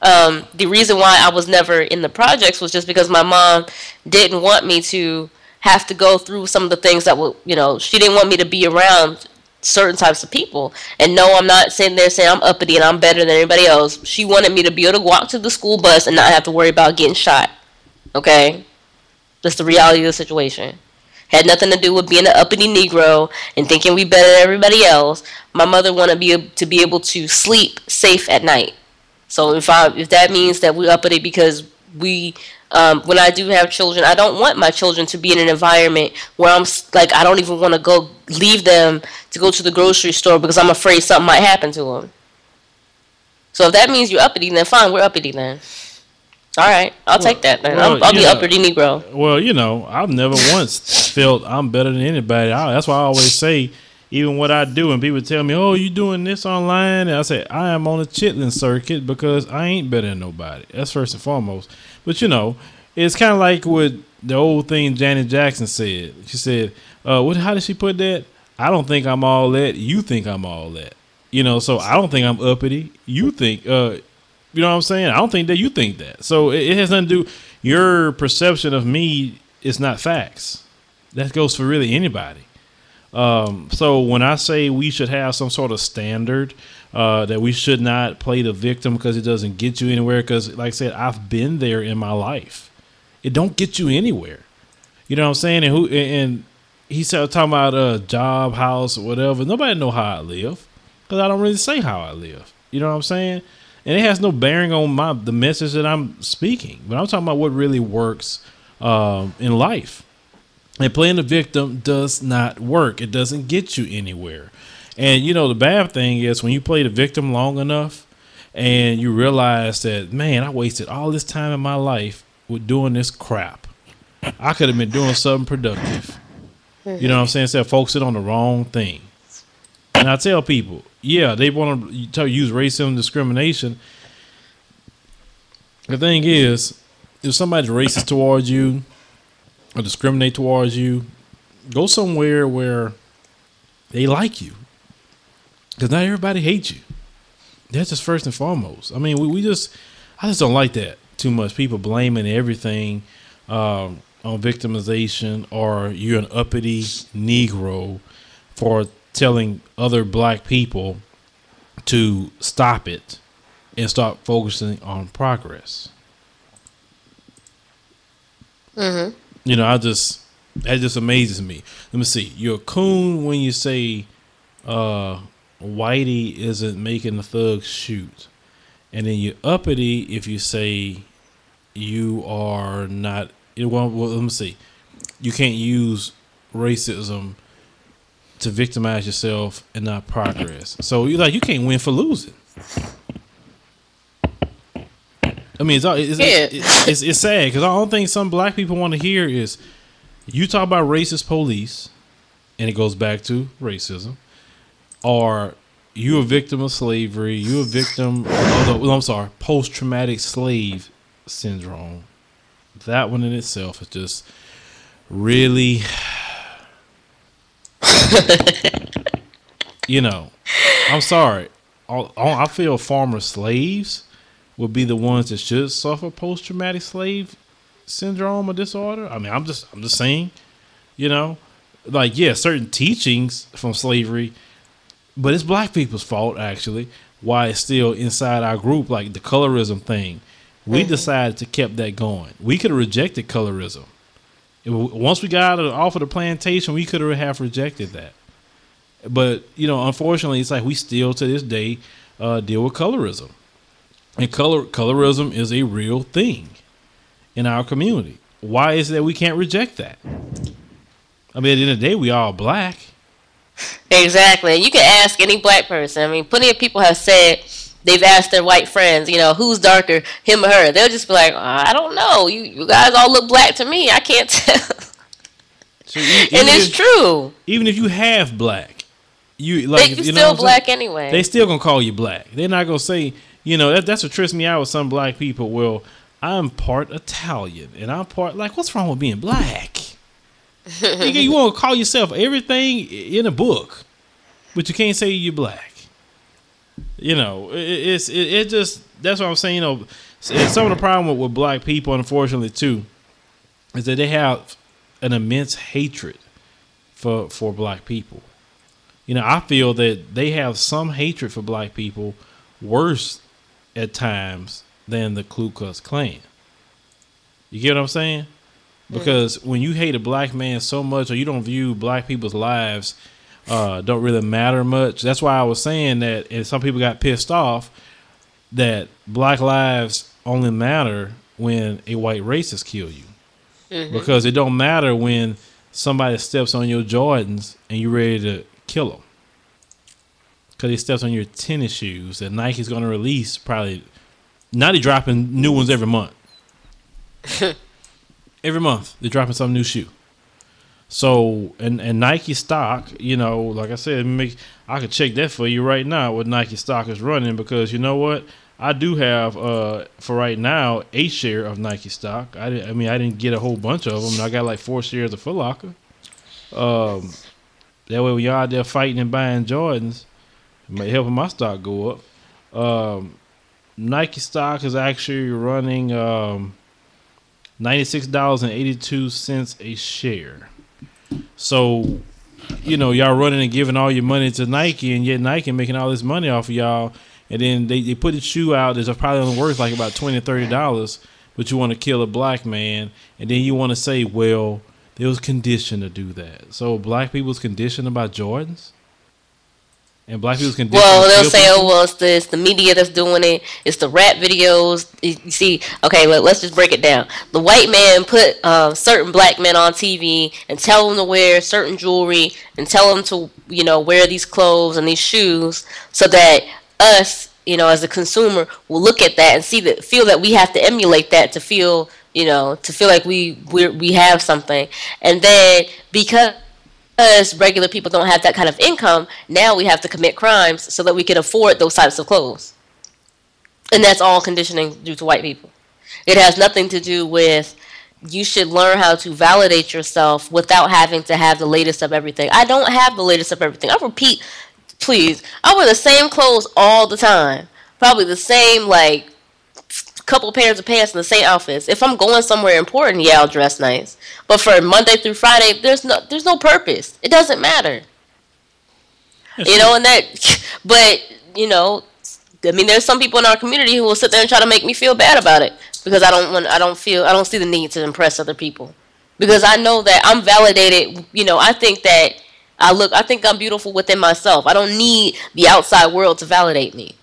Um, the reason why I was never in the projects was just because my mom didn't want me to have to go through some of the things that would, you know, she didn't want me to be around certain types of people. And no, I'm not sitting there saying I'm uppity and I'm better than anybody else. She wanted me to be able to walk to the school bus and not have to worry about getting shot. Okay? That's the reality of the situation. Had nothing to do with being an uppity Negro and thinking we better than everybody else. My mother wanted to be able to sleep safe at night. So if I if that means that we uppity because we um, when I do have children, I don't want my children to be in an environment where I'm like I don't even want to go leave them to go to the grocery store because I'm afraid something might happen to them. So if that means you're uppity, then fine, we're uppity then. All right, I'll well, take that. Then. Well, I'll, I'll be know, uppity Negro. Well, you know, I've never once felt I'm better than anybody. I, that's why I always say, even what I do, and people tell me, "Oh, you doing this online?" and I say, "I am on a chitlin circuit because I ain't better than nobody." That's first and foremost. But you know, it's kind of like what the old thing Janet Jackson said. She said, uh, "What? How did she put that? I don't think I'm all that. You think I'm all that." You know, so I don't think I'm uppity. You think, uh, you know what I'm saying? I don't think that you think that. So it, it has nothing to do. Your perception of me is not facts. That goes for really anybody. Um, so when I say we should have some sort of standard, uh, that we should not play the victim because it doesn't get you anywhere. Because, like I said, I've been there in my life. It don't get you anywhere. You know what I'm saying? And who and he said talking about a job, house, whatever. Nobody know how I live because I don't really say how I live. You know what I'm saying? And it has no bearing on my the message that I'm speaking. But I'm talking about what really works um, in life. And playing the victim does not work. It doesn't get you anywhere. And you know the bad thing is when you play the victim long enough, and you realize that man, I wasted all this time in my life with doing this crap. I could have been doing something productive. You know what I'm saying? Instead of focusing on the wrong thing. And I tell people, yeah, they want to use racism discrimination. The thing is, if somebody's racist towards you or discriminate towards you, go somewhere where they like you. Because not everybody hates you. That's just first and foremost. I mean, we, we just, I just don't like that too much. People blaming everything um, on victimization or you're an uppity Negro for telling other black people to stop it and start focusing on progress. Mm-hmm. You know, I just that just amazes me. Let me see. You're a coon when you say uh, Whitey isn't making the thugs shoot, and then you're uppity if you say you are not It won't. Well, let me see. You can't use racism to victimize yourself and not progress. So you like you can't win for losing. I mean, it's it's, yeah. it's, it's, it's sad because I don't think some black people want to hear is you talk about racist police, and it goes back to racism, or you a victim of slavery, you a victim of I'm sorry, post traumatic slave syndrome. That one in itself is just really you know, I'm sorry. I feel former slaves would be the ones that should suffer post traumatic slave syndrome or disorder. I mean, I'm just I'm just saying, you know, like yeah, certain teachings from slavery but it's black people's fault actually. Why it's still inside our group, like the colorism thing. We mm-hmm. decided to keep that going. We could have rejected colorism. It, once we got off of the plantation, we could have rejected that. But you know, unfortunately, it's like we still to this day uh, deal with colorism, and color colorism is a real thing in our community. Why is it that we can't reject that? I mean, at the end of the day, we all black. Exactly. You can ask any black person. I mean, plenty of people have said they've asked their white friends, you know, who's darker, him or her. They'll just be like, uh, I don't know. You, you guys all look black to me. I can't tell. So and it's if, true. Even if you have black, you like you still black anyway. They still gonna call you black. They're not gonna say, you know, that, that's what trips me out with some black people. Well, I'm part Italian and I'm part like, what's wrong with being black? you want to call yourself everything in a book, but you can't say you're black. You know, it, it's it, it, just that's what I'm saying. You know, some of the problem with, with black people, unfortunately, too, is that they have an immense hatred for for black people. You know, I feel that they have some hatred for black people worse at times than the Ku Klux Klan. You get what I'm saying? because when you hate a black man so much or you don't view black people's lives uh, don't really matter much that's why i was saying that and some people got pissed off that black lives only matter when a white racist kill you mm-hmm. because it don't matter when somebody steps on your jordans and you're ready to kill them because he steps on your tennis shoes that nike's going to release probably now they're dropping new ones every month every month they're dropping some new shoe. So and and Nike stock, you know, like I said, make I could check that for you right now what Nike stock is running because you know what I do have uh for right now a share of Nike stock. I I mean I didn't get a whole bunch of them. I got like four shares of Foot Locker. Um, that way when y'all out there fighting and buying Jordans, it might helping my stock go up. Um, Nike stock is actually running um $96.82 a share. So, you know, y'all running and giving all your money to Nike, and yet Nike making all this money off of y'all. And then they, they put the shoe out that's probably only worth like about $20 $30, but you want to kill a black man. And then you want to say, well, there was condition to do that. So black people's condition about Jordans? And black people's condition. Well, they'll say, people? "Oh, well, it's the, it's the media that's doing it. It's the rap videos." You see, okay, let, us just break it down. The white man put uh, certain black men on TV and tell them to wear certain jewelry and tell them to, you know, wear these clothes and these shoes, so that us, you know, as a consumer, will look at that and see that, feel that we have to emulate that to feel, you know, to feel like we we we have something, and then because because regular people don't have that kind of income, now we have to commit crimes so that we can afford those types of clothes. And that's all conditioning due to white people. It has nothing to do with you should learn how to validate yourself without having to have the latest of everything. I don't have the latest of everything. I repeat, please, I wear the same clothes all the time. Probably the same like couple pairs of pants and the same outfits. If I'm going somewhere important, yeah, I'll dress nice. But for Monday through Friday, there's no there's no purpose. It doesn't matter. Yes, you know, and that but, you know, I mean there's some people in our community who will sit there and try to make me feel bad about it because I don't want I don't feel I don't see the need to impress other people. Because I know that I'm validated, you know, I think that I look I think I'm beautiful within myself. I don't need the outside world to validate me.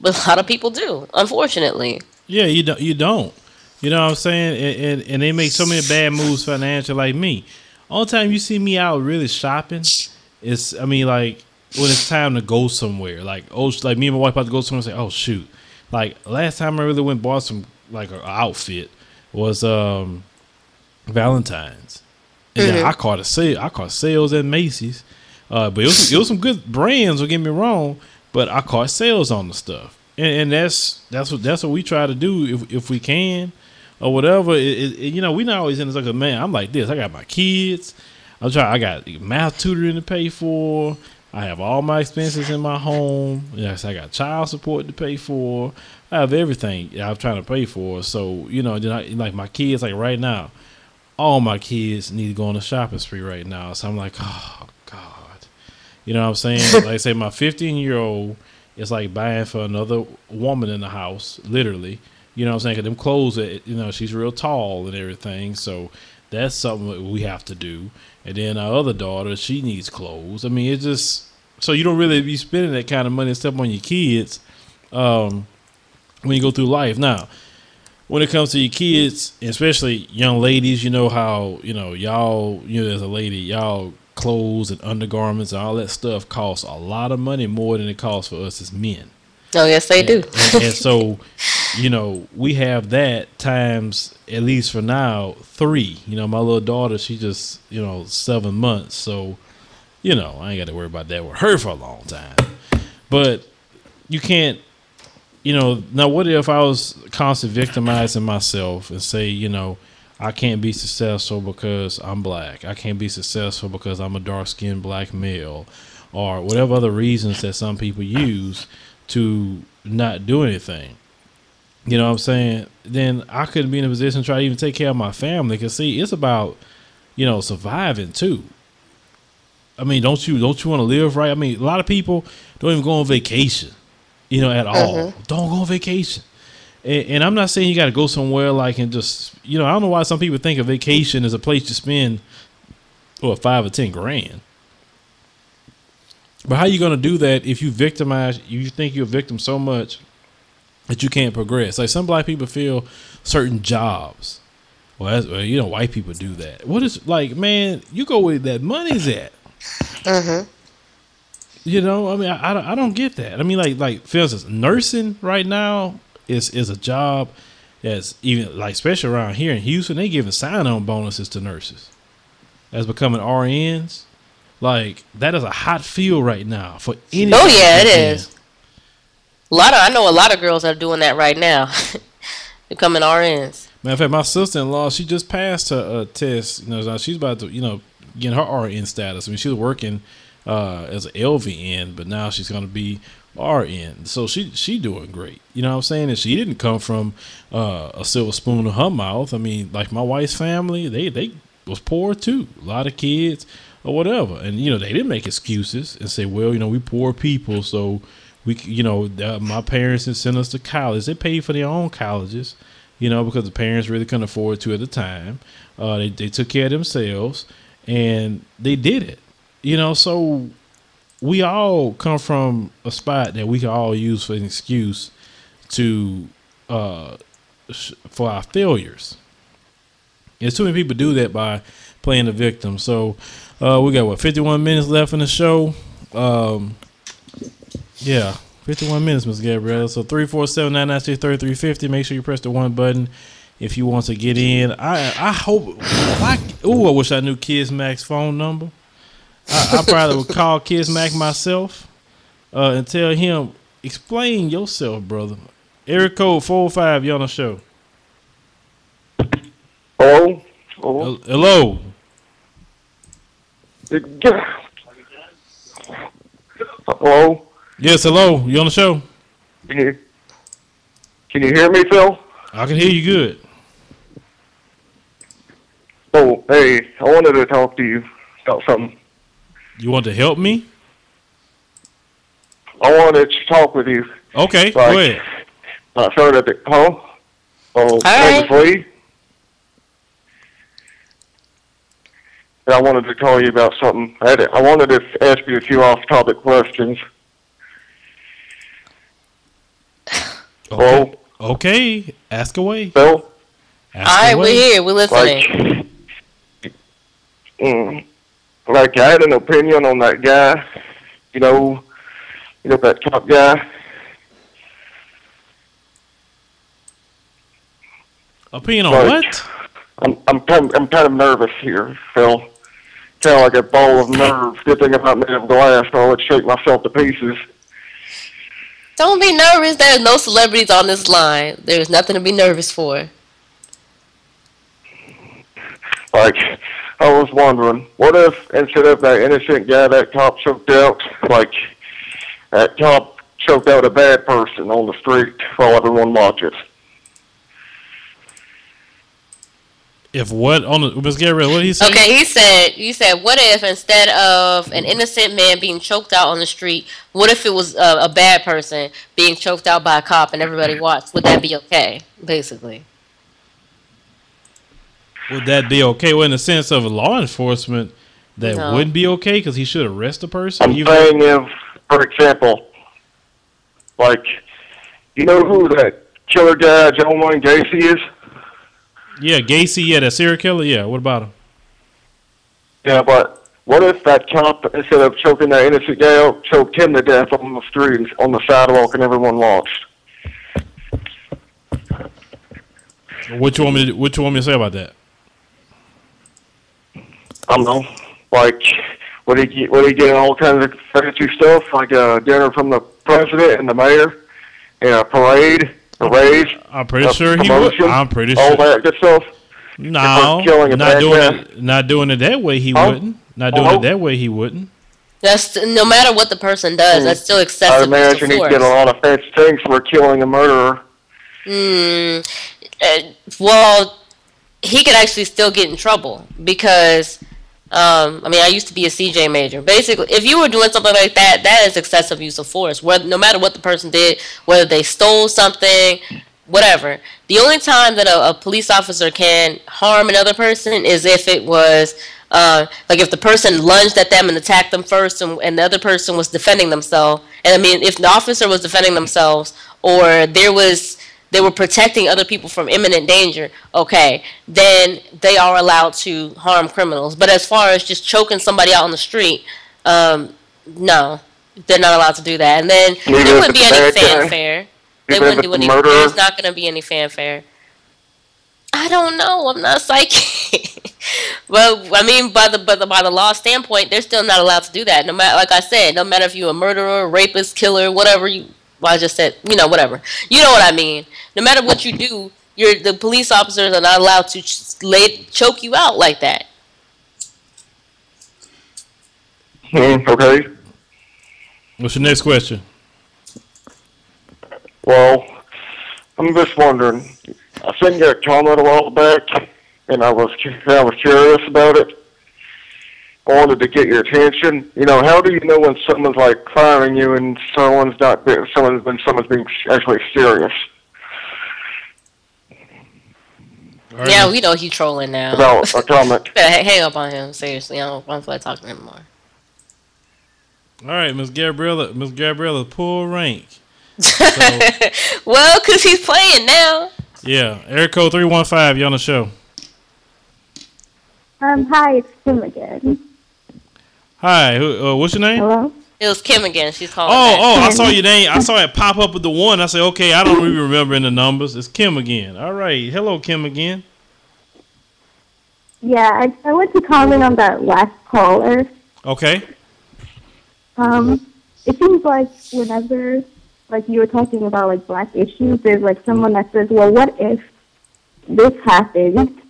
But a lot of people do, unfortunately. Yeah, you don't. You don't. You know what I'm saying? And, and, and they make so many bad moves financial like me. All time you see me out really shopping is I mean like when it's time to go somewhere. Like oh like me and my wife about to go somewhere and say, Oh shoot. Like last time I really went and bought some like an outfit was um Valentine's. And mm-hmm. I caught a sale I caught sales at Macy's. Uh, but it was, it was some good brands, don't get me wrong, but I caught sales on the stuff. And, and that's that's what that's what we try to do if if we can or whatever. It, it, you know, we not always in this like man. I'm like this. I got my kids. I'm trying. I got math tutoring to pay for. I have all my expenses in my home. Yes, I got child support to pay for. I have everything I'm trying to pay for. So you know, I, like my kids, like right now, all my kids need to go on a shopping spree right now. So I'm like, oh God, you know what I'm saying? like I say, my 15 year old is like buying for another woman in the house, literally. You know what I'm saying? Them clothes, that, you know, she's real tall and everything. So that's something that we have to do. And then our other daughter, she needs clothes. I mean, it's just so you don't really be spending that kind of money and stuff on your kids um, when you go through life. Now, when it comes to your kids, especially young ladies, you know how you know y'all, you know, as a lady, y'all clothes and undergarments and all that stuff costs a lot of money more than it costs for us as men. Oh yes, they and, do. and, and, so, you know, we have that times at least for now three. You know, my little daughter, she just you know seven months, so you know I ain't got to worry about that with her for a long time. But you can't, you know. Now, what if I was constantly victimizing myself and say, you know, I can't be successful because I'm black. I can't be successful because I'm a dark skinned black male, or whatever other reasons that some people use to not do anything. You know what I'm saying? Then I couldn't be in a position to try to even take care of my family. Cause see, it's about, you know, surviving too. I mean, don't you don't you want to live right? I mean, a lot of people don't even go on vacation, you know, at all. Mm-hmm. Don't go on vacation. And, and I'm not saying you got to go somewhere like and just, you know, I don't know why some people think a vacation is a place to spend, or five or ten grand. But how you gonna do that if you victimize? You think you're a victim so much that you can't progress. Like some black people feel certain jobs. Well, well, you know, white people do that. What is like, man? You go where that money's at. Mm-hmm. You know, I mean, I, I, I don't get that. I mean, like, like for instance, nursing right now is is a job that's even like, especially around here in Houston, they giving sign on bonuses to nurses as becoming RNs. Like that is a hot field right now for any. Oh yeah, it is. A lot of I know a lot of girls are doing that right now, becoming RNs. Matter of fact, my sister in law, she just passed her uh, test. You know, she's about to, you know, get her RN status. I mean, she was working uh, as an LVN, but now she's going to be RN. So she she doing great. You know what I'm saying? And she didn't come from uh, a silver spoon in her mouth. I mean, like my wife's family, they they was poor too. A lot of kids or whatever. And you know, they didn't make excuses and say, "Well, you know, we poor people, so we, you know, uh, my parents didn't send us to college. They paid for their own colleges, you know, because the parents really couldn't afford to at the time. Uh, they they took care of themselves and they did it, you know. So we all come from a spot that we can all use for an excuse to uh, for our failures. And too many people do that by playing the victim. So uh, we got what 51 minutes left in the show. Um, yeah, 51 minutes, Miss Gabrielle. So 347 996 50 Make sure you press the one button if you want to get in. I I hope. I, ooh, I wish I knew Kids Mac's phone number. I, I probably would call Kids Mac myself uh, and tell him, explain yourself, brother. Eric code 405, you on the show. Hello? Hello? Hello? Hello? Yes, hello. You on the show? Can you, can you hear me, Phil? I can hear you good. Oh, hey, I wanted to talk to you about something. You want to help me? I wanted to talk with you. Okay, like, go ahead. I started at the, hello? Oh, Hi. Free? I wanted to call you about something. I, had, I wanted to ask you a few off-topic questions. Okay. Okay, ask away. Bill? Ask All right, we're here. We're listening. Like, mm, like I had an opinion on that guy. You know, you know that top guy. Opinion on like, what? I'm I'm kind of, I'm kind of nervous here, Phil. Kind of like a ball of nerves. Good thing I'm not made of glass, or I would shake myself to pieces. Don't be nervous. There's no celebrities on this line. There's nothing to be nervous for. Like, I was wondering, what if instead of that innocent guy that cop choked out, like, that cop choked out a bad person on the street while everyone watches? If what on the Ms. Gabriel, what did he say? Okay, he said he said, what if instead of an innocent man being choked out on the street, what if it was a, a bad person being choked out by a cop and everybody watched? Would that be okay? Basically. Would that be okay? Well, in the sense of law enforcement, that no. wouldn't be okay because he should arrest a person. I'm saying if, for example, like, you know who that killer guy John Wayne Gacy is? Yeah, Gacy, yeah, that serial killer. Yeah, what about him? Yeah, but what if that cop, instead of choking that innocent guy out, choked him to death on the street, on the sidewalk, and everyone watched? What you want me to What you want me to say about that? I don't know. Like, would he get? Would he get all kinds of fancy stuff, like a dinner from the president and the mayor, and a parade? A raise. I'm pretty sure he would. I'm pretty sure. All that good stuff. No, not doing it. Not doing it that way. He wouldn't. Not doing it that way. He wouldn't. That's no matter what the person does. That's still excessive. I imagine he'd get a lot of fancy things for killing a murderer. Hmm. Uh, well, he could actually still get in trouble because um, I mean, I used to be a CJ major. Basically, if you were doing something like that, that is excessive use of force. Whether, no matter what the person did, whether they stole something, whatever. The only time that a, a police officer can harm another person is if it was uh, like if the person lunged at them and attacked them first, and, and the other person was defending themselves. And I mean, if the officer was defending themselves, or there was they were protecting other people from imminent danger, okay, then they are allowed to harm criminals. But as far as just choking somebody out on the street, um, no, they're not allowed to do that. And then there wouldn't be any fanfare. They wouldn't do any. There's not going to be any fanfare. I don't know. I'm not psychic. well, I mean, by the, by the by the law standpoint, they're still not allowed to do that. No matter, like I said, no matter if you're a murderer, rapist, killer, whatever you well, I just said, you know, whatever. You know what I mean. No matter what you do, you're the police officers are not allowed to ch- lay, choke you out like that. Hmm, okay. What's your next question? Well, I'm just wondering. I sent you a comment a while back, and I was I was curious about it wanted to get your attention. You know, how do you know when someone's like firing you and someone's not being, someone's when someone's being actually serious? Yeah, we know he's trolling now. About a comment. hang up on him. Seriously, I don't want to talk to him anymore. All right, Miss Gabriella, Miss Gabriella, pull rank. So, well, cause he's playing now. Yeah, air code three one five. You on the show? Um, hi, it's Kim again. Hi, who, uh, what's your name? Hello. It was Kim again. She's calling. Oh, oh, I saw your name. I saw it pop up with the one. I said, okay, I don't really remember in the numbers. It's Kim again. All right. Hello, Kim again. Yeah, I, I want to comment on that last caller. Okay. Um, it seems like whenever, like you were talking about like black issues, there's like someone that says, well, what if this happened?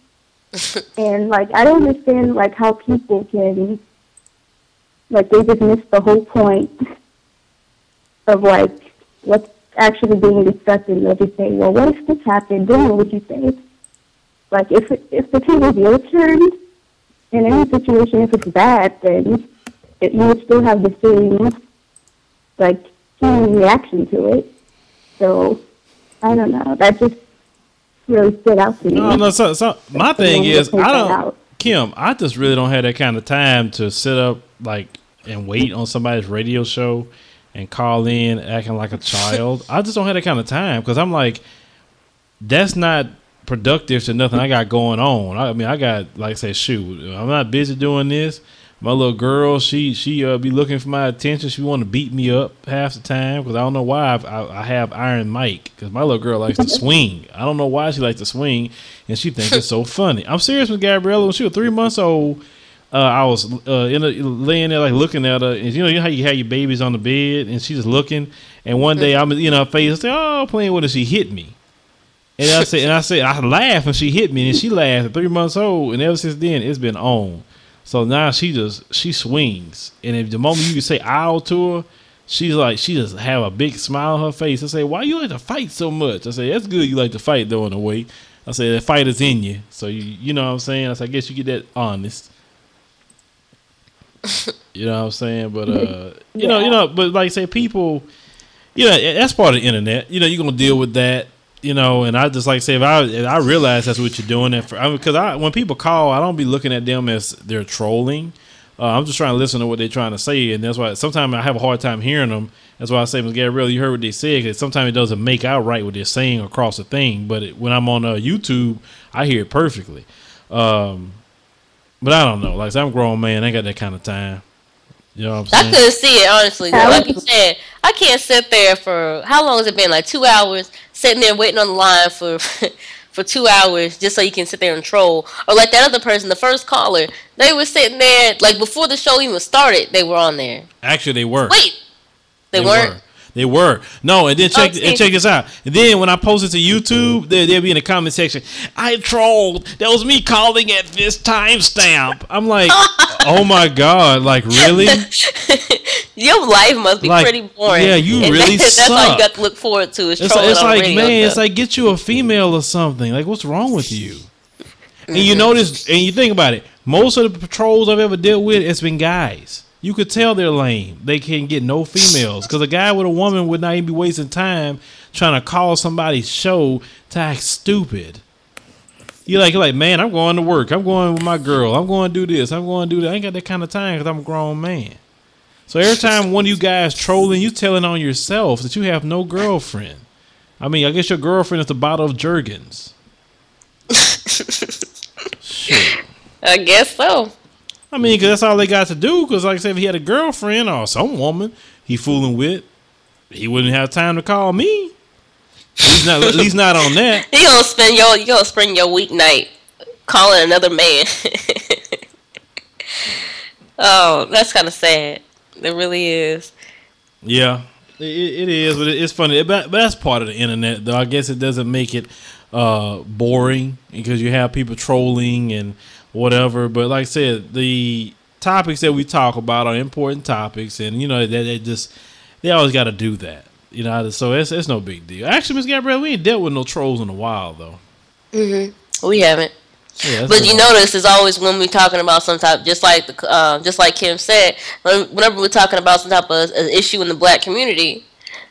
and like I don't understand like how people can like they just miss the whole point of like what's actually being discussed and they'll just say, Well what if this happened, then what would you say? Like if if the table's your turn in any situation if it's bad then it, you would still have the same like human reaction to it. So I don't know. That just really stood out to me. No, no. So, so my thing is, I don't, Kim. I just really don't have that kind of time to sit up like and wait on somebody's radio show and call in acting like a child. I just don't have that kind of time because I'm like, that's not productive to nothing I got going on. I, mean, I got like I said, shoot, I'm not busy doing this. My little girl, she she uh, be looking for my attention. She want to beat me up half the time because I don't know why I've, I, I have Iron Mike because my little girl likes to swing. I don't know why she likes to swing, and she thinks it's so funny. I'm serious with Gabriella. When she was three months old, uh, I was uh, in a, laying there like looking at her, and you know, you know how you have your babies on the bed, and she's just looking. And one day I'm in her face, I say, "Oh, playing with her," she hit me. And I said, and I said, I laughed and she hit me, and she laughed at three months old, and ever since then it's been on. So now she just she swings, and if the moment you can say "ow" to her, she's like she just have a big smile on her face. I say, "Why you like to fight so much?" I say, "That's good. You like to fight though in a way." I say, "The fight is in you, so you you know what I'm saying." I say, "I guess you get that honest." you know what I'm saying? But uh, you yeah. know, you know, but like I say, people, you know, that's part of the internet. You know, you're gonna deal with that you know, and I just like say if I if I realize that's what you're doing, it and because I, I, when people call, I don't be looking at them as they're trolling. Uh, I'm just trying to listen to what they're trying to say, and that's why sometimes I have a hard time hearing them. That's why I say, Ms. Gabrielle, you heard what they said, because sometimes it doesn't make out right what they're saying across the thing. But it, when I'm on uh, YouTube, I hear it perfectly. Um, but I don't know. Like I'm a grown man, I ain't got that kind of time. You know what I'm saying? I couldn't see it honestly. Like you said, I can't sit there for how long has it been? Like two hours, sitting there waiting on the line for for two hours just so you can sit there and troll. Or like that other person, the first caller, they were sitting there like before the show even started. They were on there. Actually, they were. Wait, they, they weren't. Were. They were no, and then check okay. and check this out. And then when I post it to YouTube, there they'll be in the comment section. I trolled. That was me calling at this timestamp. I'm like, oh my god, like really? Your life must be like, pretty boring. Yeah, you and really that's, suck. That's all you got to look forward to is it's trolling like, it's like man, it's like get you a female or something. Like what's wrong with you? And you mm-hmm. notice, and you think about it. Most of the patrols I've ever dealt with, it's been guys you could tell they're lame. They can't get no females because a guy with a woman would not even be wasting time trying to call somebody's show to act stupid. You're like, you're like, man, I'm going to work. I'm going with my girl. I'm going to do this. I'm going to do that. I ain't got that kind of time because I'm a grown man. So every time one of you guys trolling, you telling on yourself that you have no girlfriend. I mean, I guess your girlfriend is the bottle of Jergens. Shit. I guess so. I mean, because that's all they got to do. Because, like I said, if he had a girlfriend or some woman he fooling with, he wouldn't have time to call me. He's not. at least not on that. You gonna spend your you gonna spend your weeknight calling another man. oh, that's kind of sad. It really is. Yeah, it, it is, but it's funny. But that's part of the internet, though. I guess it doesn't make it uh, boring because you have people trolling and whatever. But like I said, the topics that we talk about are important topics, and you know that they, they just they always got to do that. You know, so it's it's no big deal. Actually, Miss Gabrielle, we ain't dealt with no trolls in a while though. Mhm. We haven't. Yeah, but you notice it's always when we're talking about some type, just like the, uh, just like Kim said, whenever we're talking about some type of issue in the black community,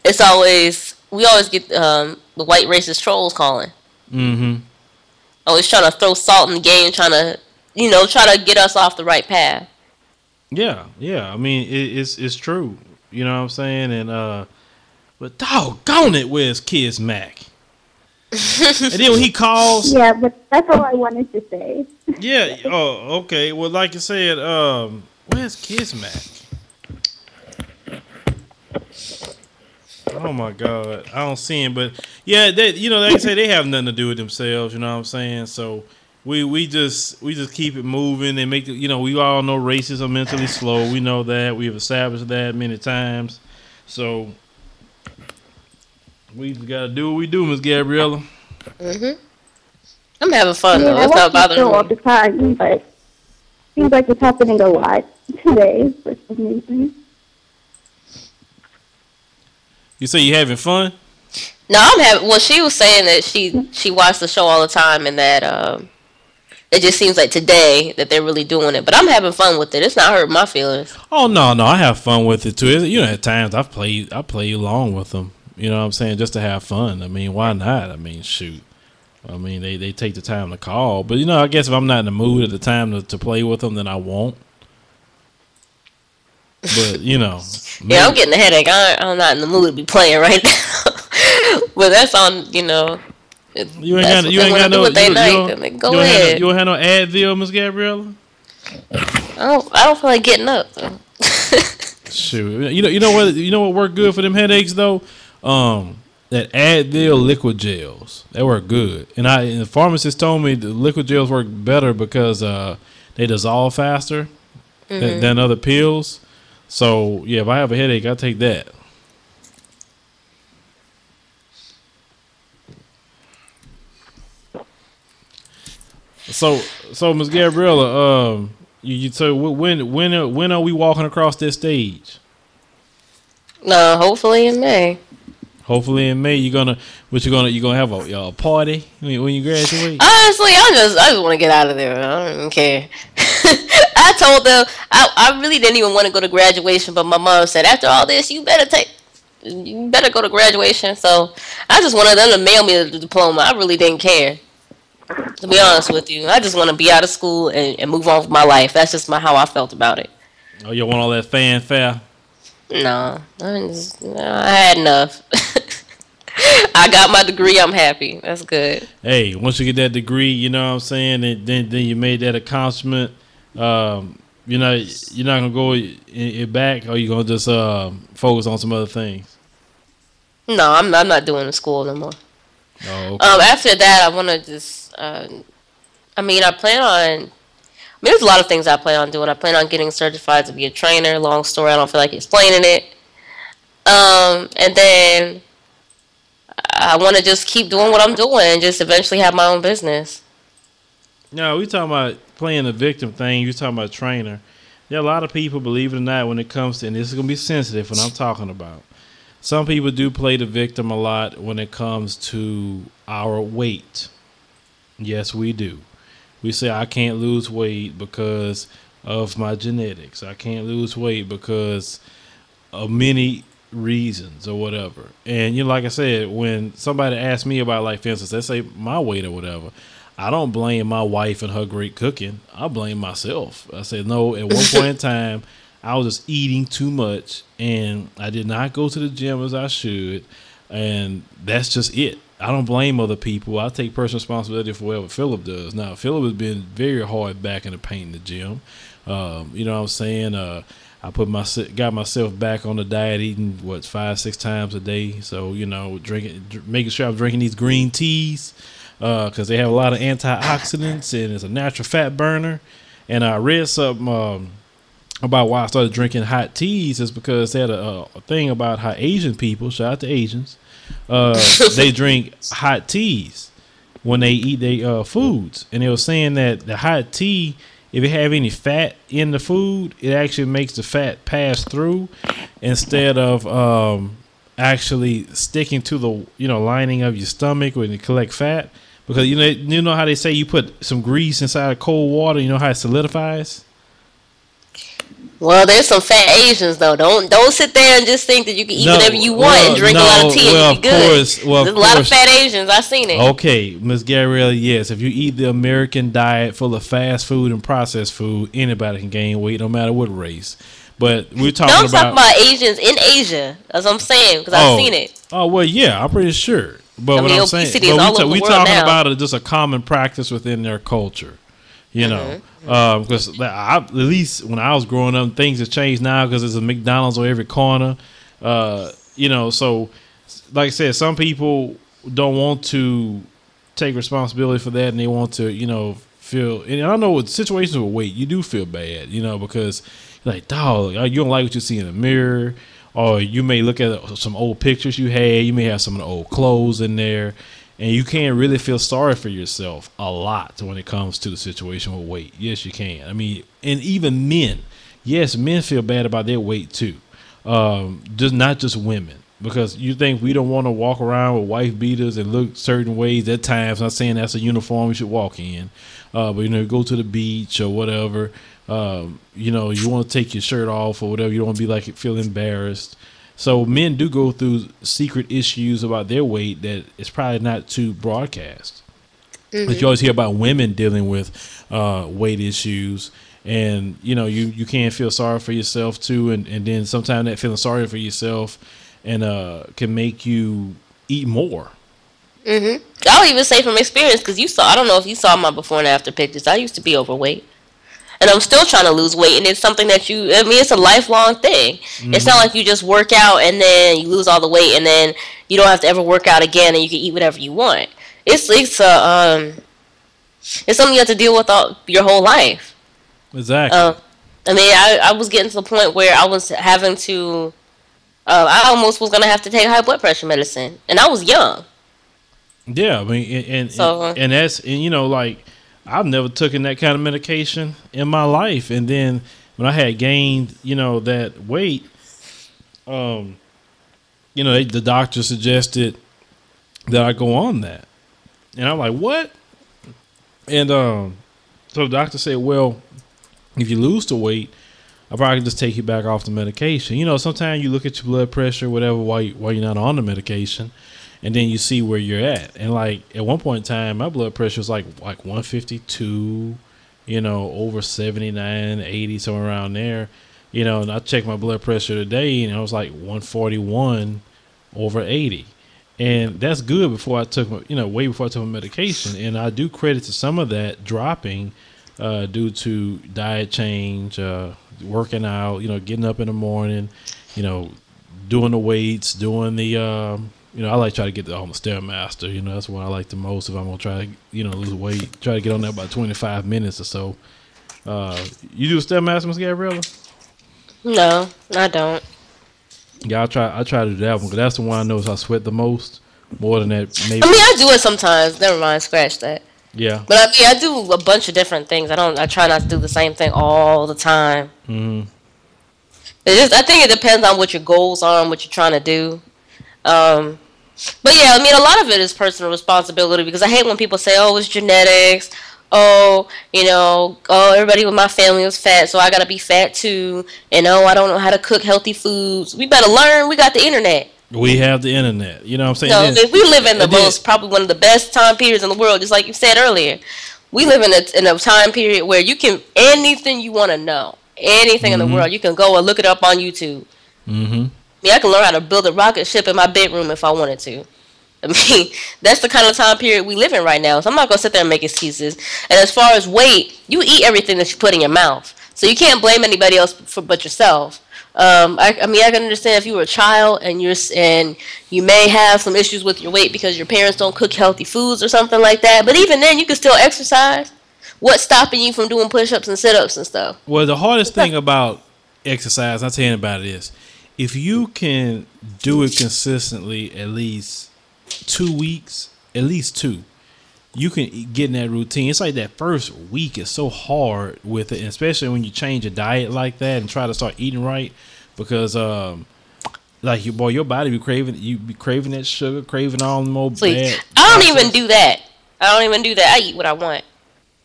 it's always we always get um, the white racist trolls calling. Mm-hmm. Always trying to throw salt in the game, trying to you know, try to get us off the right path. Yeah, yeah. I mean, it, it's it's true. You know what I'm saying? And uh, but doggone it, where's Kiss Mac? and then when he calls, yeah, but that's all I wanted to say. yeah. Oh, okay. Well, like you said, um, where's Kiss Mac? Oh my God, I don't see him. But yeah, they, you know, they say they have nothing to do with themselves. You know what I'm saying? So we we just we just keep it moving and make it. You know, we all know races are mentally slow. We know that. We have established that many times. So we just got to do what we do, Miss Gabriella. Mhm. I'm having fun yeah, though. It's not bothering me. all the time, but seems like it's happening a lot today for some reason. You say you having fun? No, I'm having. Well, she was saying that she she watched the show all the time and that um it just seems like today that they're really doing it. But I'm having fun with it. It's not hurting my feelings. Oh no, no, I have fun with it too. You know, at times I've played, I play along with them. You know what I'm saying? Just to have fun. I mean, why not? I mean, shoot. I mean, they, they take the time to call, but you know, I guess if I'm not in the mood at the time to, to play with them, then I won't. But you know, yeah, I'm getting a headache. I, I'm not in the mood to be playing right now. but that's on, you know, You ain't got you ain't got no you, night, you, go you ahead. Have no, you don't have no Advil, Miss Gabriella. I don't. I don't feel like getting up. Shoot, you know you know what you know what worked good for them headaches though. Um, that Advil liquid gels they work good, and I and the pharmacist told me the liquid gels work better because uh they dissolve faster mm-hmm. than, than other pills. So yeah, if I have a headache, I take that. So, so Ms. Gabriella, um, you, you so when when when are we walking across this stage? No, hopefully in May. Hopefully in May you're gonna what you gonna you gonna have a, a party when, you graduate. Honestly, I just I just want to get out of there. I don't even care. I told them I I really didn't even want to go to graduation, but my mom said after all this you better take you better go to graduation. So I just wanted them to mail me the diploma. I really didn't care. To be honest with you, I just want to be out of school and, and move on with my life. That's just my how I felt about it. Oh, you want all that fanfare? No, I, just, no, I had enough. I got my degree. I'm happy. That's good. Hey, once you get that degree, you know what I'm saying, and then then you made that accomplishment. Um, you know, you're not gonna go it back, or you gonna just uh, focus on some other things. No, I'm I'm not doing the school no more. Oh, okay. Um, after that, I want to just. Uh, I mean, I plan on. I mean, there's a lot of things I plan on doing. I plan on getting certified to be a trainer. Long story. I don't feel like explaining it. Um, and then I want to just keep doing what I'm doing and just eventually have my own business. No, we talking about playing the victim thing. You talking about trainer. There are a lot of people, believe it or not, when it comes to, and this is gonna be sensitive when I'm talking about. Some people do play the victim a lot when it comes to our weight. Yes, we do. We say I can't lose weight because of my genetics. I can't lose weight because of many reasons or whatever. And you know, like I said, when somebody asks me about like for instance, let's say my weight or whatever, I don't blame my wife and her great cooking. I blame myself. I said no, at one point in time I was just eating too much and I did not go to the gym as I should. And that's just it. I don't blame other people. I take personal responsibility for whatever Philip does. Now, Philip has been very hard back in the paint in the gym. Um, you know what I'm saying? Uh, I put my got myself back on the diet, eating what five six times a day. So you know, drinking, making sure I'm drinking these green teas because uh, they have a lot of antioxidants and it's a natural fat burner. And I read something um, about why I started drinking hot teas is because they had a, a thing about how Asian people, shout out to Asians, uh, they drink hot teas when they eat their uh, foods, and they were saying that the hot tea, if it have any fat in the food, it actually makes the fat pass through instead of um, actually sticking to the you know lining of your stomach when you collect fat. Because you know you know how they say you put some grease inside of cold water, you know how it solidifies. Well, there's some fat Asians though. Don't don't sit there and just think that you can eat no, whatever you want well, and drink no, a lot of tea well, and be good. Course, well, there's a lot of fat Asians. I've seen it. Okay, Miss Gabrielle, yes. If you eat the American diet full of fast food and processed food, anybody can gain weight, no matter what race. But we're talking Don't about, talk about Asians in Asia. As I'm saying, because oh, I've seen it. Oh well, yeah, I'm pretty sure. But I what mean, I'm saying, but we ta- we talking now. about it just a common practice within their culture. You mm-hmm. know, because mm-hmm. uh, at least when I was growing up, things have changed now because there's a McDonald's on every corner. Uh, you know, so like I said, some people don't want to take responsibility for that, and they want to, you know, feel. And I don't know with situations with weight, you do feel bad, you know, because like, dog, you don't like what you see in the mirror, or you may look at some old pictures you had. You may have some of the old clothes in there and you can't really feel sorry for yourself a lot when it comes to the situation with weight. Yes, you can. I mean, and even men. Yes, men feel bad about their weight too. Um, just not just women, because you think we don't want to walk around with wife beaters and look certain ways at times. Not saying that's a uniform you should walk in, uh, but you know, go to the beach or whatever. Um, you know, you want to take your shirt off or whatever. You don't want to be like feel embarrassed. So men do go through secret issues about their weight that is probably not to broadcast. Mm-hmm. But you always hear about women dealing with uh, weight issues, and you know you you can't feel sorry for yourself too, and and then sometimes that feeling sorry for yourself and uh, can make you eat more. Mm-hmm. I'll even say from experience because you saw. I don't know if you saw my before and after pictures. I used to be overweight, and I'm still trying to lose weight. And it's something that you. I mean, it's a lifelong thing. Mm-hmm. It's not like you just work out and then you lose all the weight, and then you don't have to ever work out again, and you can eat whatever you want. It's it's a um, it's something you have to deal with all your whole life. Exactly. Uh, I mean, I I was getting to the point where I was having to. Uh, I almost was gonna have to take high blood pressure medicine, and I was young. Yeah, I mean, and and, so, and, and that's and you know like I've never taken that kind of medication in my life, and then when I had gained you know that weight, um, you know the doctor suggested that I go on that, and I'm like, what? And um, so the doctor said, well, if you lose the weight, I probably can just take you back off the medication. You know, sometimes you look at your blood pressure, whatever, while you, while you're not on the medication, and then you see where you're at. And like at one point in time, my blood pressure was like like 152, you know, over 79, 80, somewhere around there. You know, and I checked my blood pressure today, and I was like 141 over 80 and that's good before I took my, you know way before I took my medication, and I do credit to some of that dropping uh, due to diet change, uh, working out, you know, getting up in the morning, you know, doing the weights, doing the um, you know, I like try to get on the stairmaster. You know, that's what I like the most. If I'm gonna try to, you know, lose weight, try to get on that about 25 minutes or so. Uh, you do the stairmaster, Miss Gabriella? No, I don't. Yeah, I try. I try to do that one because that's the one I notice I sweat the most. More than that, maybe. I mean, I do it sometimes. Never mind, scratch that. Yeah. But I mean, I do a bunch of different things. I don't. I try not to do the same thing all the time. Mm-hmm. It just. I think it depends on what your goals are and what you're trying to do. Um, but yeah, I mean, a lot of it is personal responsibility because I hate when people say, "Oh, it's genetics." oh, you know, oh, everybody with my family was fat, so I gotta be fat too. And oh, I don't know how to cook healthy foods. We better learn. We got the internet. We have the internet. You know what I'm saying? No, if we live in the most, probably one of the best time periods in the world, just like you said earlier. We live in a, in a time period where you can, anything you want to know, anything mm-hmm. in the mm-hmm. world, you can go and look it up on YouTube. Mm-hmm. I mean, I can learn how to build a rocket ship in my bedroom if I wanted to. I mean, that's the kind of time period we live in right now. So I'm not gonna sit there and make excuses. And as far as weight, you eat everything that you put in your mouth, so you can't blame anybody else for but yourself. Um, I, I, mean, I can understand if you were a child and you're and you may have some issues with your weight because your parents don't cook healthy foods or something like that. But even then, you can still exercise. What's stopping you from doing push-ups and sit-ups and stuff? Well, the hardest thing about exercise, I'll tell you about it is, if you can do it consistently, at least two weeks, at least two, you can get in that routine. It's like that first week is so hard with it, especially when you change a diet like that and try to start eating right, because um, like your boy, your body be craving you be craving that sugar, craving all the more Please. bad. I don't even do that. I don't even do that. I eat what I want.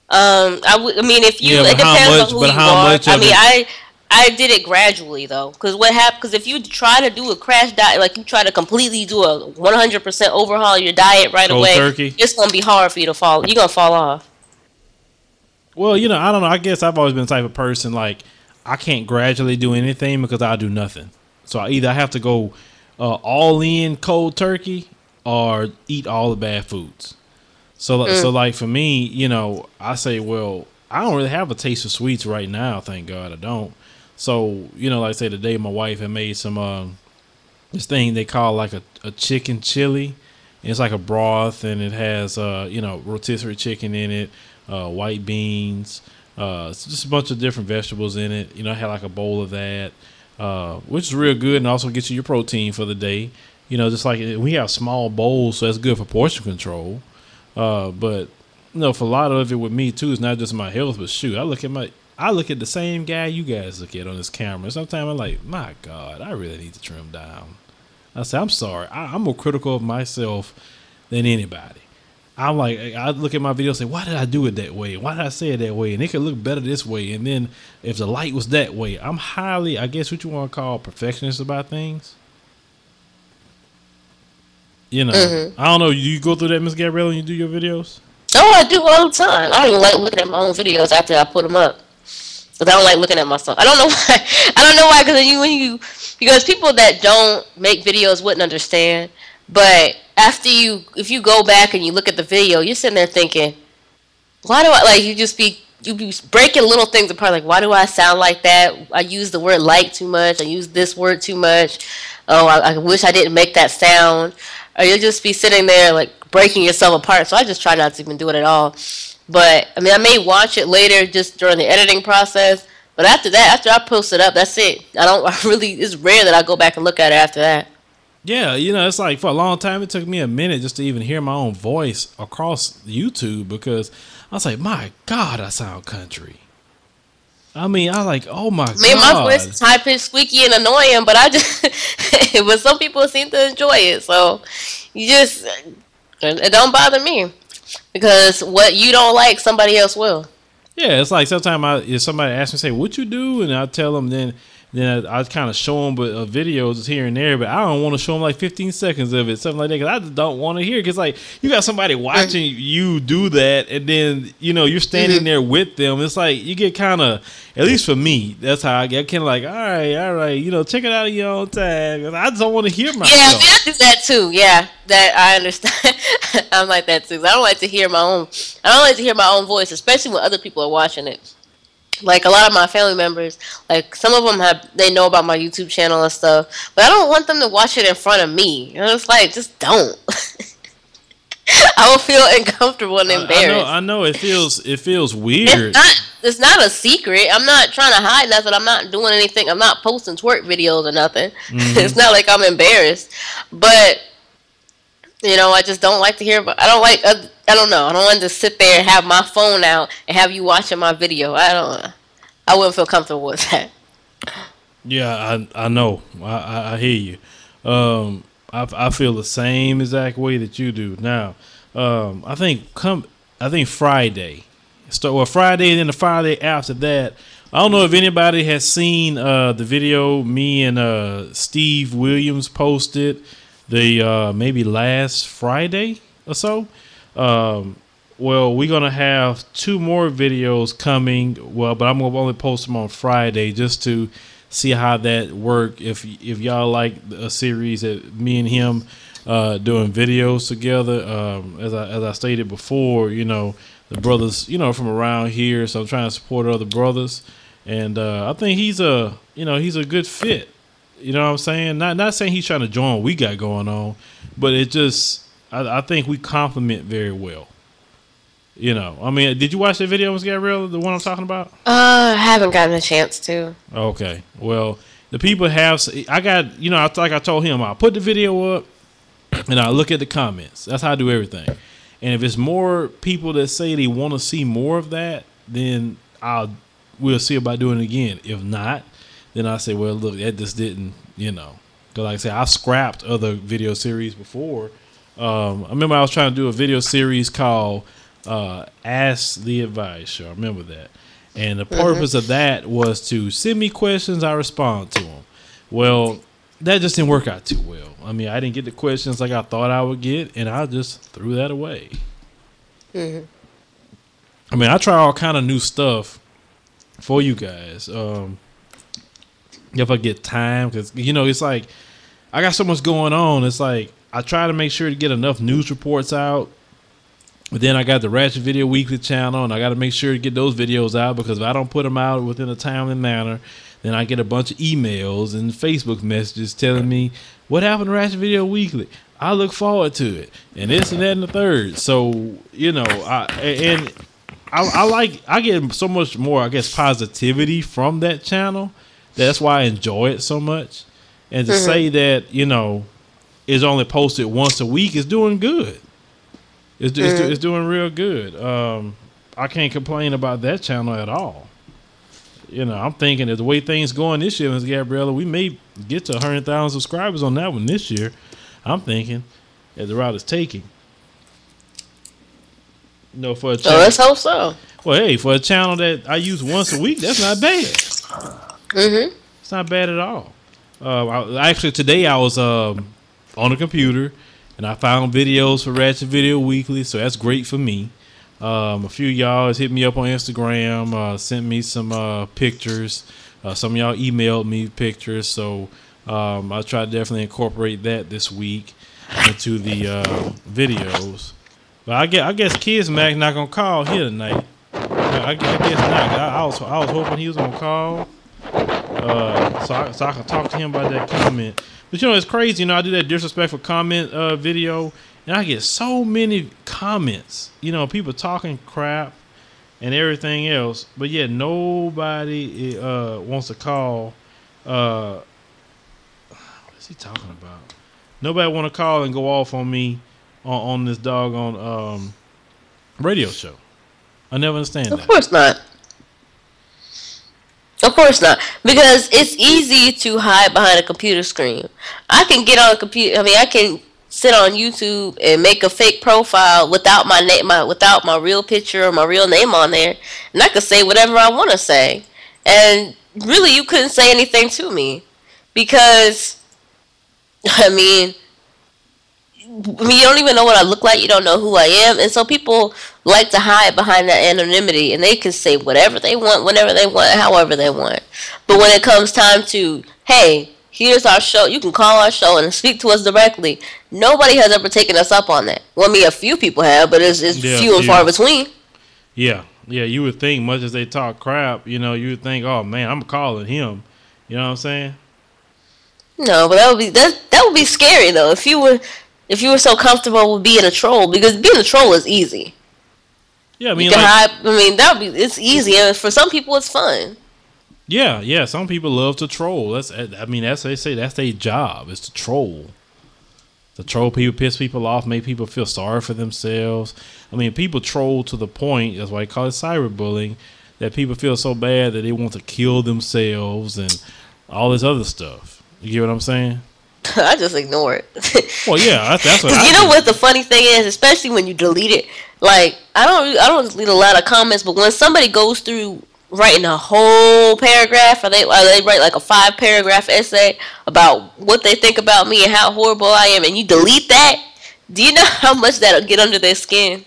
Um, I, w- I mean, if you, yeah, it depends much, on who you are. I mean, I I did it gradually though, because what happened? Because if you try to do a crash diet, like you try to completely do a 100% overhaul your diet right Cold away, turkey. it's gonna be hard for you to fall. You're gonna fall off. Well, you know, I don't know. I guess I've always been the type of person like I can't gradually do anything because I do nothing. So I either have to go uh, all in cold turkey or eat all the bad foods. So, mm. so like for me, you know, I say, well, I don't really have a taste of sweets right now. Thank God I don't. So you know, like I say, today my wife had made some uh, this thing they call like a, a chicken chili. It's like a broth, and it has uh, you know rotisserie chicken in it, uh, white beans, uh, just a bunch of different vegetables in it. You know, I had like a bowl of that, uh, which is real good, and also gets you your protein for the day. You know, just like we have small bowls, so that's good for portion control. Uh, but you know, for a lot of it with me too, it's not just my health, but shoot, I look at my I look at the same guy you guys look at on this camera. Sometimes I'm like, my God, I really need to trim down. I say, I'm sorry. I, am more critical of myself than anybody. I'm like, I look at my video and say, why did I do it that way? Why did I say it that way? And it could look better this way. And then if the light was that way, I'm highly, I guess what you want to call perfectionist about things. You know, mm-hmm. I don't know. You go through that, Miss Gabrielle, and you do your videos? Oh, I do all the time. I don't even like looking at my own videos after I put them up. Cause I don't like looking at myself. I don't know why. I don't know why. Because you when you because people that don't make videos wouldn't understand. But after you, if you go back and you look at the video, you're sitting there thinking, why do I like? You just be you be breaking little things apart. Like, why do I sound like that? I use the word like too much. I use this word too much. Oh, I, I wish I didn't make that sound. Or you'll just be sitting there like breaking yourself apart. So I just try not to even do it at all. But I mean, I may watch it later just during the editing process. But after that, after I post it up, that's it. I don't I really. It's rare that I go back and look at it after that. Yeah, you know, it's like for a long time, it took me a minute just to even hear my own voice across YouTube because I was like, my God, I sound country. I mean, I like, oh my I mean, god. my voice is high pitched, squeaky, and annoying, but I just, but some people seem to enjoy it. So you just, it don't bother me because what you don't like, somebody else will. Yeah, it's like sometimes I if somebody asks me, say, "What you do?" and I tell them, then then I, I kind of show them but uh, videos here and there, but I don't want to show them like 15 seconds of it, something like that, because I just don't want to hear. Because like you got somebody watching you do that, and then you know you're standing there with them. It's like you get kind of, at least for me, that's how I get kind of like, all right, all right, you know, check it out in your own time. I just don't want to hear myself. Yeah, I do that too. Yeah, that I understand. I'm like that too. I don't like to hear my own. I don't like to hear my own voice, especially when other people are watching it like a lot of my family members like some of them have they know about my youtube channel and stuff but i don't want them to watch it in front of me. You know it's like just don't. I will feel uncomfortable and embarrassed I, know, I know it feels it feels weird. it's not, it's not a secret. I'm not trying to hide nothing. I'm not doing anything. I'm not posting twerk videos or nothing. Mm-hmm. it's not like i'm embarrassed. But you know, I just don't like to hear. About, I don't like. Uh, I don't know. I don't want to sit there and have my phone out and have you watching my video. I don't. I wouldn't feel comfortable with that. Yeah, I I know. I I, I hear you. Um, I I feel the same exact way that you do. Now, um, I think come. I think Friday. Start well Friday, and then the Friday after that. I don't know if anybody has seen uh, the video me and uh, Steve Williams posted the uh, maybe last Friday or so. Um, well, we're gonna have two more videos coming. Well, but I'm gonna only post them on Friday just to see how that work. If if y'all like a series that me and him uh, doing videos together, um, as I as I stated before, you know the brothers, you know from around here, so I'm trying to support other brothers, and uh, I think he's a you know he's a good fit you know what I'm saying? Not not saying he's trying to join what we got going on, but it just I, I think we complement very well. You know, I mean, did you watch the video, Miss Gabrielle, the one I'm talking about? Uh, I haven't gotten a chance to. Okay, well, the people have. I got you know, I like I told him, I'll put the video up, and I look at the comments. That's how I do everything. And if it's more people that say they want to see more of that, then I'll we'll see about doing it again. If not, then I say, well, look, that just didn't, you know, because like I said, I scrapped other video series before. Um, I remember I was trying to do a video series called uh, "Ask the Advice Show." I remember that, and the mm-hmm. purpose mm-hmm. of that was to send me questions, I respond to them. Well, that just didn't work out too well. I mean, I didn't get the questions like I thought I would get, and I just threw that away. Mm-hmm. I mean, I try all kind of new stuff for you guys. Um, if I get time, because you know it's like I got so much going on. It's like I try to make sure to get enough news reports out. But then I got the Ratchet Video Weekly channel, and I got to make sure to get those videos out because if I don't put them out within a timely manner, then I get a bunch of emails and Facebook messages telling me what happened to Ratchet Video Weekly. I look forward to it, and this and that and the third. So you know, I and I, I like I get so much more, I guess, positivity from that channel that's why I enjoy it so much. And to mm-hmm. say that you know is only posted once a week is doing good. It's, mm-hmm. it's, it's, doing real good. Um, I can't complain about that channel at all. You know, I'm thinking that the way things going this year, Ms. Gabriella, we may get to 100,000 subscribers on that one this year. I'm thinking as the route is taking. You know, for a channel, oh, let's hope so. Well, hey, for a channel that I use once a week, that's not bad. Mm-hmm. It's not bad at all. Uh, I, actually, today I was um, on a computer and I found videos for Ratchet Video Weekly, so that's great for me. Um, a few y'all has hit me up on Instagram, uh, sent me some uh, pictures. Uh, some of y'all emailed me pictures, so um, I try to definitely incorporate that this week. into the uh, videos. But I guess I guess Kids Mac not gonna call here tonight. I, I guess not. I, I, was I was hoping he was gonna call, uh, so I, so I can talk to him about that comment. But you know it's crazy. You know I do that disrespectful comment uh, video, and I get so many comments. You know people talking crap and everything else, but yet nobody uh, wants to call. Uh, what's he talking about? Nobody want to call and go off on me on, on this doggone um, radio show. I never understand of that. Of course not. Of course not, because it's easy to hide behind a computer screen. I can get on a computer. I mean, I can sit on YouTube and make a fake profile without my name, my without my real picture or my real name on there, and I could say whatever I want to say. And really, you couldn't say anything to me because, I mean, you don't even know what I look like. You don't know who I am, and so people like to hide behind that anonymity, and they can say whatever they want, whenever they want, however they want. But when it comes time to, hey, here's our show, you can call our show and speak to us directly. Nobody has ever taken us up on that. Well, I mean, a few people have, but it's, it's yeah, few and yeah. far between. Yeah, yeah. You would think, much as they talk crap, you know, you would think, oh man, I'm calling him. You know what I'm saying? No, but that would be that that would be scary though. If you were if you were so comfortable with being a troll, because being a troll is easy. Yeah, I mean, like, hide, I mean that would be it's easy, and for some people it's fun. Yeah, yeah. Some people love to troll. That's eh, I mean that's they say that's their job is to troll. To troll people, piss people off, make people feel sorry for themselves. I mean, people troll to the point. That's why I call it cyberbullying. That people feel so bad that they want to kill themselves and all this other stuff. You get what I'm saying? I just ignore it. well, yeah, that's, that's what. you know what the funny thing is, especially when you delete it. Like I don't, I don't delete a lot of comments, but when somebody goes through writing a whole paragraph, or they, or they write like a five paragraph essay about what they think about me and how horrible I am, and you delete that, do you know how much that'll get under their skin?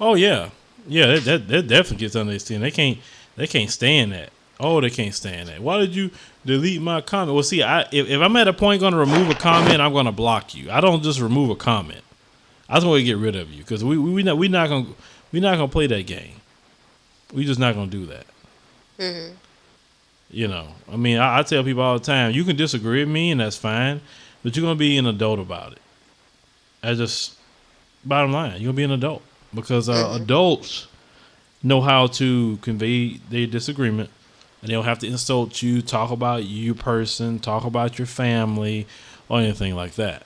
Oh yeah, yeah, that, that, that definitely gets under their skin. They can't, they can't stand that. Oh, they can't stand that. Why did you delete my comment? Well, see, I if, if I'm at a point going to remove a comment, I'm going to block you. I don't just remove a comment. I just want to get rid of you because we we we not we not gonna we not gonna play that game. We just not gonna do that. Mm-hmm. You know, I mean, I, I, tell people all the time, you can disagree with me, and that's fine, but you're gonna be an adult about it. That's just bottom line. You're gonna be an adult because uh, mm-hmm. adults know how to convey their disagreement and they don't have to insult you, talk about you person, talk about your family, or anything like that.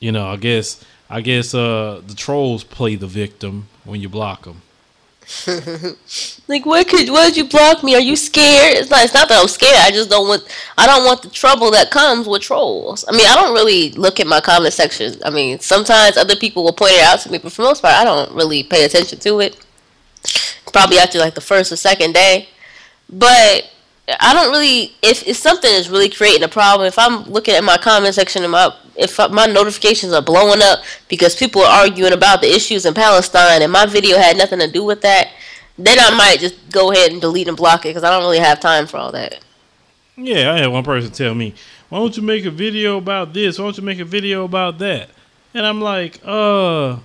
You know, I guess I guess uh, the trolls play the victim when you block them. like what could why did you block me? Are you scared? It's not it's not that I'm scared. I just don't want I don't want the trouble that comes with trolls. I mean I don't really look at my comment section. I mean sometimes other people will point it out to me, but for most part I don't really pay attention to it probably after like the first or second day. But I don't really if if something is really creating a problem. If I'm looking at my comment section and my if my notifications are blowing up because people are arguing about the issues in Palestine and my video had nothing to do with that, then I might just go ahead and delete and block it because I don't really have time for all that. Yeah, I had one person tell me, "Why don't you make a video about this? Why don't you make a video about that?" And I'm like, "Uh."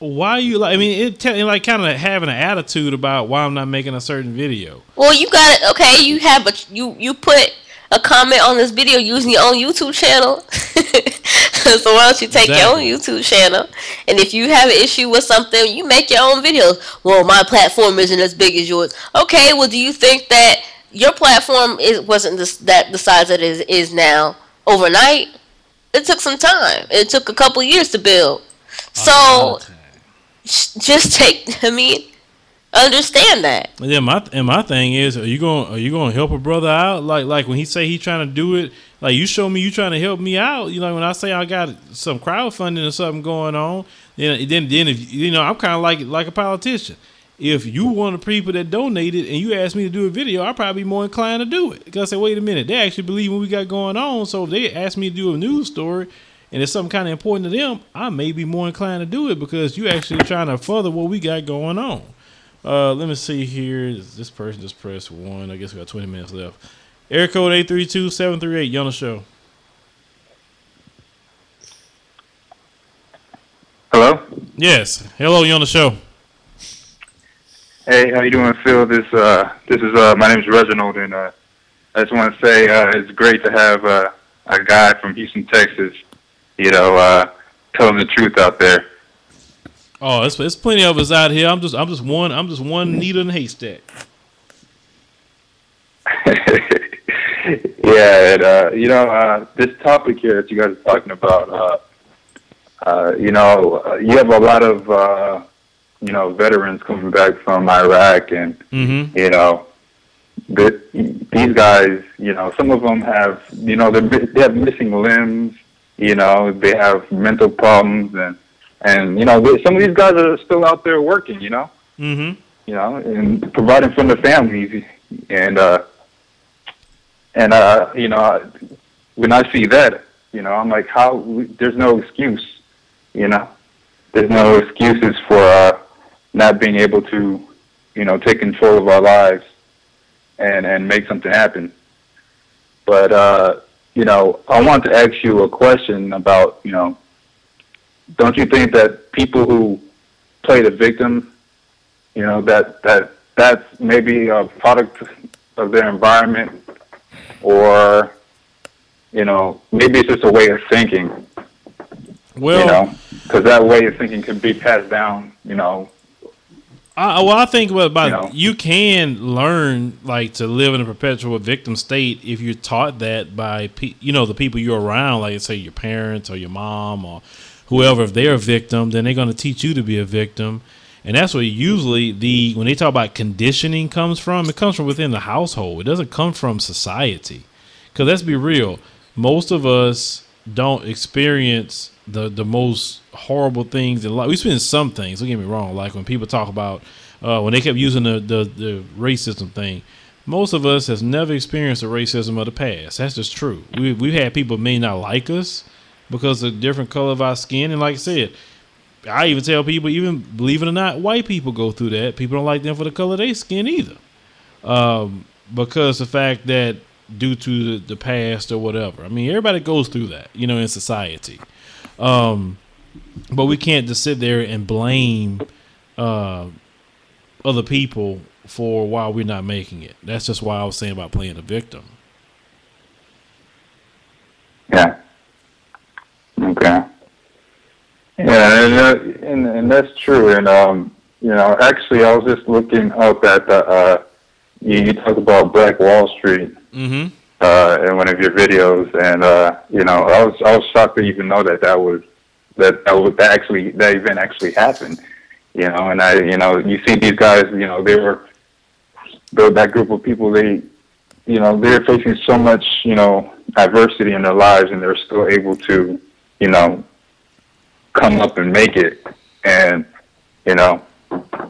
Why you like? I mean, it, te- like kind of having an attitude about why I'm not making a certain video. Well, you got it. Okay, you have, but you you put a comment on this video using your own YouTube channel. so why don't you take exactly. your own YouTube channel? And if you have an issue with something, you make your own videos. Well, my platform isn't as big as yours. Okay, well, do you think that your platform is wasn't this, that the size that it is, is now overnight? It took some time. It took a couple years to build. So just take. I mean, understand that. Yeah, my and my thing is, are you going are you going to help a brother out? Like like when he say he trying to do it, like you show me you trying to help me out. You know, when I say I got some crowdfunding or something going on, then then then if you know, I'm kind of like like a politician. If you of the people that donated and you asked me to do a video, I'd probably be more inclined to do it. Because I say, wait a minute, they actually believe what we got going on. So if they ask me to do a news story, and it's something kind of important to them, I may be more inclined to do it because you actually trying to further what we got going on. Uh, let me see here. This person just pressed one. I guess we got 20 minutes left. Air code 832-738. You on the show. Hello? Yes. Hello, you on the show. Hey, how you doing, Phil? This uh, this is uh, my name is Reginald, and uh, I just want to say uh, it's great to have uh, a guy from Houston, Texas, you know, uh, telling the truth out there. Oh, it's, it's plenty of us out here. I'm just I'm just one I'm just one needle in a haystack. yeah, and, uh, you know, uh, this topic here that you guys are talking about, uh, uh, you know, uh, you have a lot of, uh, you know, veterans coming back from Iraq, and Mm-hmm. you know, the, these guys, you know, some of them have, you know, they're, they have missing limbs, you know, they have mental problems, and and you know, they, some of these guys are still out there working, you know, Mm-hmm. you know, and providing for their families, and uh, and uh, you know, when I see that, you know, I'm like, how? There's no excuse, you know, there's no excuses for uh, not being able to, you know, take control of our lives and and make something happen. But uh, you know, I want to ask you a question about, you know, don't you think that people who play the victim, you know, that that that's maybe a product of their environment, or you know, maybe it's just a way of thinking. Well, you know, because that way of thinking can be passed down. You know, I, well, I think about, about you, can learn like to live in a perpetual victim state if you're taught that by pe- you know the people you're around, like say your parents or your mom or whoever. If they're a victim, then they're going to teach you to be a victim, and that's where usually the when they talk about conditioning comes from. It comes from within the household. It doesn't come from society. Because let's be real, most of us don't experience the the most horrible things in life. We experience some things. Don't get me wrong. Like when people talk about uh, when they kept using the, the the racism thing. Most of us has never experienced the racism of the past. That's just true. We we've had people may not like us because of the different color of our skin, and like I said, I even tell people, even believe it or not, white people go through that. People don't like them for the color of their skin either, um, because the fact that due to the, the past or whatever. I mean, everybody goes through that, you know, in society. Um, but we can't just sit there and blame uh, other people for why we're not making it. That's just why I was saying about playing the victim. Yeah. Okay. Yeah, and, uh, and and that's true. And um, you know, actually, I was just looking up at the. Uh, you, you talk about Black Wall Street Mm-hmm. Uh, in one of your videos, and uh, you know, I was I was shocked to even know that that was that that was that actually that event actually happened. You know, and I, you know, you see these guys, you know, they were that group of people. They, you know, they're facing so much, you know, adversity in their lives, and they're still able to, you know, come up and make it. And you know,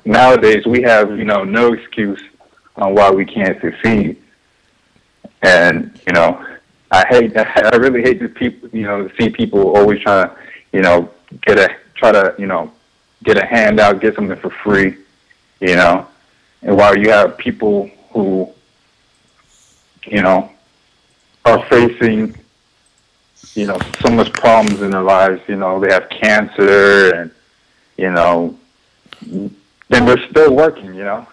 nowadays we have, you know, no excuse on why we can't succeed. And you know, I hate, I really hate to people, you know, see people always trying to, you know, get a try to, you know, get a handout, get something for free, you know, and while you have people who, you know, are facing, you know, so much problems in their lives, you know, they have cancer and, you know, then they're still working, you know,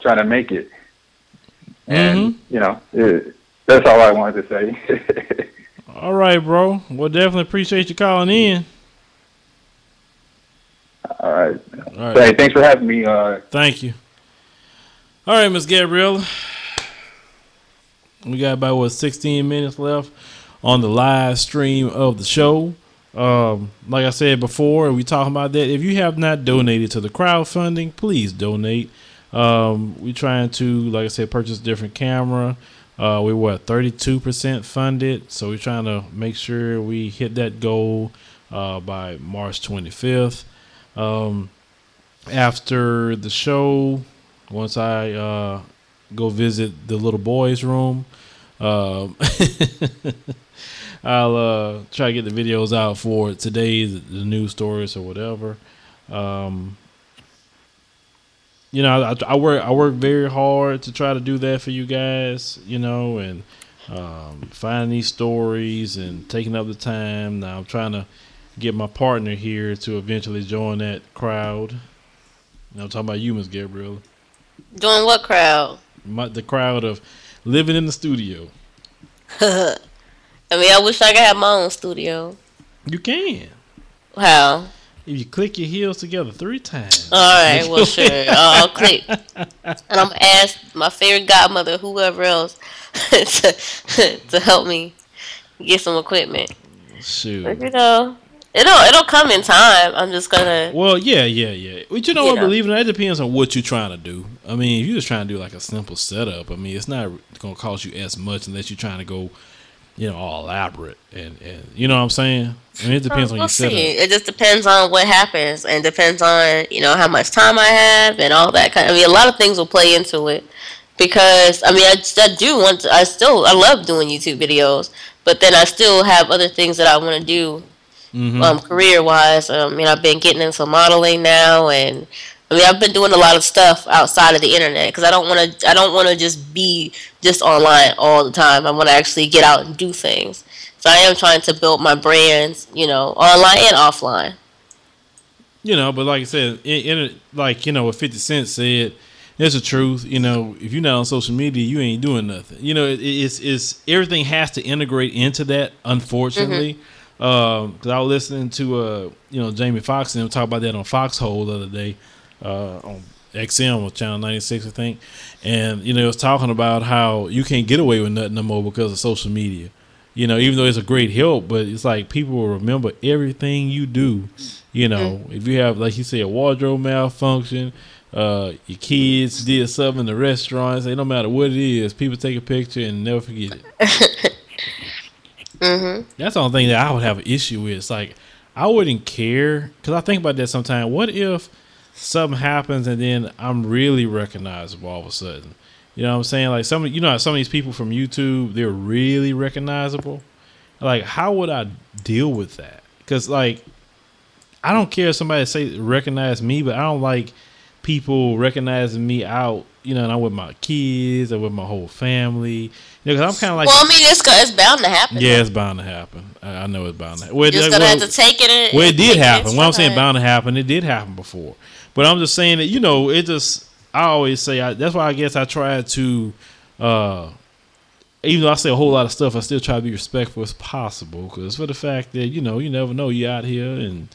trying to make it. And, you know, it, that's all I wanted to say. All right, bro. Well, definitely appreciate you calling in. all right. All right. Hey, thanks for having me. Uh, Thank you. All right, Miss Gabriella. We got about what 16 minutes left on the live stream of the show. Um, like I said before, we talking about that. If you have not donated to the crowdfunding, please donate. Um, we trying to, like I said, purchase a different camera. Uh, we were at 32% funded, so we're trying to make sure we hit that goal uh, by March 25th. Um, after the show, once I uh, go visit the little boys' room, um, I'll uh, try to get the videos out for today, the, the news stories or whatever. Um, you know, I, I work I work very hard to try to do that for you guys. You know, and um, find these stories and taking up the time. Now I'm trying to get my partner here to eventually join that crowd. I'm talking about you, Miss Gabriella. Doing what crowd? My, the crowd of living in the studio. I mean, I wish I could have my own studio. You can. How? If you click your heels together three times. All right, well, sure. I'll click. And I'm going to ask my fairy godmother, whoever else, to, to help me get some equipment. Shoot. But, you know, it'll it'll come in time. I'm just gonna. Well, yeah, yeah, yeah. But you know You what? know. Believe it or not, it depends on what you're trying to do. I mean, if you're just trying to do like a simple setup, I mean, it's not going to cost you as much unless you're trying to go, you know, all elaborate and and you know what I'm saying. I mean, it depends on we'll your setup. see. It just depends on what happens, and depends on you know how much time I have and all that kind. of, I mean, a lot of things will play into it because I mean, I, I do want to. I still I love doing YouTube videos, but then I still have other things that I want to do Mm-hmm. um, career wise. Um, you know, I've been getting into modeling now, and I mean, I've been doing a lot of stuff outside of the internet because I don't want to. I don't want to just be just online all the time. I want to actually get out and do things. So I am trying to build my brands, you know, online and offline. You know, but like I said, in, in like you know, what Fifty Cent said, it's the truth. You know, if you're not on social media, you ain't doing nothing. You know, it, it's it's everything has to integrate into that. Unfortunately, because I was listening to uh you know Jamie Foxx and him talk about that on Foxhole the other day, uh on XM or Channel 96, I think, and you know, it was talking about how you can't get away with nothing no more because of social media. You know, even though it's a great help, but it's like people will remember everything you do. You know, if you have, like you say, a wardrobe malfunction, uh, your kids did something in the restaurant, say no matter what it is, people take a picture and never forget it. Mm-hmm. That's the only thing that I would have an issue with. It's like I wouldn't care because I think about that sometimes. What if something happens and then I'm really recognizable all of a sudden? You know what I'm saying? Like some, you know, some of these people from YouTube, they're really recognizable. Like, how would I deal with that? Because like, I don't care if somebody say recognize me, but I don't like people recognizing me out. You know, and I'm with my kids or with my whole family. You know, because I'm kind of like, well, I mean, it's, it's bound to happen. yeah, it's bound to happen. I, I know it's bound to happen. Well, You're just like, gonna well, have to take it. and- well, it did happen. What I'm saying, bound to happen. It did happen before. But I'm just saying that you know, it just. I always say I, that's why I guess I try to, uh, even though I say a whole lot of stuff, I still try to be respectful as possible. Because for the fact that you know, you never know you out here and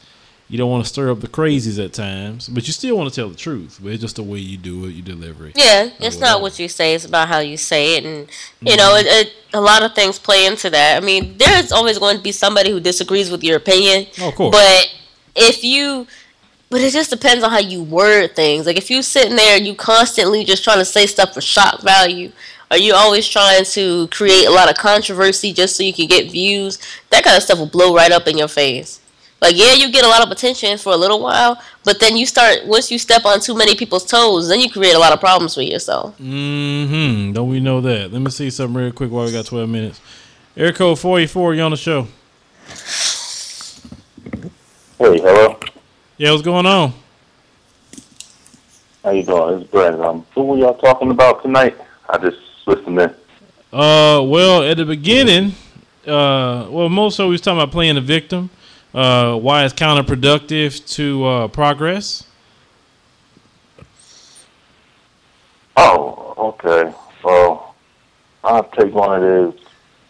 you don't want to stir up the crazies at times, but you still want to tell the truth. But it's just the way you do it, you deliver it. Yeah, it's not what you say; it's about how you say it, and you know, it, it, a lot of things play into that. I mean, there's always going to be somebody who disagrees with your opinion. Oh, of course. But if you, but it just depends on how you word things. Like if you sitting there and you constantly just trying to say stuff for shock value, or you always trying to create a lot of controversy just so you can get views, that kind of stuff will blow right up in your face. Like yeah, you get a lot of attention for a little while, but then you start once you step on too many people's toes, then you create a lot of problems for yourself. Mm-hmm. Don't we know that? Let me see something real quick while we got 12 minutes. Air code 44, you on the show. Hey, hello. Yeah, what's going on? How you doing? It's Brandon. Um, who were y'all talking about tonight? I just listened in. Uh, well, at the beginning, uh, well, most so we was talking about playing the victim. Uh, why it's counterproductive to uh, progress. Oh, okay. Well, I'll take one of these.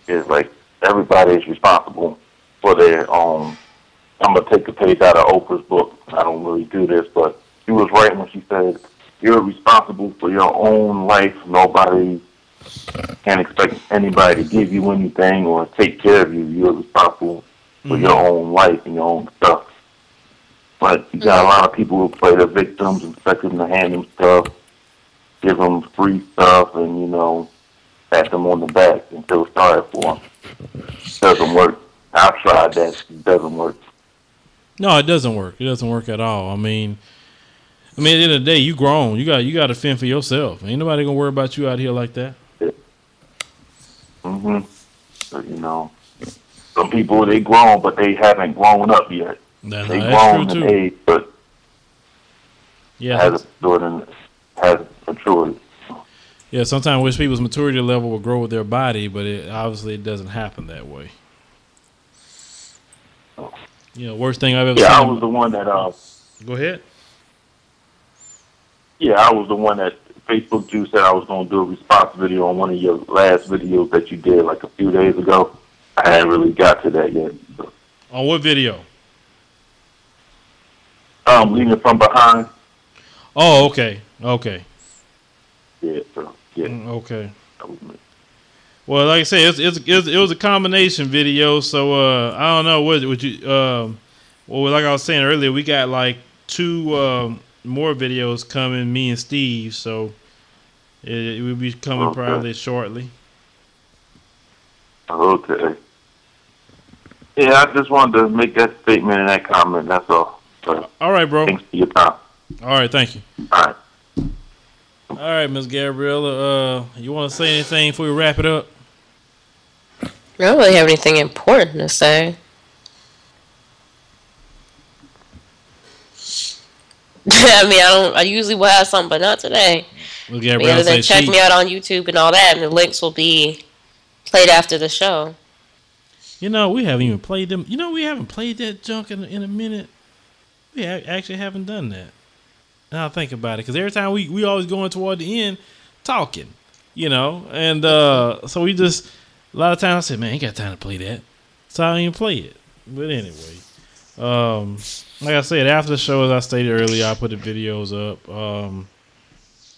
Is like everybody is responsible for their own. I'm gonna take a page out of Oprah's book. I don't really do this, but she was right when she said you're responsible for your own life. Nobody can expect anybody to give you anything or take care of you. You're responsible for your mm-hmm. own life and your own stuff. But you got a mm-hmm. lot of people who play the victims and expect them to hand them stuff, give them free stuff, and you know, pat them on the back and feel sorry for them. Doesn't work. I've tried that. It doesn't work. No, it doesn't work. It doesn't work at all. I mean, I mean, at the end of the day, you grown. You got you got to fend for yourself. Ain't nobody gonna worry about you out here like that. hmm But you know, some people they grown, but they haven't grown up yet. They that's grown true, in age, but Yeah, matured hasn't matured. yeah. Sometimes wish people's maturity level will grow with their body, but it obviously it doesn't happen that way. You know, worst thing I've ever yeah, seen. I was the one that. Uh, Go ahead. Yeah, I was the one that Facebook Juice said I was going to do a response video on one of your last videos that you did like a few days ago. I hadn't really got to that yet. So. On what video? Um, leaving from behind. Oh, okay, okay. Yeah, so yeah. Mm, okay. Well, like I said, it's, it's, it's, it was a combination video, so uh, I don't know what would you. Um, well, like I was saying earlier, we got like two um, more videos coming, me and Steve. So it, it will be coming Okay. probably shortly. Okay. Yeah, I just wanted to make that statement and that comment. That's all. So, All right, bro. thanks for your time. All right, thank you. All right. All right, Miss Gabriella. Uh, you want to say anything before we wrap it up? I don't really have anything important to say. I mean, I don't. I usually will have something, but not today. We'll other than say check she- me out on YouTube and all that, and the links will be played after the show. You know, we haven't even played them. You know, we haven't played that junk in, in a minute. We ha- actually haven't done that. Now I think about it, because every time we we always going toward the end talking, you know, and uh so we just a lot of times I said, man, I ain't got time to play that, so I don't even play it. But anyway, um, like I said, after the show, as I stated earlier, I put the videos up. Um,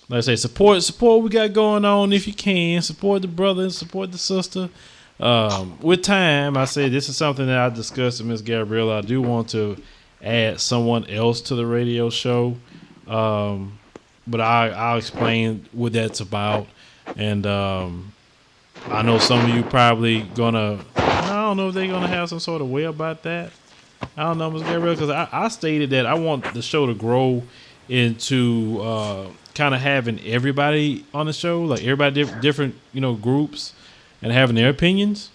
like I say, support support what we got going on if you can. Support the brother, support the sister. Um, with time, I say this is something that I discussed with Miss Gabriella. I do want to add someone else to the radio show, um, but I, I'll explain what that's about. And um, I know some of you probably gonna. I don't know if they're gonna have some sort of way about that. I don't know, Miss Gabriella, because I, I stated that I want the show to grow into uh, kind of having everybody on the show, like everybody diff- different, you know, groups, and having their opinions.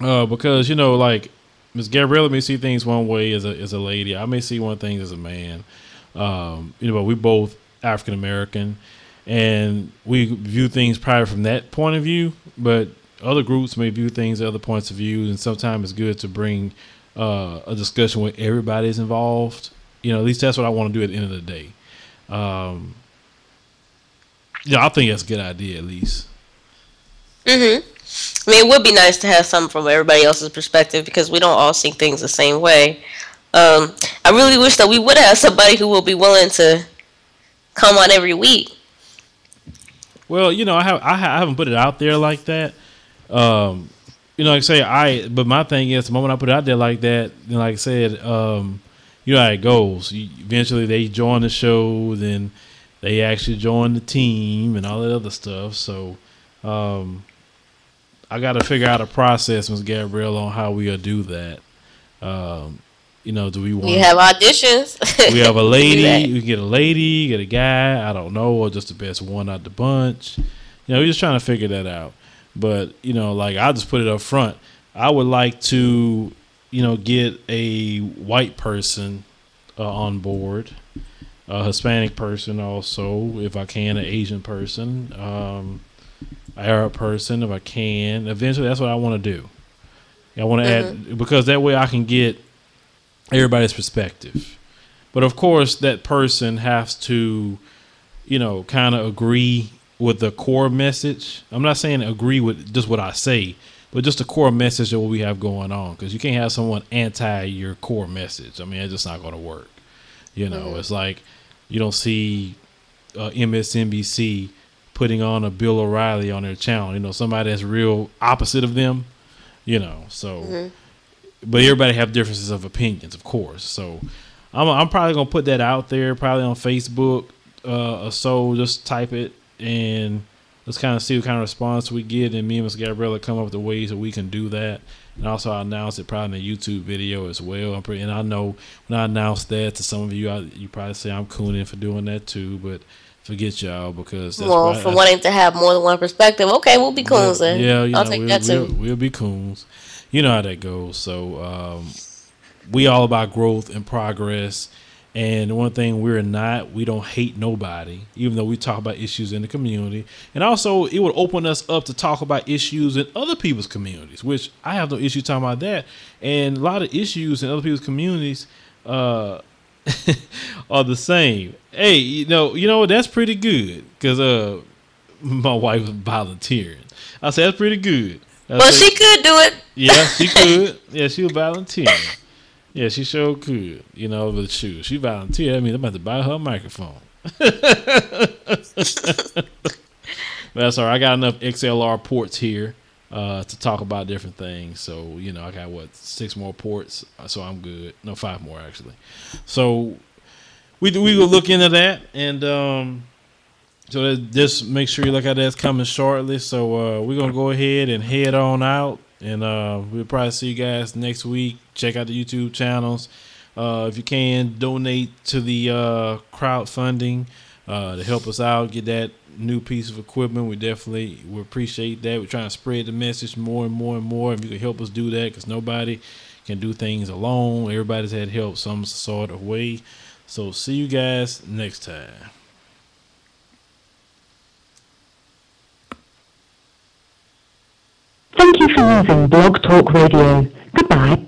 Uh, because you know, like Miss Gabriella may see things one way as a as a lady. I may see one thing as a man. Um, you know, but we both African American, and we view things probably from that point of view. But other groups may view things at other points of view, and sometimes it's good to bring uh, a discussion where everybody's involved. You know, at least that's what I want to do at the end of the day. Um, yeah, I think that's a good idea, at least. Mhm. I mean, it would be nice to have something from everybody else's perspective because we don't all see things the same way. Um, I really wish that we would have somebody who will be willing to come on every week. Well, you know, I have I, ha- I haven't put it out there like that. Um, you know, like I say, I. But my thing is, the moment I put it out there like that, then like I said, um, you know how it goes. You, eventually, they join the show, then they actually join the team and all that other stuff. So, um, I got to figure out a process, Ms. Gabrielle, on how we gonna do that. Um, you know, do we want? We have auditions. we have a lady. We get a lady, get a guy. I don't know, or just the best one out the bunch. You know, we're just trying to figure that out. But you know, like I'll just put it up front. I would like to, you know, get a white person uh, on board, a Hispanic person also, if I can, an Asian person, um, Arab person, if I can. Eventually, that's what I want to do. I want to add because that way I can get everybody's perspective. But of course, that person has to, you know, kind of agree with the core message. I'm not saying agree with just what I say, but just the core message of what we have going on. Because you can't have someone anti your core message. I mean, it's just not going to work. You know, Mhm. it's like you don't see uh, MSNBC putting on a Bill O'Reilly on their channel. You know, somebody that's real opposite of them. You know, so Mhm. But everybody have differences of opinions, of course. So I'm I'm probably gonna put that out there, probably on Facebook uh, or so. Just type it and let's kind of see what kind of response we get. And me and Miss Gabriella come up with the ways that we can do that. And also I announce it probably in a YouTube video as well. I'm pretty, and I know when I announce that to some of you, I, you probably say I'm cooning for doing that too, but forget y'all because that's well, why- for wanting to have more than one perspective, okay, we'll be coons then. yeah, you I'll know, take we'll, that too. We'll, we'll be coons. You know how that goes. So um, we all about growth and progress, And one thing we're not, we don't hate nobody, even though we talk about issues in the community. And also, it would open us up to talk about issues in other people's communities, which I have no issue talking about that. And a lot of issues in other people's communities uh, are the same. Hey, you know, you know that's pretty good because uh, my wife was volunteering. I said that's pretty good. Well, she could do it. Yeah, she could. yeah, she was volunteering. Yeah, she sure could. You know, but shoot, she volunteered. I mean, I'm about to buy her a microphone. That's all right. I got enough XLR ports here uh, to talk about different things. So you know, I got what six more ports, so I'm good. No, five more actually. So we we will look into that, and um, so just make sure you look at that's coming shortly. So uh, we're gonna go ahead and head on out, and uh, we'll probably see you guys next week. Check out the YouTube channels. Uh, if you can donate to the uh, crowdfunding uh, to help us out, get that new piece of equipment, we definitely we appreciate that. We're trying to spread the message more and more and more. If you can help us do that, because nobody can do things alone. Everybody's had help some sort of way. So see you guys next time. Thank you for using Blog Talk Radio. Goodbye.